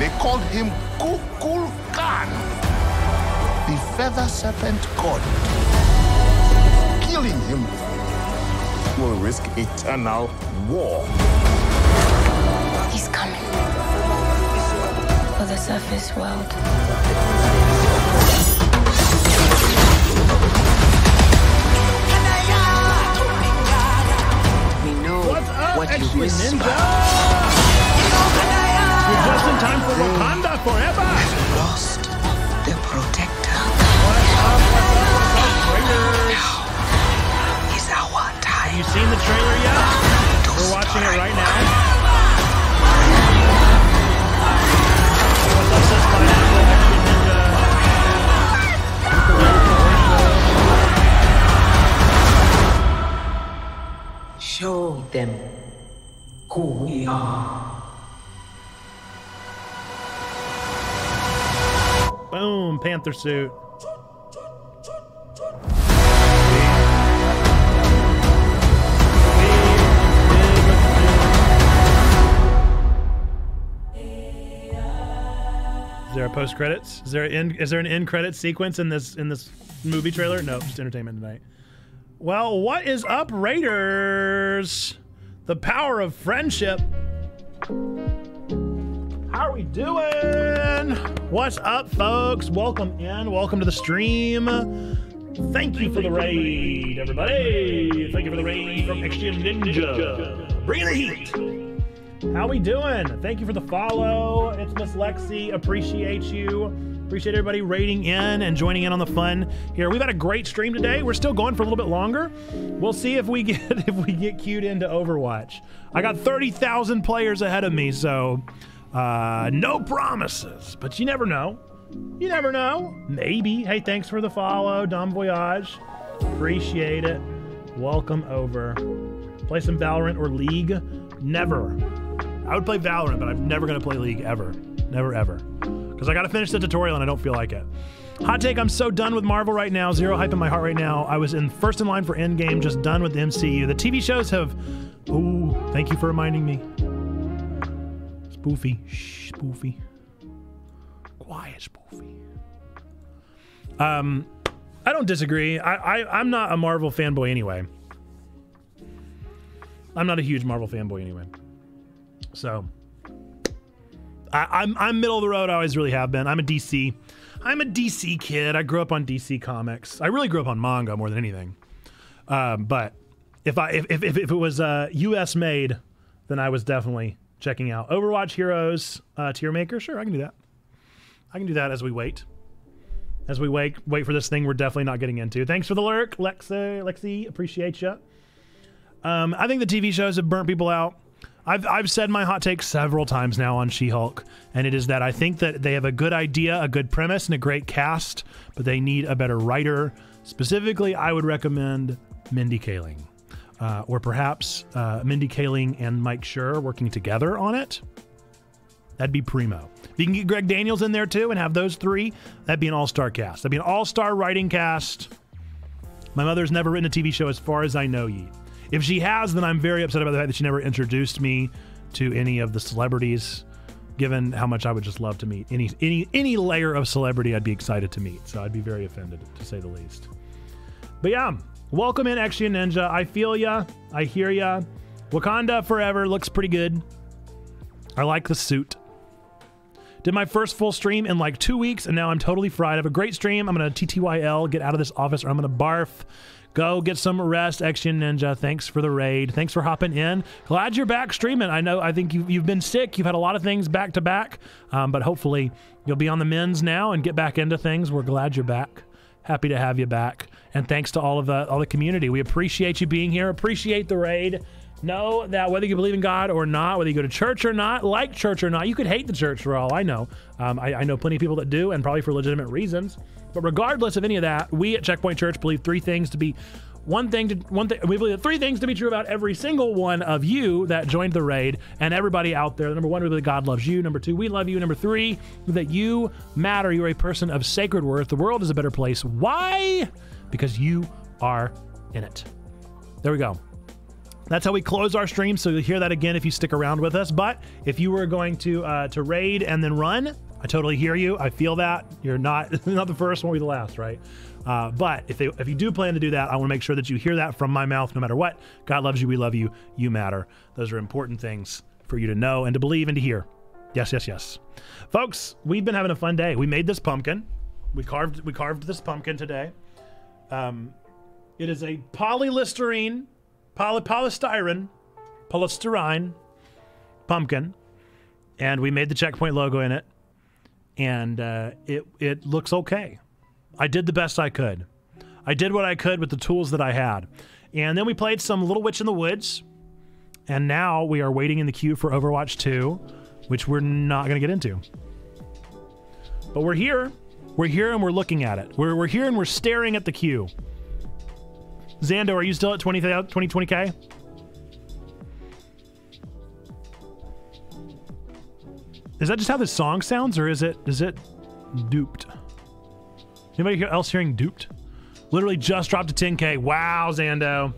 F: They called him Kukul Khan, the feather serpent god. Killing him will risk eternal war.
G: He's coming for the surface world.
H: We know what you whisper.
A: You're just in time for Wakanda forever!
H: Have Lost the protector. Now is our time.
A: Have you seen the trailer yet? We're watching it right now. What's up, says Pineapple, Action Ninja.
H: Show them who we are.
A: Boom, Panther suit. Is there a post credits? Is there an end, is there an end credit sequence in this in this movie trailer? No, just entertainment tonight. Well, what is up, Raiders? The power of friendship. How are we doing? What's up, folks? Welcome in. Welcome to the stream. Thank you for the raid, everybody. Thank you for the raid from Extreme Ninja. Bring the heat. How we doing? Thank you for the follow. It's Miss Lexi. Appreciate you. Appreciate everybody raiding in and joining in on the fun here. We've had a great stream today. We're still going for a little bit longer. We'll see if we get if we get queued into Overwatch. I got 30,000 players ahead of me, so uh, no promises, but you never know. You never know. Maybe. Hey, thanks for the follow, Dom Voyage. Appreciate it. Welcome over. Play some Valorant or League? Never. I would play Valorant, but I'm never going to play League ever. Never, ever. Because I got to finish the tutorial and I don't feel like it. Hot take, I'm so done with Marvel right now. Zero hype in my heart right now. I was in first in line for Endgame, just done with the MCU. The TV shows have. Ooh, thank you for reminding me. Spoofy. Shh, spoofy. Quiet, spoofy. Um, I don't disagree. I, I I'm not a Marvel fanboy anyway. I'm not a huge Marvel fanboy anyway. So I, I'm, I'm middle of the road. I always really have been. I'm a DC. I'm a DC kid. I grew up on DC comics. I really grew up on manga more than anything. Um, but if I if, if, if it was uh, U.S. made, then I was definitely checking out Overwatch Heroes uh, tier maker. Sure, I can do that. I can do that as we wait. As we wait, wait for this thing we're definitely not getting into. Thanks for the lurk, Lexi. Lexi, appreciate you. Um, I think the TV shows have burnt people out. I've, I've said my hot take several times now on She Hulk, and it is that I think that they have a good idea, a good premise, and a great cast, but they need a better writer. Specifically, I would recommend Mindy Kaling, uh, or perhaps uh, Mindy Kaling and Mike Schur working together on it. That'd be primo. If you can get Greg Daniels in there too and have those three, that'd be an all star cast. That'd be an all star writing cast. My mother's never written a TV show as far as I know, ye. If she has, then I'm very upset about the fact that she never introduced me to any of the celebrities. Given how much I would just love to meet any any any layer of celebrity, I'd be excited to meet. So I'd be very offended to say the least. But yeah, welcome in Exia Ninja. I feel ya. I hear ya. Wakanda Forever looks pretty good. I like the suit. Did my first full stream in like two weeks, and now I'm totally fried. I have a great stream. I'm gonna TTYL, get out of this office, or I'm gonna barf. Go get some rest, Action Ninja. Thanks for the raid. Thanks for hopping in. Glad you're back streaming. I know, I think you've, you've been sick. You've had a lot of things back to back, um, but hopefully you'll be on the men's now and get back into things. We're glad you're back. Happy to have you back. And thanks to all of the all the community. We appreciate you being here. Appreciate the raid. Know that whether you believe in God or not, whether you go to church or not, like church or not, you could hate the church for all I know. Um, I, I know plenty of people that do, and probably for legitimate reasons. But regardless of any of that, we at Checkpoint Church believe three things to be one thing to one thing we believe three things to be true about every single one of you that joined the raid and everybody out there. Number one, we believe God loves you. Number two, we love you. Number three, that you matter. You're a person of sacred worth. The world is a better place. Why? Because you are in it. There we go. That's how we close our stream. So you'll hear that again if you stick around with us. But if you were going to uh, to raid and then run, I totally hear you. I feel that you're not not the first, won't be the last, right? Uh, but if they, if you do plan to do that, I want to make sure that you hear that from my mouth, no matter what. God loves you. We love you. You matter. Those are important things for you to know and to believe and to hear. Yes, yes, yes, folks. We've been having a fun day. We made this pumpkin. We carved we carved this pumpkin today. Um, it is a polylisterine, poly, polystyrene, polystyrene pumpkin, and we made the checkpoint logo in it, and uh, it it looks okay. I did the best I could. I did what I could with the tools that I had. And then we played some Little Witch in the Woods. And now we are waiting in the queue for Overwatch 2, which we're not going to get into. But we're here. We're here and we're looking at it. We're, we're here and we're staring at the queue. Zando, are you still at 20, 2020K? Is that just how this song sounds, or is it is it duped? Anybody else hearing duped? Literally just dropped to 10k. Wow, Zando.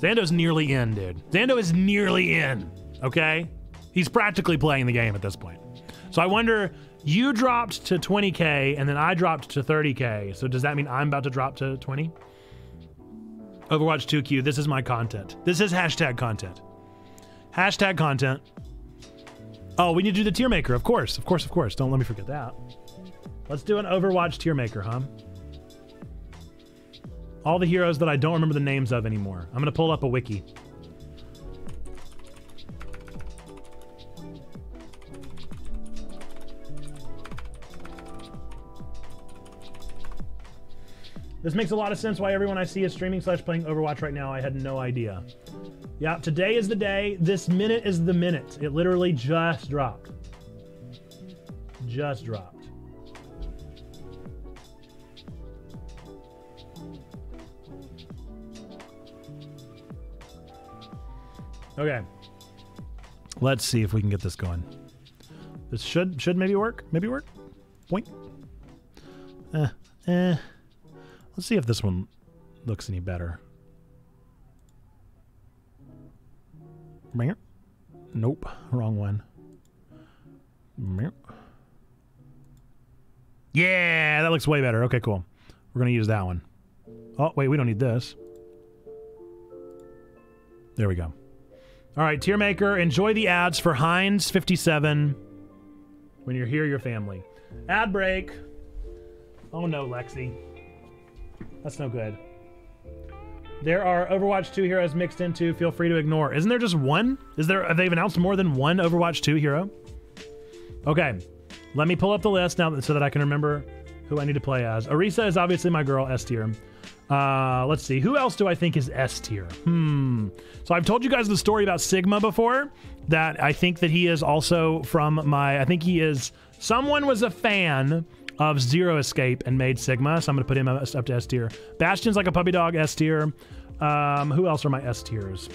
A: Zando's nearly in, dude. Zando is nearly in. Okay, he's practically playing the game at this point. So I wonder. You dropped to 20k and then I dropped to 30k. So does that mean I'm about to drop to 20? Overwatch 2Q. This is my content. This is hashtag content. Hashtag content. Oh, we need to do the tier maker. Of course, of course, of course. Don't let me forget that. Let's do an Overwatch tier maker, huh? All the heroes that I don't remember the names of anymore. I'm to pull up a wiki. This makes a lot of sense why everyone I see is streaming slash playing Overwatch right now. I had no idea. Yeah, today is the day. This minute is the minute. It literally just dropped. Just dropped. Okay. Let's see if we can get this going. This should should maybe work. Maybe work. Point. Eh. Eh. Let's see if this one looks any better. Nope, wrong one. Yeah, that looks way better. Okay, cool. We're going to use that one. Oh, wait, we don't need this. There we go. All right, tier maker, enjoy the ads for Heinz 57 when you're here, your family. Ad break. Oh no, Lexi. That's no good. There are Overwatch 2 heroes mixed into. Feel free to ignore. Isn't there just one? Is there? Have they announced more than one Overwatch 2 hero? Okay, let me pull up the list now so that I can remember who I need to play as. Orisa is obviously my girl, S tier. Uh, let's see. Who else do I think is S tier? Hmm. So I've told you guys the story about Sigma before. That I think that he is also from my. I think he is. Someone was a fan of Zero Escape and made Sigma, so I'm going to put him up to S tier. Bastion's like a puppy dog, S tier. Um, who else are my S tiers?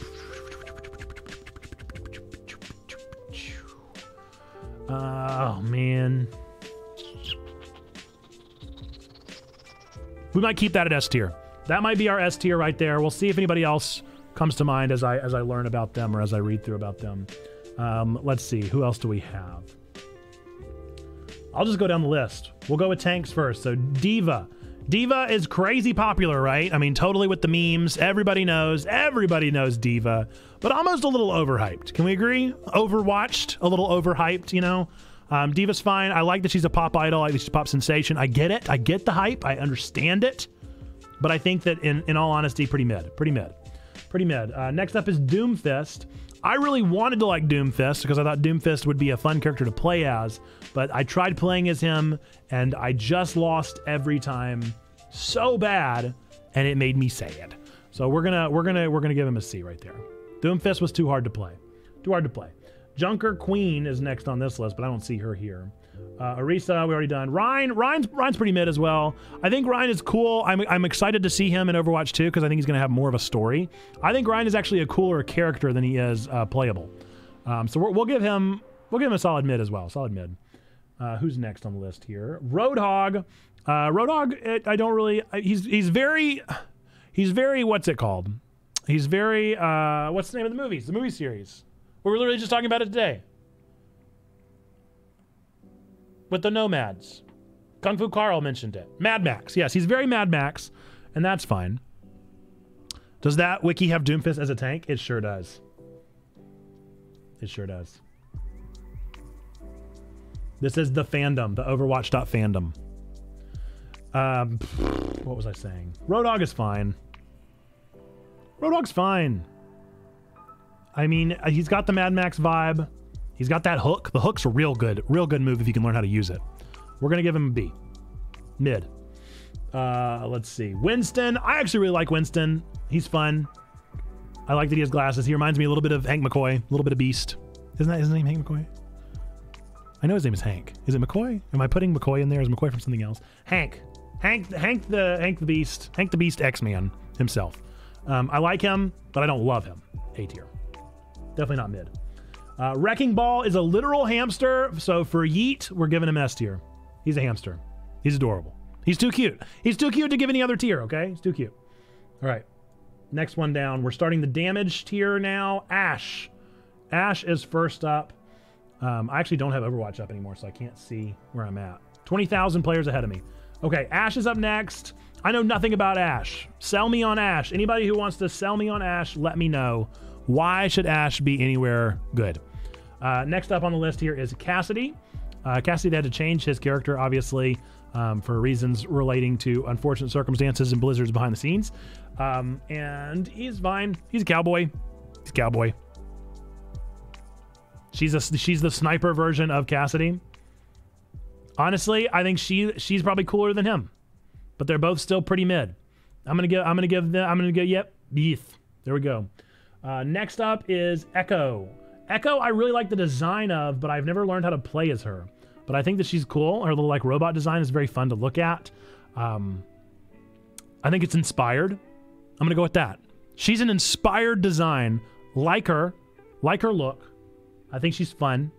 A: Oh, man. We might keep that at S tier. That might be our S tier right there. We'll see if anybody else comes to mind as I as I learn about them or as I read through about them. Um, let's see. Who else do we have? I'll just go down the list. We'll go with tanks first. So D.Va. D.Va is crazy popular, right? I mean, totally with the memes. Everybody knows. Everybody knows D.Va, but almost a little overhyped. Can we agree? Overwatched, a little overhyped, you know? Um, D.Va's fine. I like that she's a pop idol. I like that she's a pop sensation. I get it. I get the hype. I understand it. But I think that, in, in all honesty, pretty mid. Pretty mid. Pretty mid. Uh, next up is Doomfist. I really wanted to like Doomfist because I thought Doomfist would be a fun character to play as, but I tried playing as him and I just lost every time so bad and it made me sad. So we're gonna we're gonna we're gonna give him a C right there. Doomfist was too hard to play. Too hard to play. Junker Queen is next on this list, but I don't see her here. Uh, Orisa, we already done. Rein, Rein's, Rein's pretty mid as well. I think Rein is cool. I'm, I'm excited to see him in Overwatch 2 because I think he's going to have more of a story. I think Rein is actually a cooler character than he is uh, playable. Um, so we'll give him we'll give him a solid mid as well. Solid mid. Uh, who's next on the list here? Roadhog. Uh, Roadhog, it, I don't really. He's he's very he's very what's it called? He's very uh, what's the name of the movies? The movie series. We were literally just talking about it today with the Nomads. Kung Fu Carl mentioned it. Mad Max. Yes, he's very Mad Max, and that's fine. Does that wiki have Doomfist as a tank? It sure does. It sure does. This is the fandom, the Overwatch.fandom. Um, what was I saying? Roadhog is fine. Roadhog's fine. I mean, he's got the Mad Max vibe. He's got that hook. The hook's a real good, real good move if you can learn how to use it. We're gonna give him a B. Mid. Uh, let's see. Winston. I actually really like Winston. He's fun. I like that he has glasses. He reminds me a little bit of Hank McCoy, a little bit of Beast. Isn't that his name, Hank McCoy? I know his name is Hank. Is it McCoy? Am I putting McCoy in there? Is McCoy from something else? Hank. Hank. Hank the Hank the Beast. Hank the Beast X Man himself. Um, I like him, but I don't love him. A tier. Definitely not mid. Uh, Wrecking Ball is a literal hamster, so for Yeet, we're giving him S tier. He's a hamster. He's adorable. He's too cute. He's too cute to give any other tier, okay? He's too cute. All right. Next one down. We're starting the damage tier now. Ash. Ash is first up. Um, I actually don't have Overwatch up anymore, so I can't see where I'm at. 20,000 players ahead of me. Okay, Ash is up next. I know nothing about Ash. Sell me on Ash. Anybody who wants to sell me on Ash, let me know. Why should Ash be anywhere good? Uh, next up on the list here is Cassidy. Uh, Cassidy had to change his character, obviously, um, for reasons relating to unfortunate circumstances and blizzards behind the scenes. Um, and he's fine. He's a cowboy. He's a cowboy. She's a she's the sniper version of Cassidy. Honestly, I think she she's probably cooler than him, but they're both still pretty mid. I'm gonna give I'm gonna give them I'm gonna go yep beef. There we go. Uh, next up is Echo. Echo, I really like the design of, but I've never learned how to play as her. But I think that she's cool. Her little like robot design is very fun to look at. Um, I think it's inspired. I'm gonna go with that. She's an inspired design, like her, like her look. I think she's fun.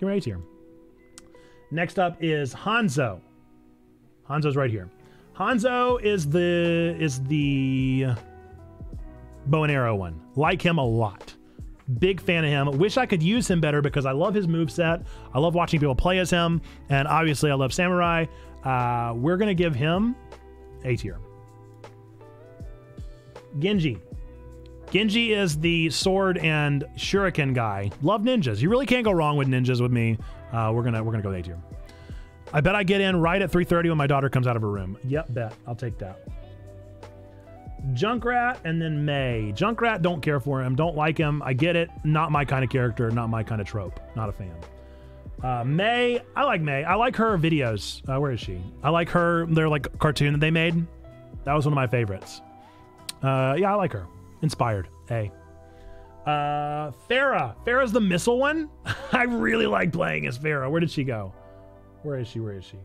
A: Get right here. Next up is Hanzo. Hanzo's right here. Hanzo is the is the bow and arrow one. Like him a lot. Big fan of him. Wish I could use him better because I love his move set. I love watching people play as him, and obviously I love Samurai. Uh, we're gonna give him A tier. Genji. Genji is the sword and shuriken guy. Love ninjas. You really can't go wrong with ninjas with me. Uh, we're gonna we're gonna go A tier. I bet I get in right at 3:30 when my daughter comes out of her room. Yep, bet. I'll take that. Junkrat and then Mei. Junkrat, don't care for him, don't like him. I get it. Not my kind of character, not my kind of trope. Not a fan. Uh, Mei, I like Mei. I like her videos. Uh, where is she? I like her. They're like cartoon that they made. That was one of my favorites. Uh, yeah, I like her. Inspired. A. Uh, Pharah. Pharah's the missile one. I really like playing as Pharah. Where did she go? Where is she? Where is she?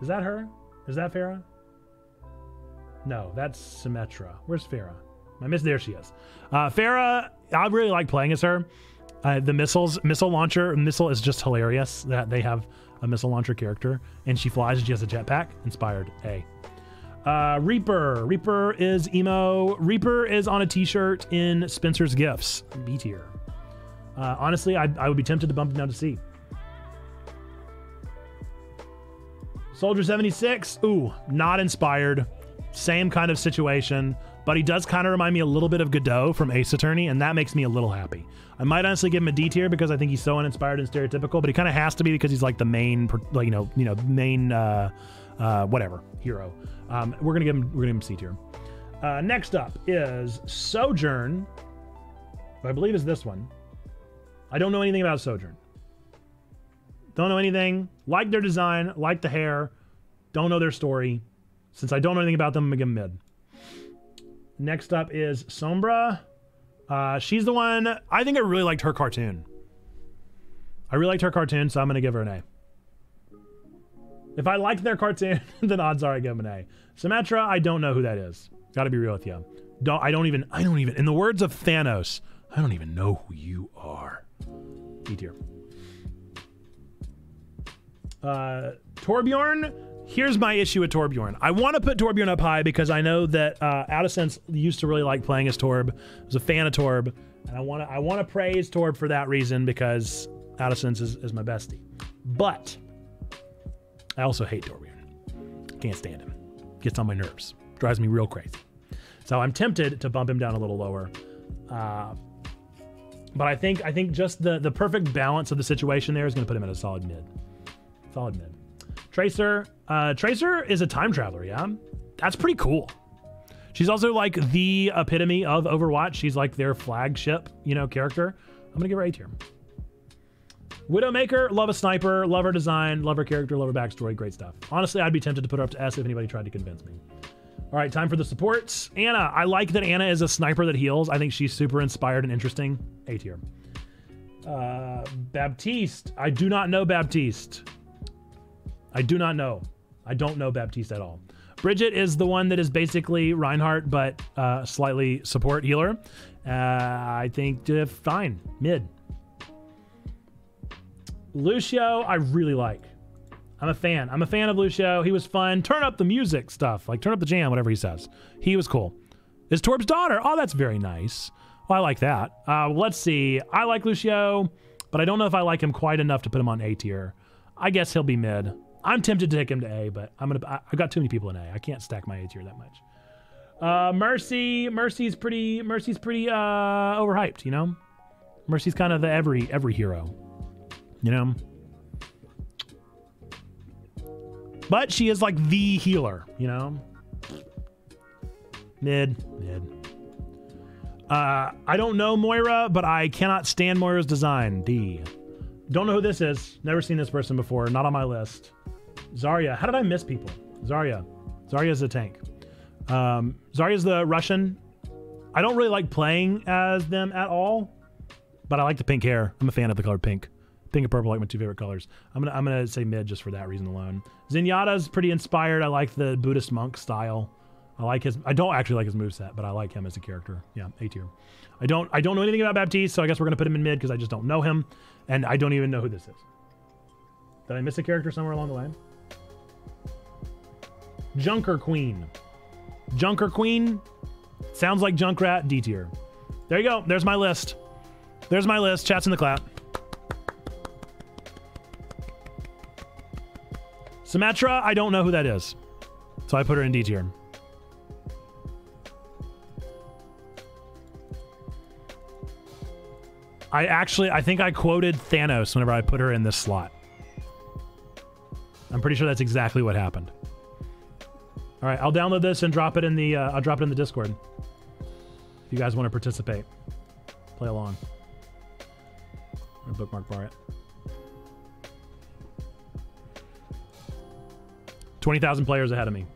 A: Is that her? Is that Pharah? No, that's Symmetra. Where's Pharah? I miss. There she is. Uh, Pharah. I really like playing as her. Uh, the missiles, missile launcher, missile is just hilarious that they have a missile launcher character and she flies and she has a jetpack. Inspired. A. Uh, Reaper. Reaper is emo. Reaper is on a t-shirt in Spencer's Gifts. B tier. Uh, honestly, I, I would be tempted to bump him down to C. Soldier 76. Ooh, not inspired. Same kind of situation, but he does kind of remind me a little bit of Godot from Ace Attorney, and that makes me a little happy. I might honestly give him a D tier because I think he's so uninspired and stereotypical, but he kind of has to be because he's like the main, like you know, you know, main, uh, uh, whatever hero. Um, we're gonna give him, we're gonna give him C tier. Uh, next up is Sojourn. I believe is this one. I don't know anything about Sojourn. Don't know anything. Like their design, like the hair. Don't know their story. Since I don't know anything about them, I'm gonna mid. Next up is Sombra. Uh, she's the one. I think I really liked her cartoon. I really liked her cartoon, so I'm gonna give her an A. If I liked their cartoon, then odds are I give them an A. Symmetra, I don't know who that is. Got to be real with you. Don't I don't even I don't even in the words of Thanos, I don't even know who you are. E tier. Uh, Torbjorn. Here's my issue with Torbjorn. I want to put Torbjorn up high because I know that uh, Addison's used to really like playing as Torb. Was a fan of Torb, and I want to I want to praise Torb for that reason because Addison's is, is my bestie. But I also hate Torbjorn. Can't stand him. Gets on my nerves. Drives me real crazy. So I'm tempted to bump him down a little lower. Uh, but I think I think just the the perfect balance of the situation there is going to put him at a solid mid. Solid mid. Tracer. Uh, Tracer is a time traveler, yeah? That's pretty cool. She's also like the epitome of Overwatch. She's like their flagship, you know, character. I'm gonna give her A tier. Widowmaker, love a sniper, love her design, love her character, love her backstory, great stuff. Honestly, I'd be tempted to put her up to S if anybody tried to convince me. All right, time for the supports. Ana, I like that Ana is a sniper that heals. I think she's super inspired and interesting. A tier. Uh, Baptiste, I do not know Baptiste. I do not know. I don't know Baptiste at all. Brigitte is the one that is basically Reinhardt, but uh, slightly support healer. Uh, I think uh, fine, mid. Lucio, I really like. I'm a fan. I'm a fan of Lucio. He was fun. Turn up the music stuff, like turn up the jam, whatever he says. He was cool. Is Torb's daughter? Oh, that's very nice. Well, I like that. Uh, let's see. I like Lucio, but I don't know if I like him quite enough to put him on A tier. I guess he'll be mid. I'm tempted to take him to A, but I'm gonna. I, I've got too many people in A. I can't stack my A tier that much. Uh, Mercy, Mercy's pretty. Mercy's pretty uh, overhyped. You know, Mercy's kind of the every every hero. You know. But she is like the healer, you know? Mid, mid. Uh, I don't know Moira, but I cannot stand Moira's design. D. Don't know who this is. Never seen this person before. Not on my list. Zarya. How did I miss people? Zarya. Zarya's a tank. Um, Zarya's the Russian. I don't really like playing as them at all, but I like the pink hair. I'm a fan of the color pink. Pink and purple are like my two favorite colors. I'm gonna I'm gonna say mid just for that reason alone. Zenyatta's pretty inspired. I like the Buddhist monk style. I like his. I don't actually like his moveset, but I like him as a character. Yeah, A tier. I don't. I don't know anything about Baptiste, so I guess we're gonna put him in mid because I just don't know him, and I don't even know who this is. Did I miss a character somewhere along the way? Junker Queen. Junker Queen. Sounds like Junkrat. D tier. There you go. There's my list. There's my list. Chats in the clap. Symmetra, I don't know who that is. So I put her in D tier. I actually, I think I quoted Thanos whenever I put her in this slot. I'm pretty sure that's exactly what happened. All right, I'll download this and drop it in the. Uh, I'll drop it in the Discord. If you guys want to participate, play along. Bookmark bar it. Twenty thousand players ahead of me.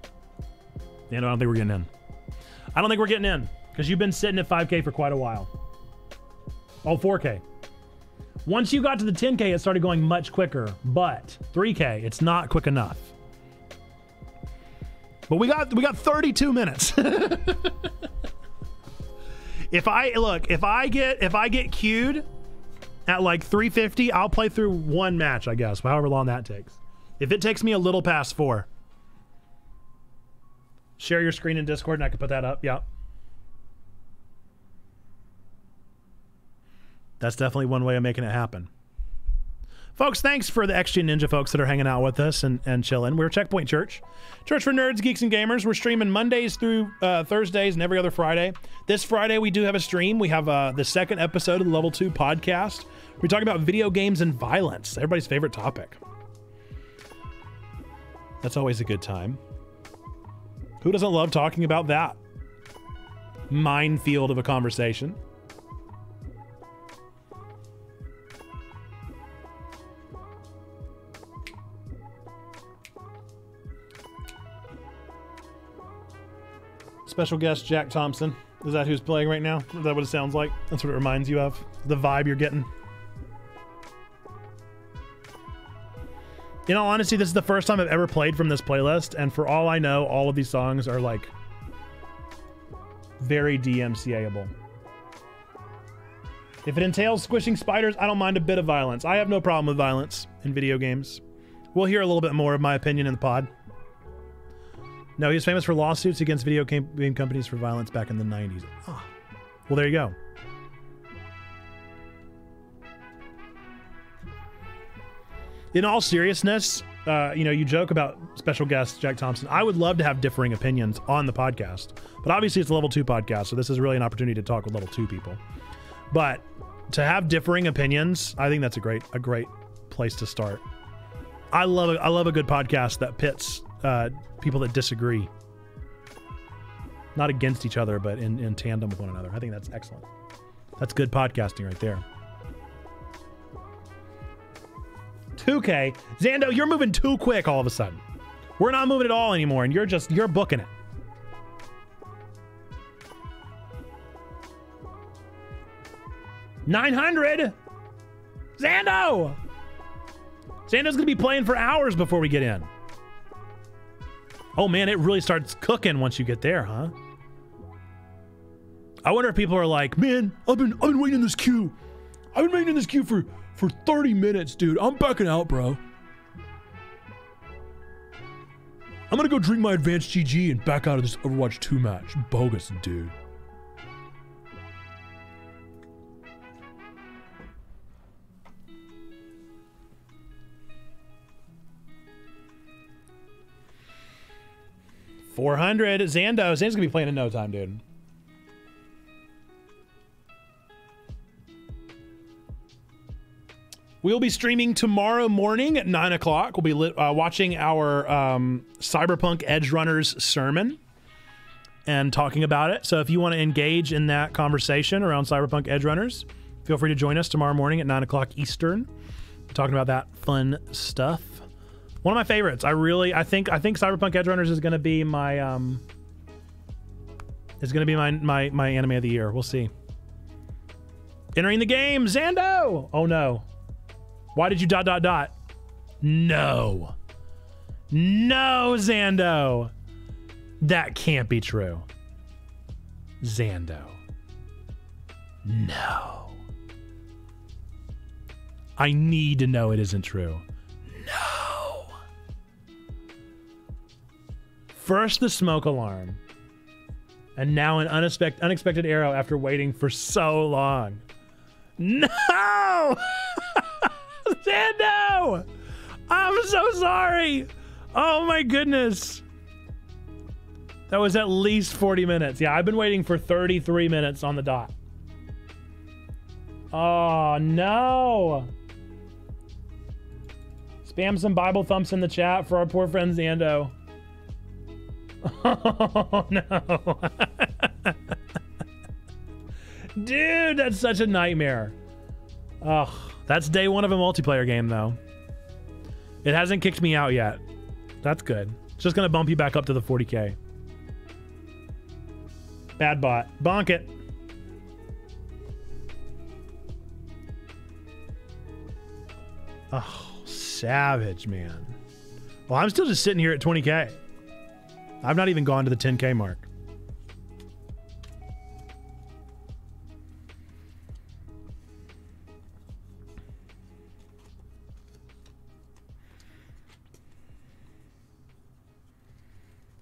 A: And I don't think we're getting in. I don't think we're getting in because you've been sitting at 5K for quite a while. Oh, 4K. Once you got to the 10K, it started going much quicker, but 3K, it's not quick enough. But we got we got 32 minutes. if I look, if I get if I get queued at like 350, I'll play through one match, I guess, however long that takes. If it takes me a little past four. Share your screen in Discord and I can put that up. Yeah. That's definitely one way of making it happen. Folks, thanks for the XG Ninja folks that are hanging out with us and, and chilling. We're Checkpoint Church, Church for Nerds, Geeks, and Gamers. We're streaming Mondays through uh, Thursdays and every other Friday. This Friday, we do have a stream. We have uh, the second episode of the Level 2 podcast. We talk about video games and violence, everybody's favorite topic. That's always a good time. Who doesn't love talking about that minefield of a conversation? Special guest Jack Thompson. Is that who's playing right now? Is that what it sounds like? That's what it reminds you of? The vibe you're getting? In all honesty, this is the first time I've ever played from this playlist, and for all I know, all of these songs are like very DMCA-able. If it entails squishing spiders, I don't mind a bit of violence. I have no problem with violence in video games. We'll hear a little bit more of my opinion in the pod. No, he was famous for lawsuits against video game companies for violence back in the 90s. Oh. Well, there you go. In all seriousness, uh, you know, you joke about special guest Jack Thompson. I would love to have differing opinions on the podcast, but obviously it's a level two podcast, so this is really an opportunity to talk with level two people. But to have differing opinions, I think that's a great a great place to start. I love I love a good podcast that pits uh, people that disagree, not against each other, but in, in tandem with one another. I think that's excellent. That's good podcasting right there. 2K. Zando, you're moving too quick all of a sudden. We're not moving at all anymore, and you're just you're booking it. Nine hundred. Zando. Zando's gonna be playing for hours before we get in. Oh man, it really starts cooking once you get there, huh? I wonder if people are like, man, I've been I've been waiting in this queue. I've been waiting in this queue for for 30 minutes, dude. I'm backing out, bro.
B: I'm gonna go drink my advanced GG and back out of this Overwatch 2 match. Bogus, dude.
A: Four hundred. Zando. Zando's gonna be playing in no time, dude. We'll be streaming tomorrow morning at nine o'clock. We'll be lit, uh, watching our um, Cyberpunk Edgerunners sermon and talking about it. So if you want to engage in that conversation around Cyberpunk Edgerunners, feel free to join us tomorrow morning at nine o'clock Eastern. talking about that fun stuff. One of my favorites. I really, I think, I think Cyberpunk Edgerunners is going to be my, um, is going to be my my my anime of the year. We'll see. Entering the game, Zando. Oh no. Why did you dot dot dot? No. No, Zando. That can't be true. Zando. No. I need to know it isn't true. No. First the smoke alarm. And now an unexpected unexpected arrow after waiting for so long. No! Zando! I'm so sorry. Oh my goodness. That was at least 40 minutes. Yeah, I've been waiting for 33 minutes on the dot. Oh no. Spam some Bible thumps in the chat for our poor friend Zando. Oh no. Dude, that's such a nightmare. Ugh. That's day one of a multiplayer game, though. It hasn't kicked me out yet. That's good. It's just gonna bump you back up to the 40k. Bad bot. Bonk it. Oh, savage, man. Well, I'm still just sitting here at 20k. I've not even gone to the 10k mark.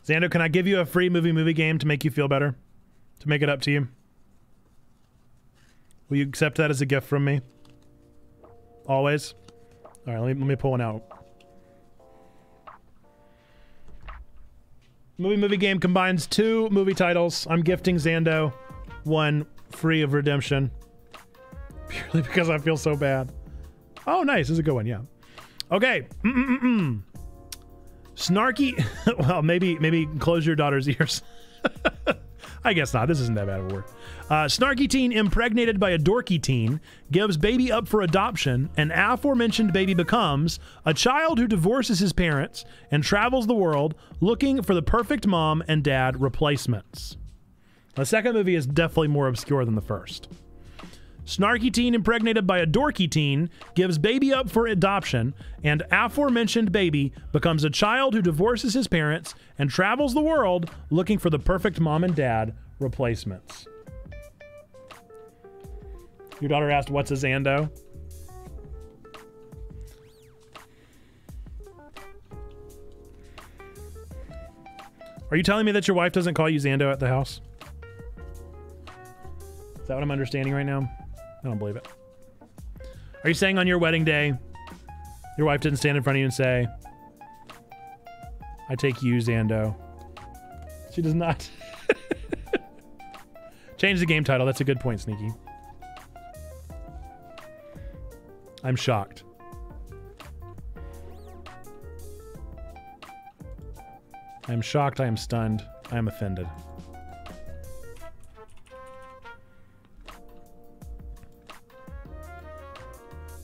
A: Xando, can I give you a free movie movie game to make you feel better? To make it up to you? Will you accept that as a gift from me? Always? Alright, let me, let me pull one out. Movie movie game combines two movie titles. I'm gifting Xando one free of redemption. Purely because I feel so bad. Oh, nice. This is a good one, yeah. Okay. Mm-mm-mm. Snarky. well, maybe maybe close your daughter's ears. I guess not. This isn't that bad of a word. Uh, snarky teen impregnated by a dorky teen gives baby up for adoption, and aforementioned baby becomes a child who divorces his parents and travels the world looking for the perfect mom and dad replacements. The second movie is definitely more obscure than the first. Snarky teen impregnated by a dorky teen gives baby up for adoption, and aforementioned baby becomes a child who divorces his parents and travels the world looking for the perfect mom and dad replacements. Your daughter asked, What's a Zando? Are you telling me that your wife doesn't call you Zando at the house? Is that what I'm understanding right now? I don't believe it. Are you saying on your wedding day, your wife didn't stand in front of you and say, I take you, Zando? She does not. Change the game title. That's a good point, Sneaky. I'm shocked. I am shocked. I am stunned. I am offended.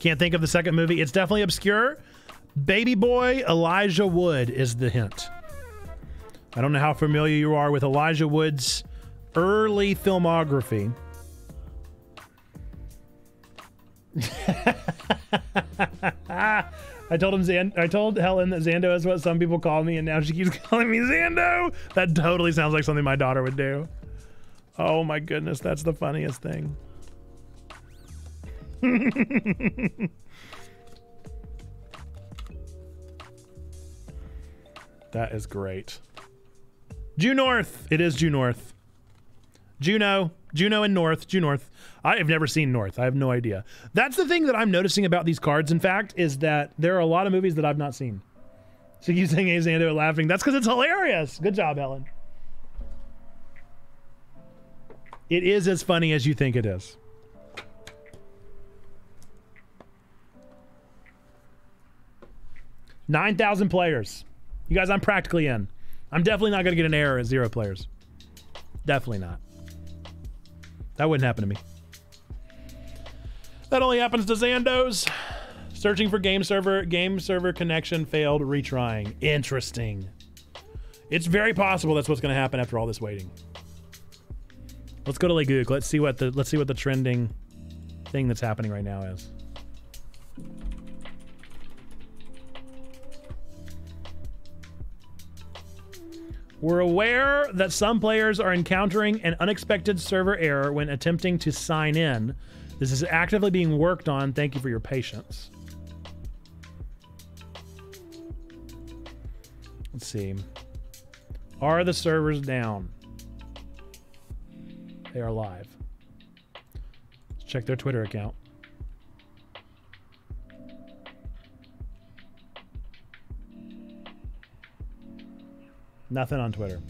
A: Can't think of the second movie. It's definitely obscure. Baby boy Elijah Wood is the hint. I don't know how familiar you are with Elijah Wood's early filmography. I told him Zan- I told Helen that Zando is what some people call me, and now she keeps calling me Zando. That totally sounds like something my daughter would do. Oh my goodness, that's the funniest thing. That is great. Due North. It is Due North. Juno. Juno and North. Due North. I have never seen North. I have no idea. That's the thing that I'm noticing about these cards, in fact, is that there are a lot of movies that I've not seen. So you saying hey laughing. That's because it's hilarious. Good job, Helen. It is as funny as you think it is. Nine thousand players. You guys, I'm practically in. I'm definitely not going to get an error at zero players. Definitely not. That wouldn't happen to me. That only happens to Zandos. Searching for game server, game server connection failed, retrying. Interesting. It's very possible that's what's going to happen after all this waiting. Let's go to Legook. Let's see what the let's see what the trending thing that's happening right now is. We're aware that some players are encountering an unexpected server error when attempting to sign in. This is actively being worked on. Thank you for your patience. Let's see. Are the servers down? They are live. Let's check their Twitter account. Nothing on Twitter.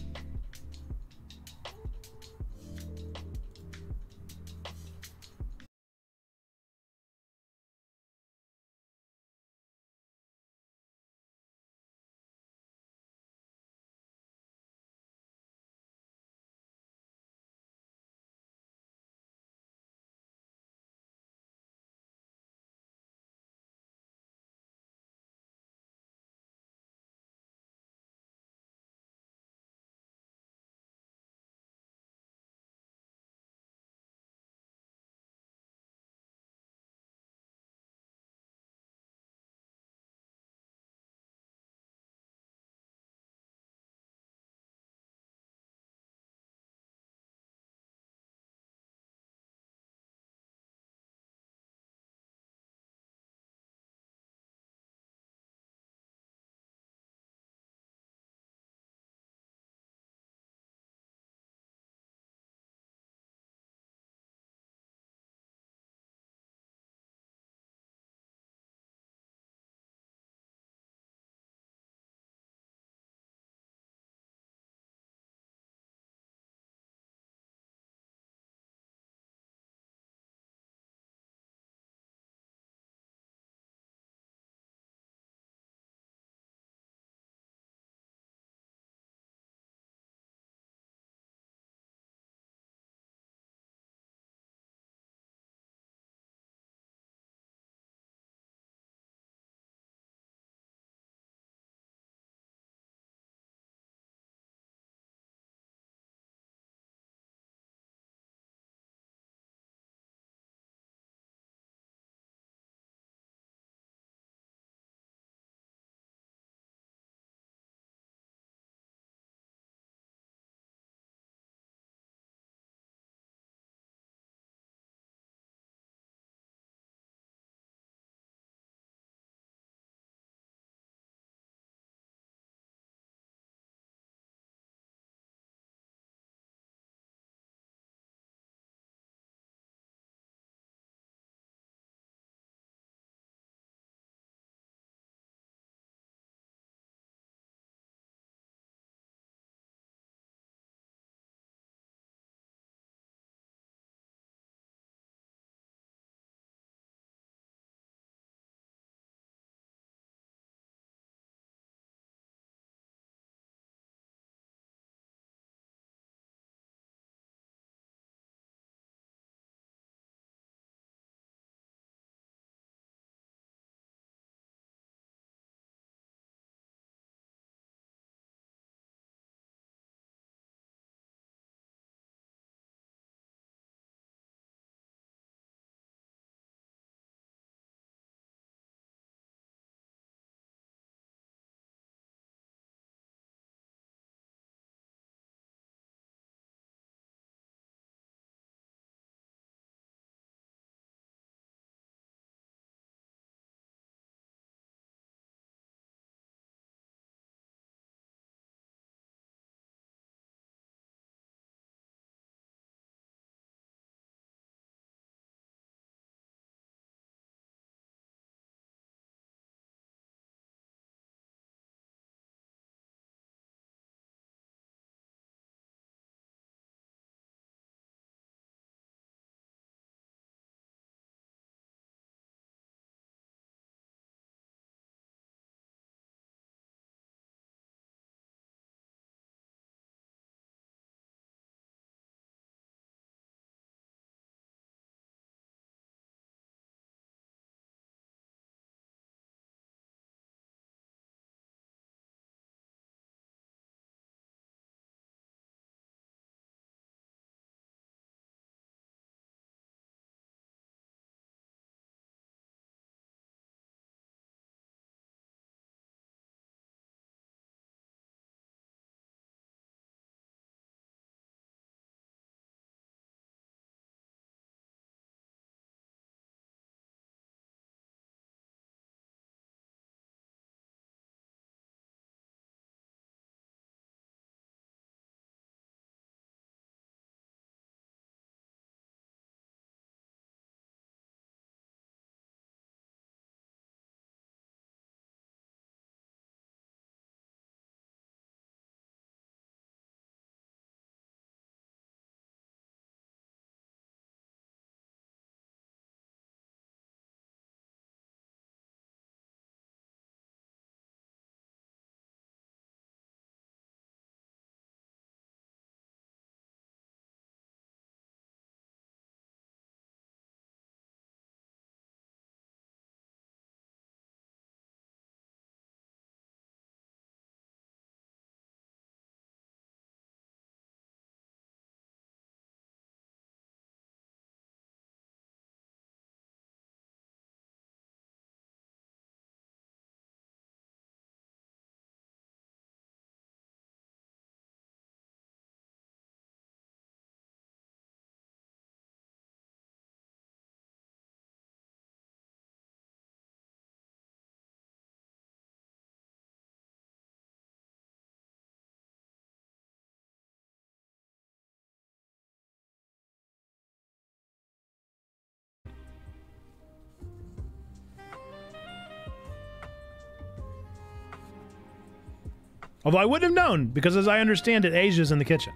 A: Although I wouldn't have known because, as I understand it, Asia's in the kitchen,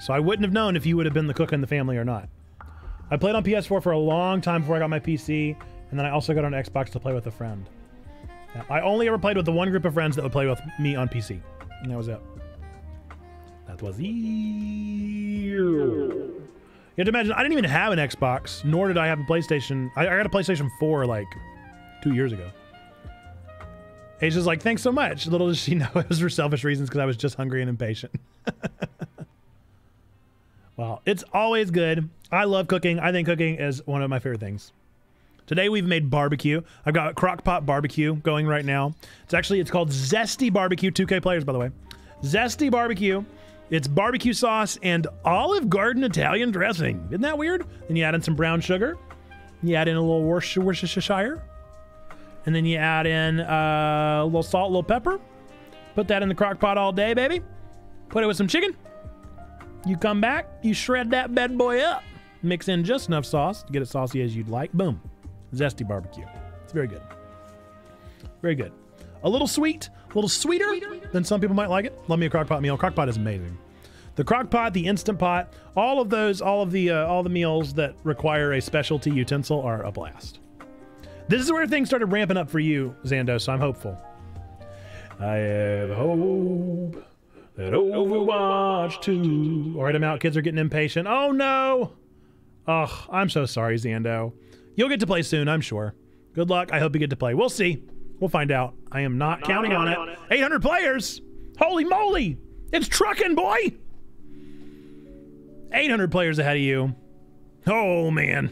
A: so I wouldn't have known if you would have been the cook in the family or not. I played on PS4 for a long time before I got my PC, and then I also got on Xbox to play with a friend. Yeah, I only ever played with the one group of friends that would play with me on PC, and that was it. That was You have to imagine, I didn't even have an Xbox, nor did I have a PlayStation. I, I got a PlayStation 4 like two years ago. Asia's like, thanks so much. Little does she know it was for selfish reasons because I was just hungry and impatient. well, it's always good. I love cooking. I think cooking is one of my favorite things. Today we've made barbecue. I've got crock pot barbecue going right now. It's actually it's called Zesty Barbecue. 2K players, by the way. Zesty Barbecue. It's barbecue sauce and Olive Garden Italian dressing. Isn't that weird? Then you add in some brown sugar. You add in a little Worcestershire. And then you add in uh, a little salt, a little pepper. Put that in the crock pot all day, baby. Put it with some chicken. You come back, you shred that bad boy up. Mix in just enough sauce to get it saucy as you'd like. Boom. Zesty barbecue. It's very good. Very good. A little sweet, a little sweeter than some people might like it. Love me a crock pot meal. Crock pot is amazing. The crock pot, the instant pot, all of those, all of the uh, all the meals that require a specialty utensil are a blast. This is where things started ramping up for you, Zando, so I'm hopeful. I have hope that Overwatch 2. All right, I'm out. Kids are getting impatient. Oh, no. Ugh, I'm so sorry, Zando. You'll get to play soon, I'm sure. Good luck. I hope you get to play. We'll see. We'll find out. I am not, not counting on it. on it. 800 players. Holy moly. It's trucking, boy. 800 players ahead of you. Oh, man.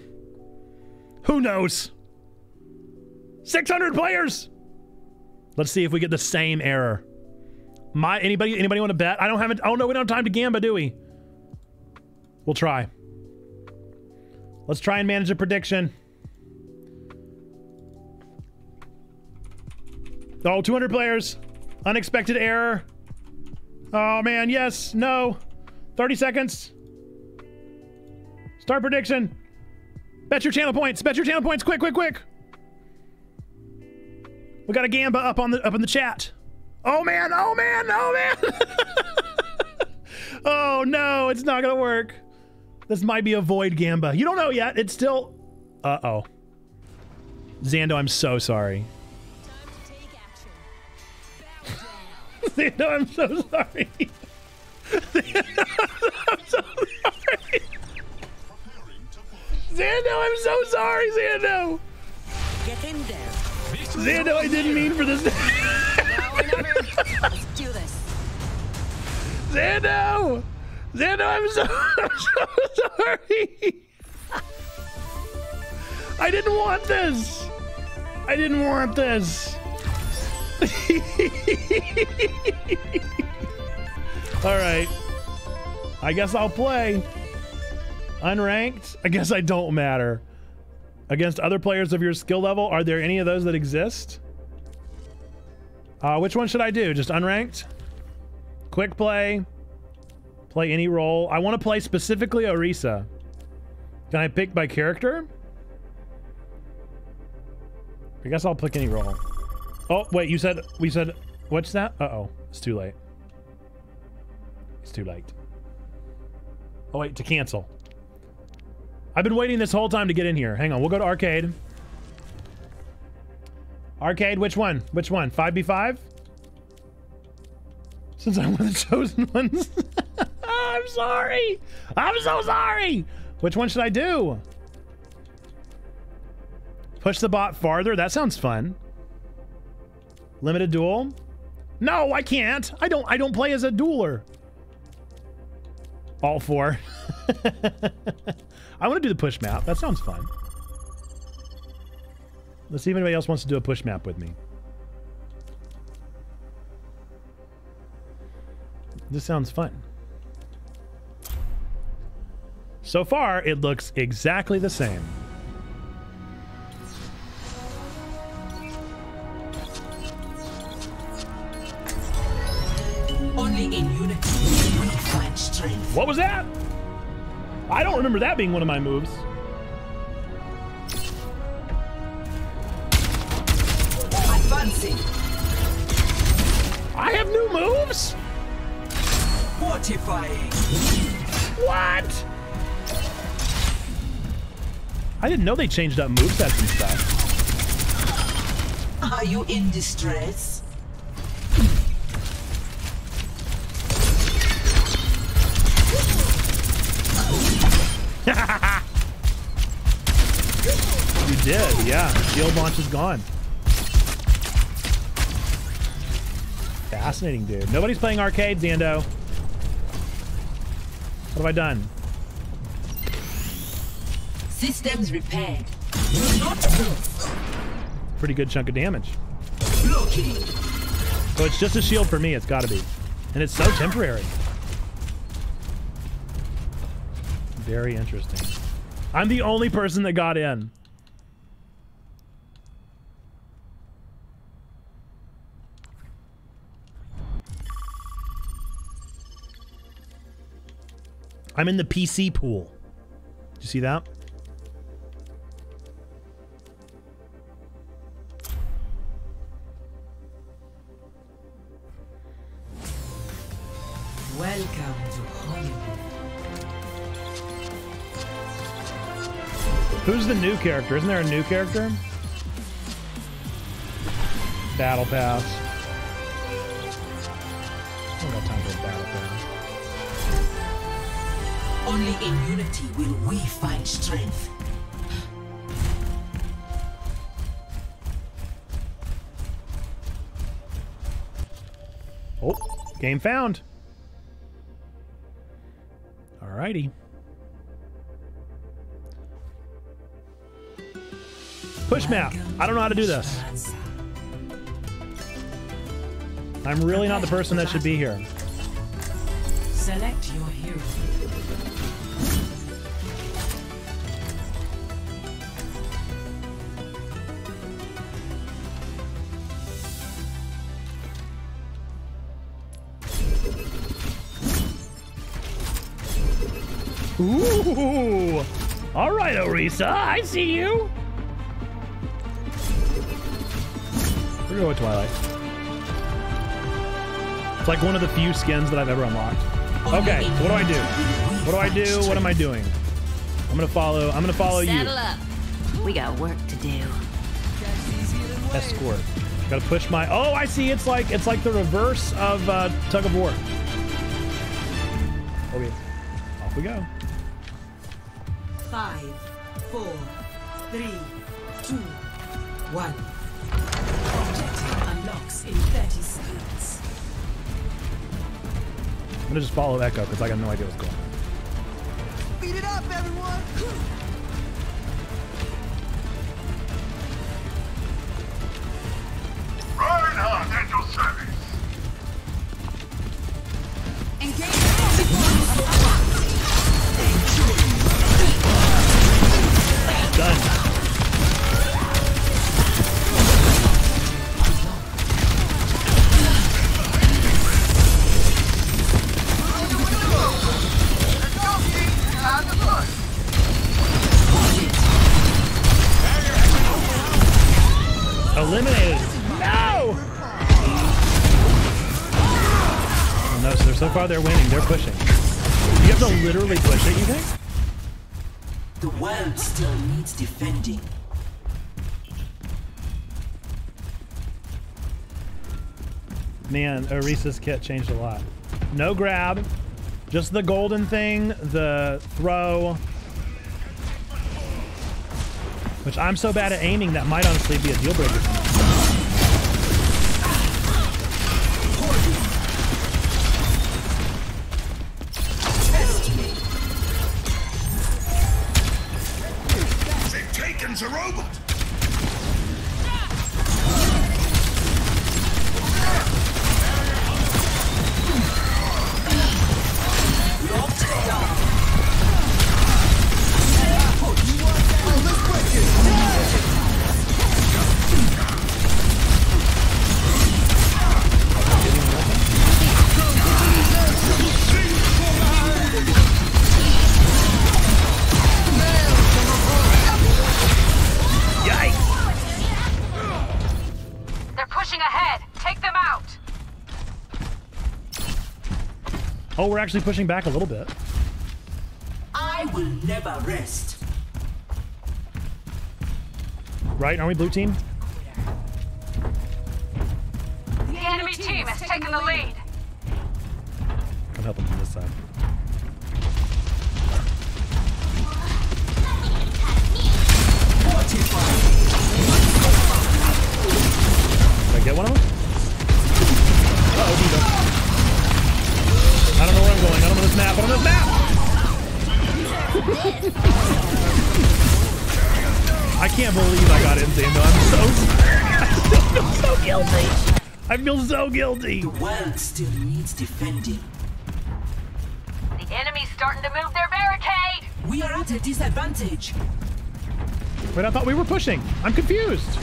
A: Who knows? 600 players. Let's see if we get the same error. My anybody anybody want to bet? I don't have it. Oh no, we don't have time to gamba, do we? We'll try. Let's try and manage a prediction. Oh, 200 players. Unexpected error. Oh man, yes, no. 30 seconds. Start prediction. Bet your channel points. Bet your channel points. Quick, quick, quick. We got a gamba up on the up in the chat. Oh man, oh man, oh man. oh no, it's not gonna work. This might be a void gamba. You don't know yet. It's still Uh-oh. Zando, I'm so sorry. Zando, I'm so sorry. I'm so sorry. Zando, I'm so sorry, Zando.
I: Get in there.
A: Zando, I didn't mean for this.
I: Let's do this.
A: Zando! Zando, I'm so, I'm so sorry. I didn't want this. I didn't want this. All right. I guess I'll play. Unranked? I guess I don't matter. Against other players of your skill level, are there any of those that exist? Uh, which one should I do? Just unranked? Quick play. Play any role. I want to play specifically Orisa. Can I pick by character? I guess I'll pick any role. Oh, wait, you said, we said, what's that? Uh-oh, it's too late. It's too late. Oh, wait, to cancel. I've been waiting this whole time to get in here. Hang on, we'll go to arcade. Arcade, which one? Which one? 5v5? Since I'm one of the chosen ones. I'm sorry. I'm so sorry. Which one should I do? Push the bot farther? That sounds fun. Limited duel? No, I can't. I don't I don't play as a dueler. All four. I want to do the push map. That sounds fun. Let's see if anybody else wants to do a push map with me. This sounds fun. So far, it looks exactly the same.
I: Only in unity we find strength.
A: What was that? I don't remember that being one of my moves.
I: Advancing.
A: I have new moves?
I: Fortifying.
A: What? I didn't know they changed up movesets and stuff.
I: Are you in distress?
A: You did, yeah. Shield launch is gone. Fascinating, dude. Nobody's playing arcade, Zando. What have I done?
I: Systems repaired.
A: Pretty good chunk of damage. So it's just a shield for me, it's gotta be. And it's so temporary. Very interesting. I'm the only person that got in. I'm in the PC pool. Did you see that?
I: Welcome
A: Who's the new character? Isn't there a new character? Battle Pass. I don't got time for a Battle Pass.
I: Only in unity will we find strength.
A: Oh, game found. Alrighty. Push map. I don't know how to do this. I'm really not the person that should be here.
I: Select your hero.
A: Ooh! All right, Orisa, I see you. We're going with Twilight. It's like one of the few skins that I've ever unlocked. Okay, what do I do? What do I do? What am I doing? I'm gonna follow. I'm gonna follow you.
J: Saddle up. We got work to do.
A: Escort. Gotta push my. Oh, I see. It's like it's like the reverse of uh, tug of war. Okay, off we go.
I: Five, four, three, two, one. Objective unlocks in 30 seconds.
A: I'm gonna just follow Echo because I got no idea what's going on.
B: Beat it up, everyone!
K: Reinhardt at your service.
A: Done. Eliminated. No! Oh, no, so so far they're winning. They're pushing. You have to literally push it, you think?
I: The world still needs defending.
A: Man, Orisa's kit changed a lot. No grab. Just the golden thing, the throw. Which I'm so bad at aiming that might honestly be a deal breaker Oh, we're actually pushing back a little bit.
I: I will never rest.
A: Right? aren't we blue team?
I: Defending.
L: The enemy's starting to move their barricade.
I: We are at a disadvantage.
A: Wait, I thought we were pushing. I'm confused.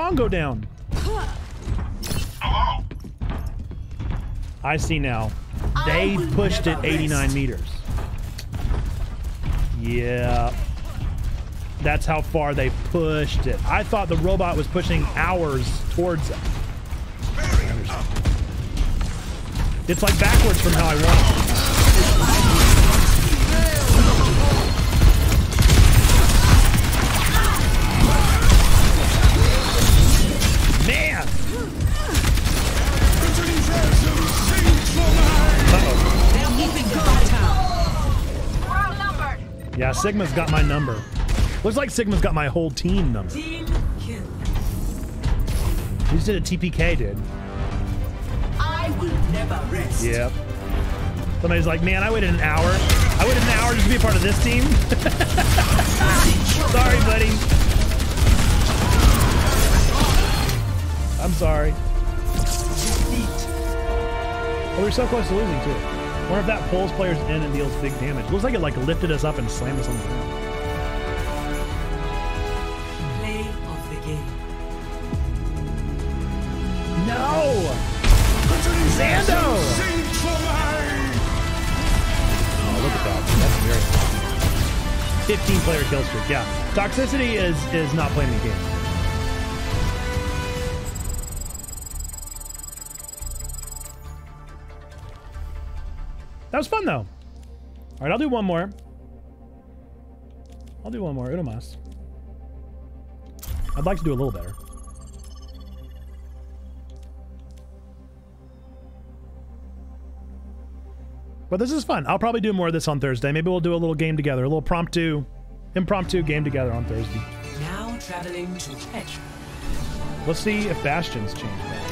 A: Bongo down. I see now. They pushed it 89 meters. Yeah. That's how far they pushed it. I thought the robot was pushing ours towards it. It's like backwards from how I want Sigma's got my number. Looks like Sigma's got my whole team number.
I: Team kill.
A: He just did a TPK, dude.
I: I will never rest.
A: Yep. Somebody's like, man, I waited an hour. I waited an hour just to be a part of this team. sorry, buddy. I'm sorry. Oh, we were so close to losing too. Wonder if that pulls players in and deals big damage. Looks like it like lifted us up and slammed us on the ground.
I: Play of the game.
A: No! Zando! Oh, look at that. That's very 15 player kill streak. Yeah. Toxicity is is not playing the game. Fun though. All right, I'll do one more. I'll do one more. Uno mas. I'd like to do a little better. But this is fun. I'll probably do more of this on Thursday. Maybe we'll do a little game together, a little promptu, impromptu game together on Thursday.
I: Now traveling to Petra.
A: Let's see if Bastion's changed. That.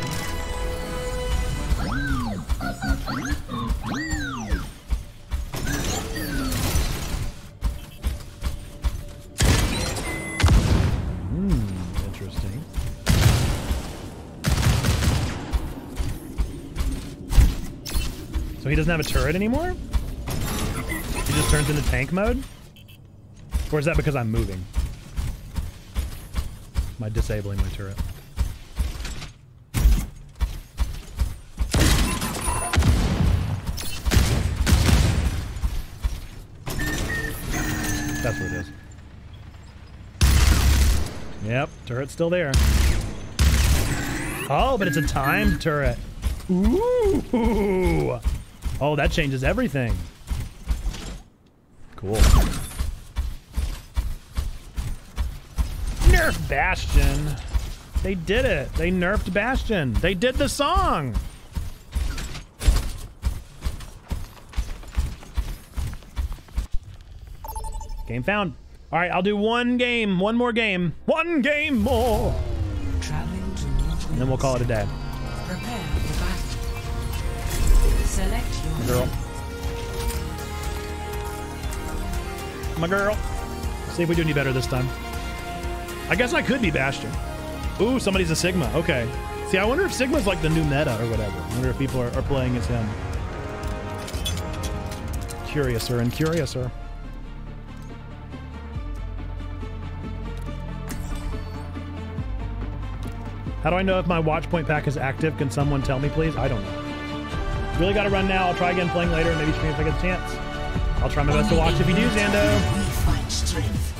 A: He doesn't have a turret anymore? He just turns into tank mode? Or is that because I'm moving? Am I disabling my turret? That's what it is. Yep, turret's still there. Oh, but it's a timed turret. Ooh. Oh, that changes everything. Cool. Nerf Bastion. They did it. They nerfed Bastion. They did the song. Game found. All right, I'll do one game. One more game. One game more.
I: Traveling to new
A: and then we'll call it a day. Girl. My girl. See if we do any better this time. I guess I could be Bastion. Ooh, somebody's a Sigma. Okay. See, I wonder if Sigma's like the new meta or whatever. I wonder if people are, are playing as him. Curiouser and curiouser. How do I know if my watch point pack is active? Can someone tell me, please? I don't know. Really got to run now. I'll try again playing later and maybe stream if I get a chance. I'll try my best to watch if you do, Zando.
I: We find strength.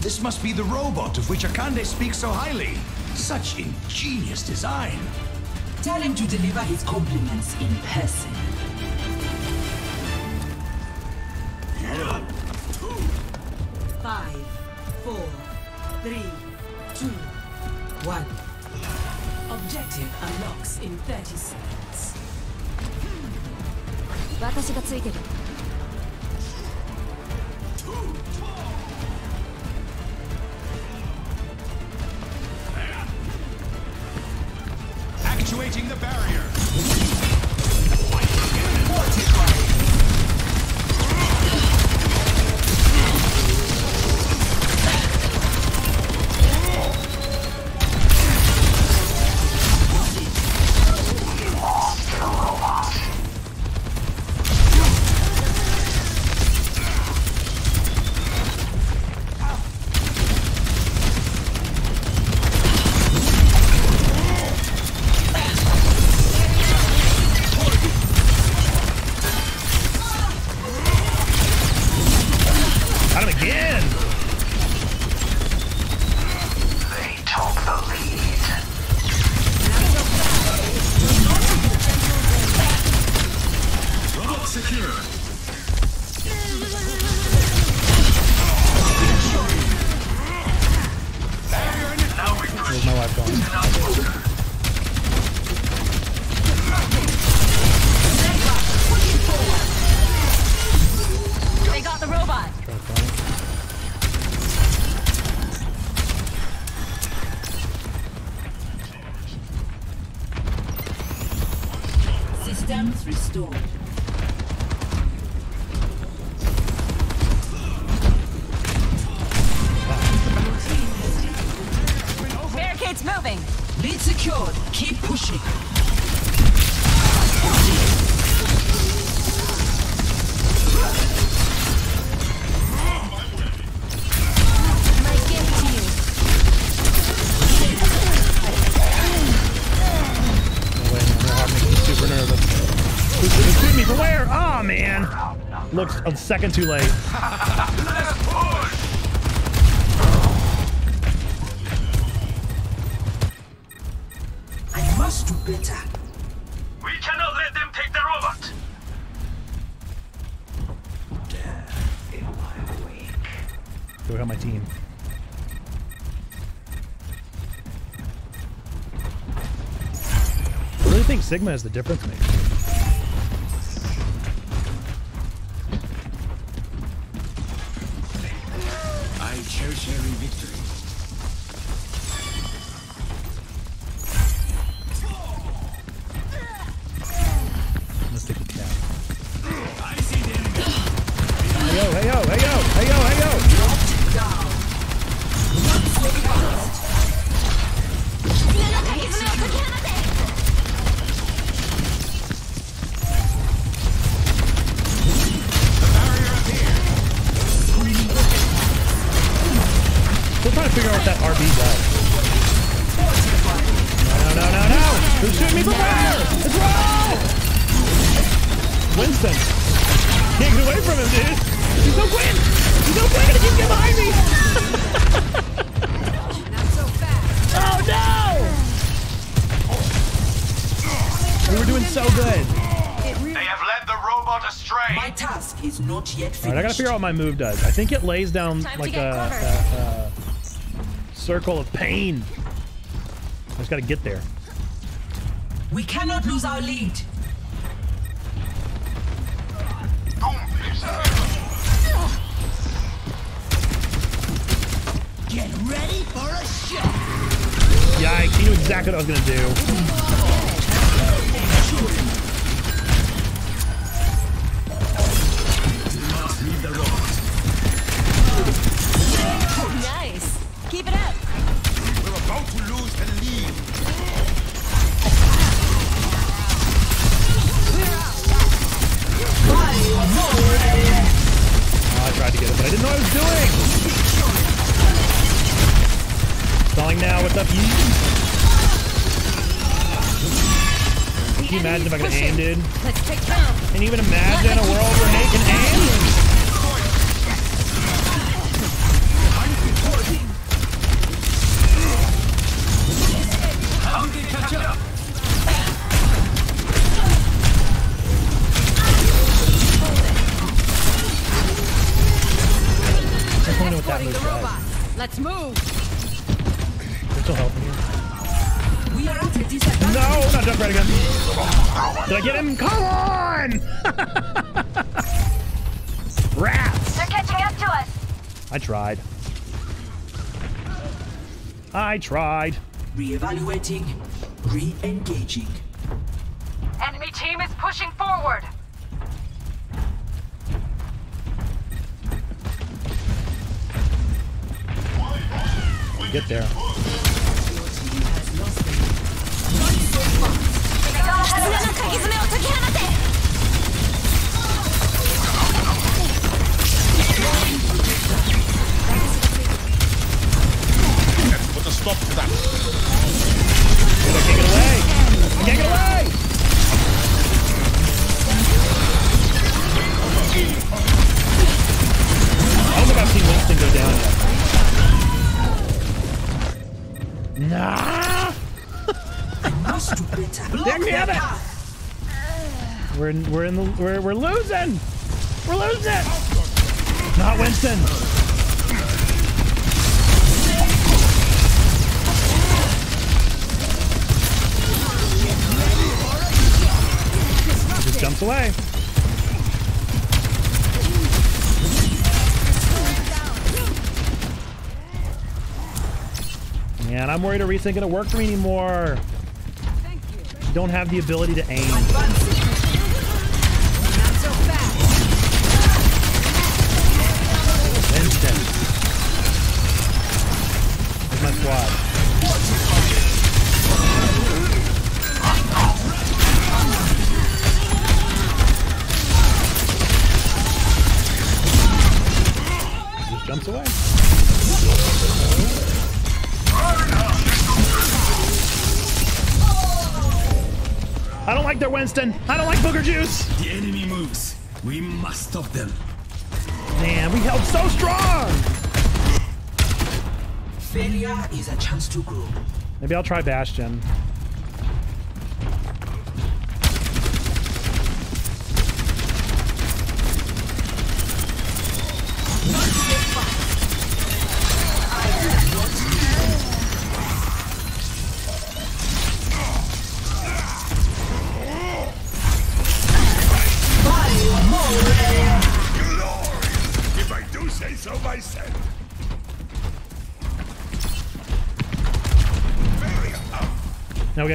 K: This must be the robot of which Akande speaks so highly. Such ingenious design.
I: Tell him to deliver his compliments in person. Five, four, three, two, one. Objective unlocks in 30 seconds.
M: 私がついてる
A: Looks a second too late.
I: I must do better.
K: We cannot let them take the robot.
A: Do we have my team? I really think Sigma is the difference maker. Figure out what
I: my
A: move does. I think it lays down
M: Time
A: like a, a, a circle of pain. I just gotta get there.
I: We cannot lose our lead.
K: Get ready for a shot.
A: exactly what I was gonna do. I tried. I tried.
I: Re-evaluating. Re-engaging.
L: Enemy team is pushing forward.
A: Get there.
F: stop to that.
A: I can't get away. I can't get away. I don't think I've seen Winston go down yet. Nah. Damn it. We're in, we're in the we're we're losing. We're losing. Not Winston. Just away. Man, I'm worried Orisa ain't gonna work for me anymore. Don't have the ability to aim. Winston. I don't like Booger Juice.
K: The enemy moves. We must stop them.
A: Man, we held so strong.
I: Failure is a chance to grow.
A: Maybe I'll try Bastion.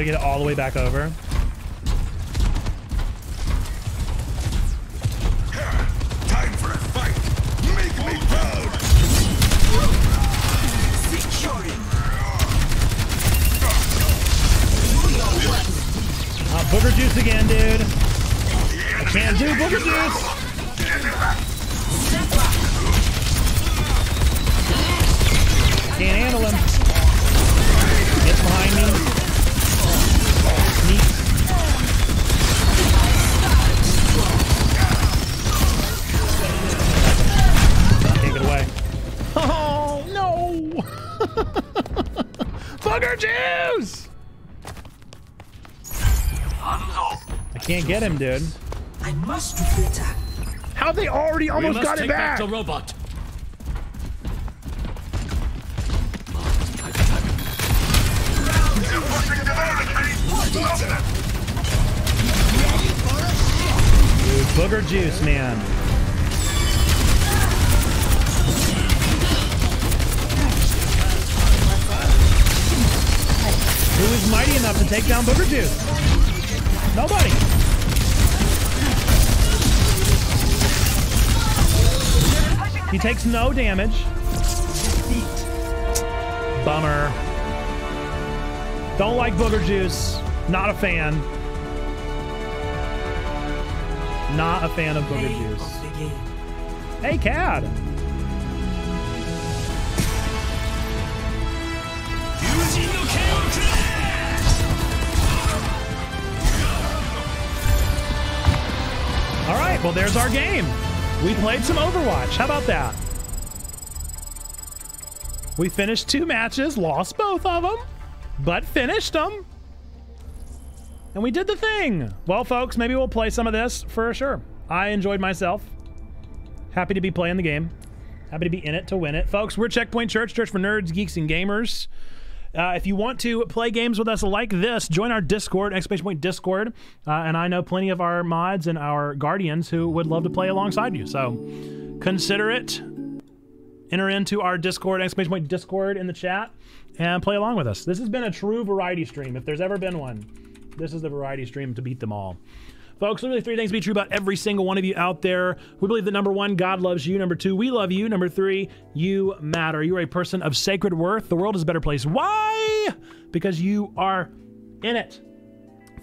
A: Gotta get it all the way back over. Get him, dude.
I: I must do better.
A: How they already almost got it back?
B: back the robot.
A: Dude, booger juice, man. Who is mighty enough to take down Booger Juice? Takes no damage. Defeat. Bummer. Don't like Booger Juice. Not a fan. Not a fan of Booger Juice. Hey, Cad. All right, well, there's our game. We played some Overwatch. How about that? We finished two matches, lost both of them, but finished them. And we did the thing. Well, folks, maybe we'll play some of this for sure. I enjoyed myself. Happy to be playing the game. Happy to be in it to win it. Folks, we're Checkpoint Church, church for nerds, geeks, and gamers. Uh, if you want to play games with us like this, join our Discord, exclamation point Discord. Uh, and I know plenty of our mods and our guardians who would love to play alongside you. So consider it. Enter into our Discord, exclamation point Discord in the chat, and play along with us. This has been a true variety stream. If there's ever been one, this is the variety stream to beat them all. Folks, literally three things be true about every single one of you out there. We believe that number one, God loves you. Number two, we love you. Number three, you matter. You are a person of sacred worth. The world is a better place. Why? Because you are in it.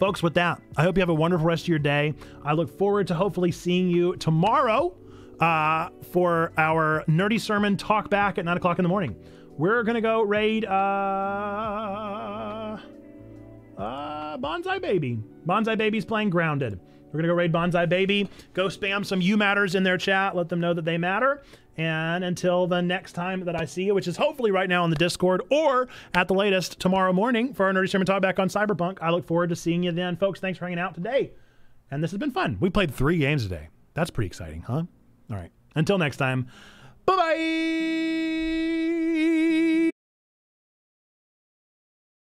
A: Folks, with that, I hope you have a wonderful rest of your day. I look forward to hopefully seeing you tomorrow uh, for our nerdy sermon talk back at 9 o'clock in the morning. We're going to go raid uh, uh, Bonsai Baby. Bonsai Baby's playing Grounded. We're gonna go raid Bonsai Baby. Go spam some you matters in their chat. Let them know that they matter. And until the next time that I see you, which is hopefully right now on the Discord or at the latest tomorrow morning for our Nerdy Sermon Talk back on Cyberpunk, I look forward to seeing you then. Folks, thanks for hanging out today. And this has been fun. We played three games today. That's pretty exciting, huh? All right. Until next time, bye bye.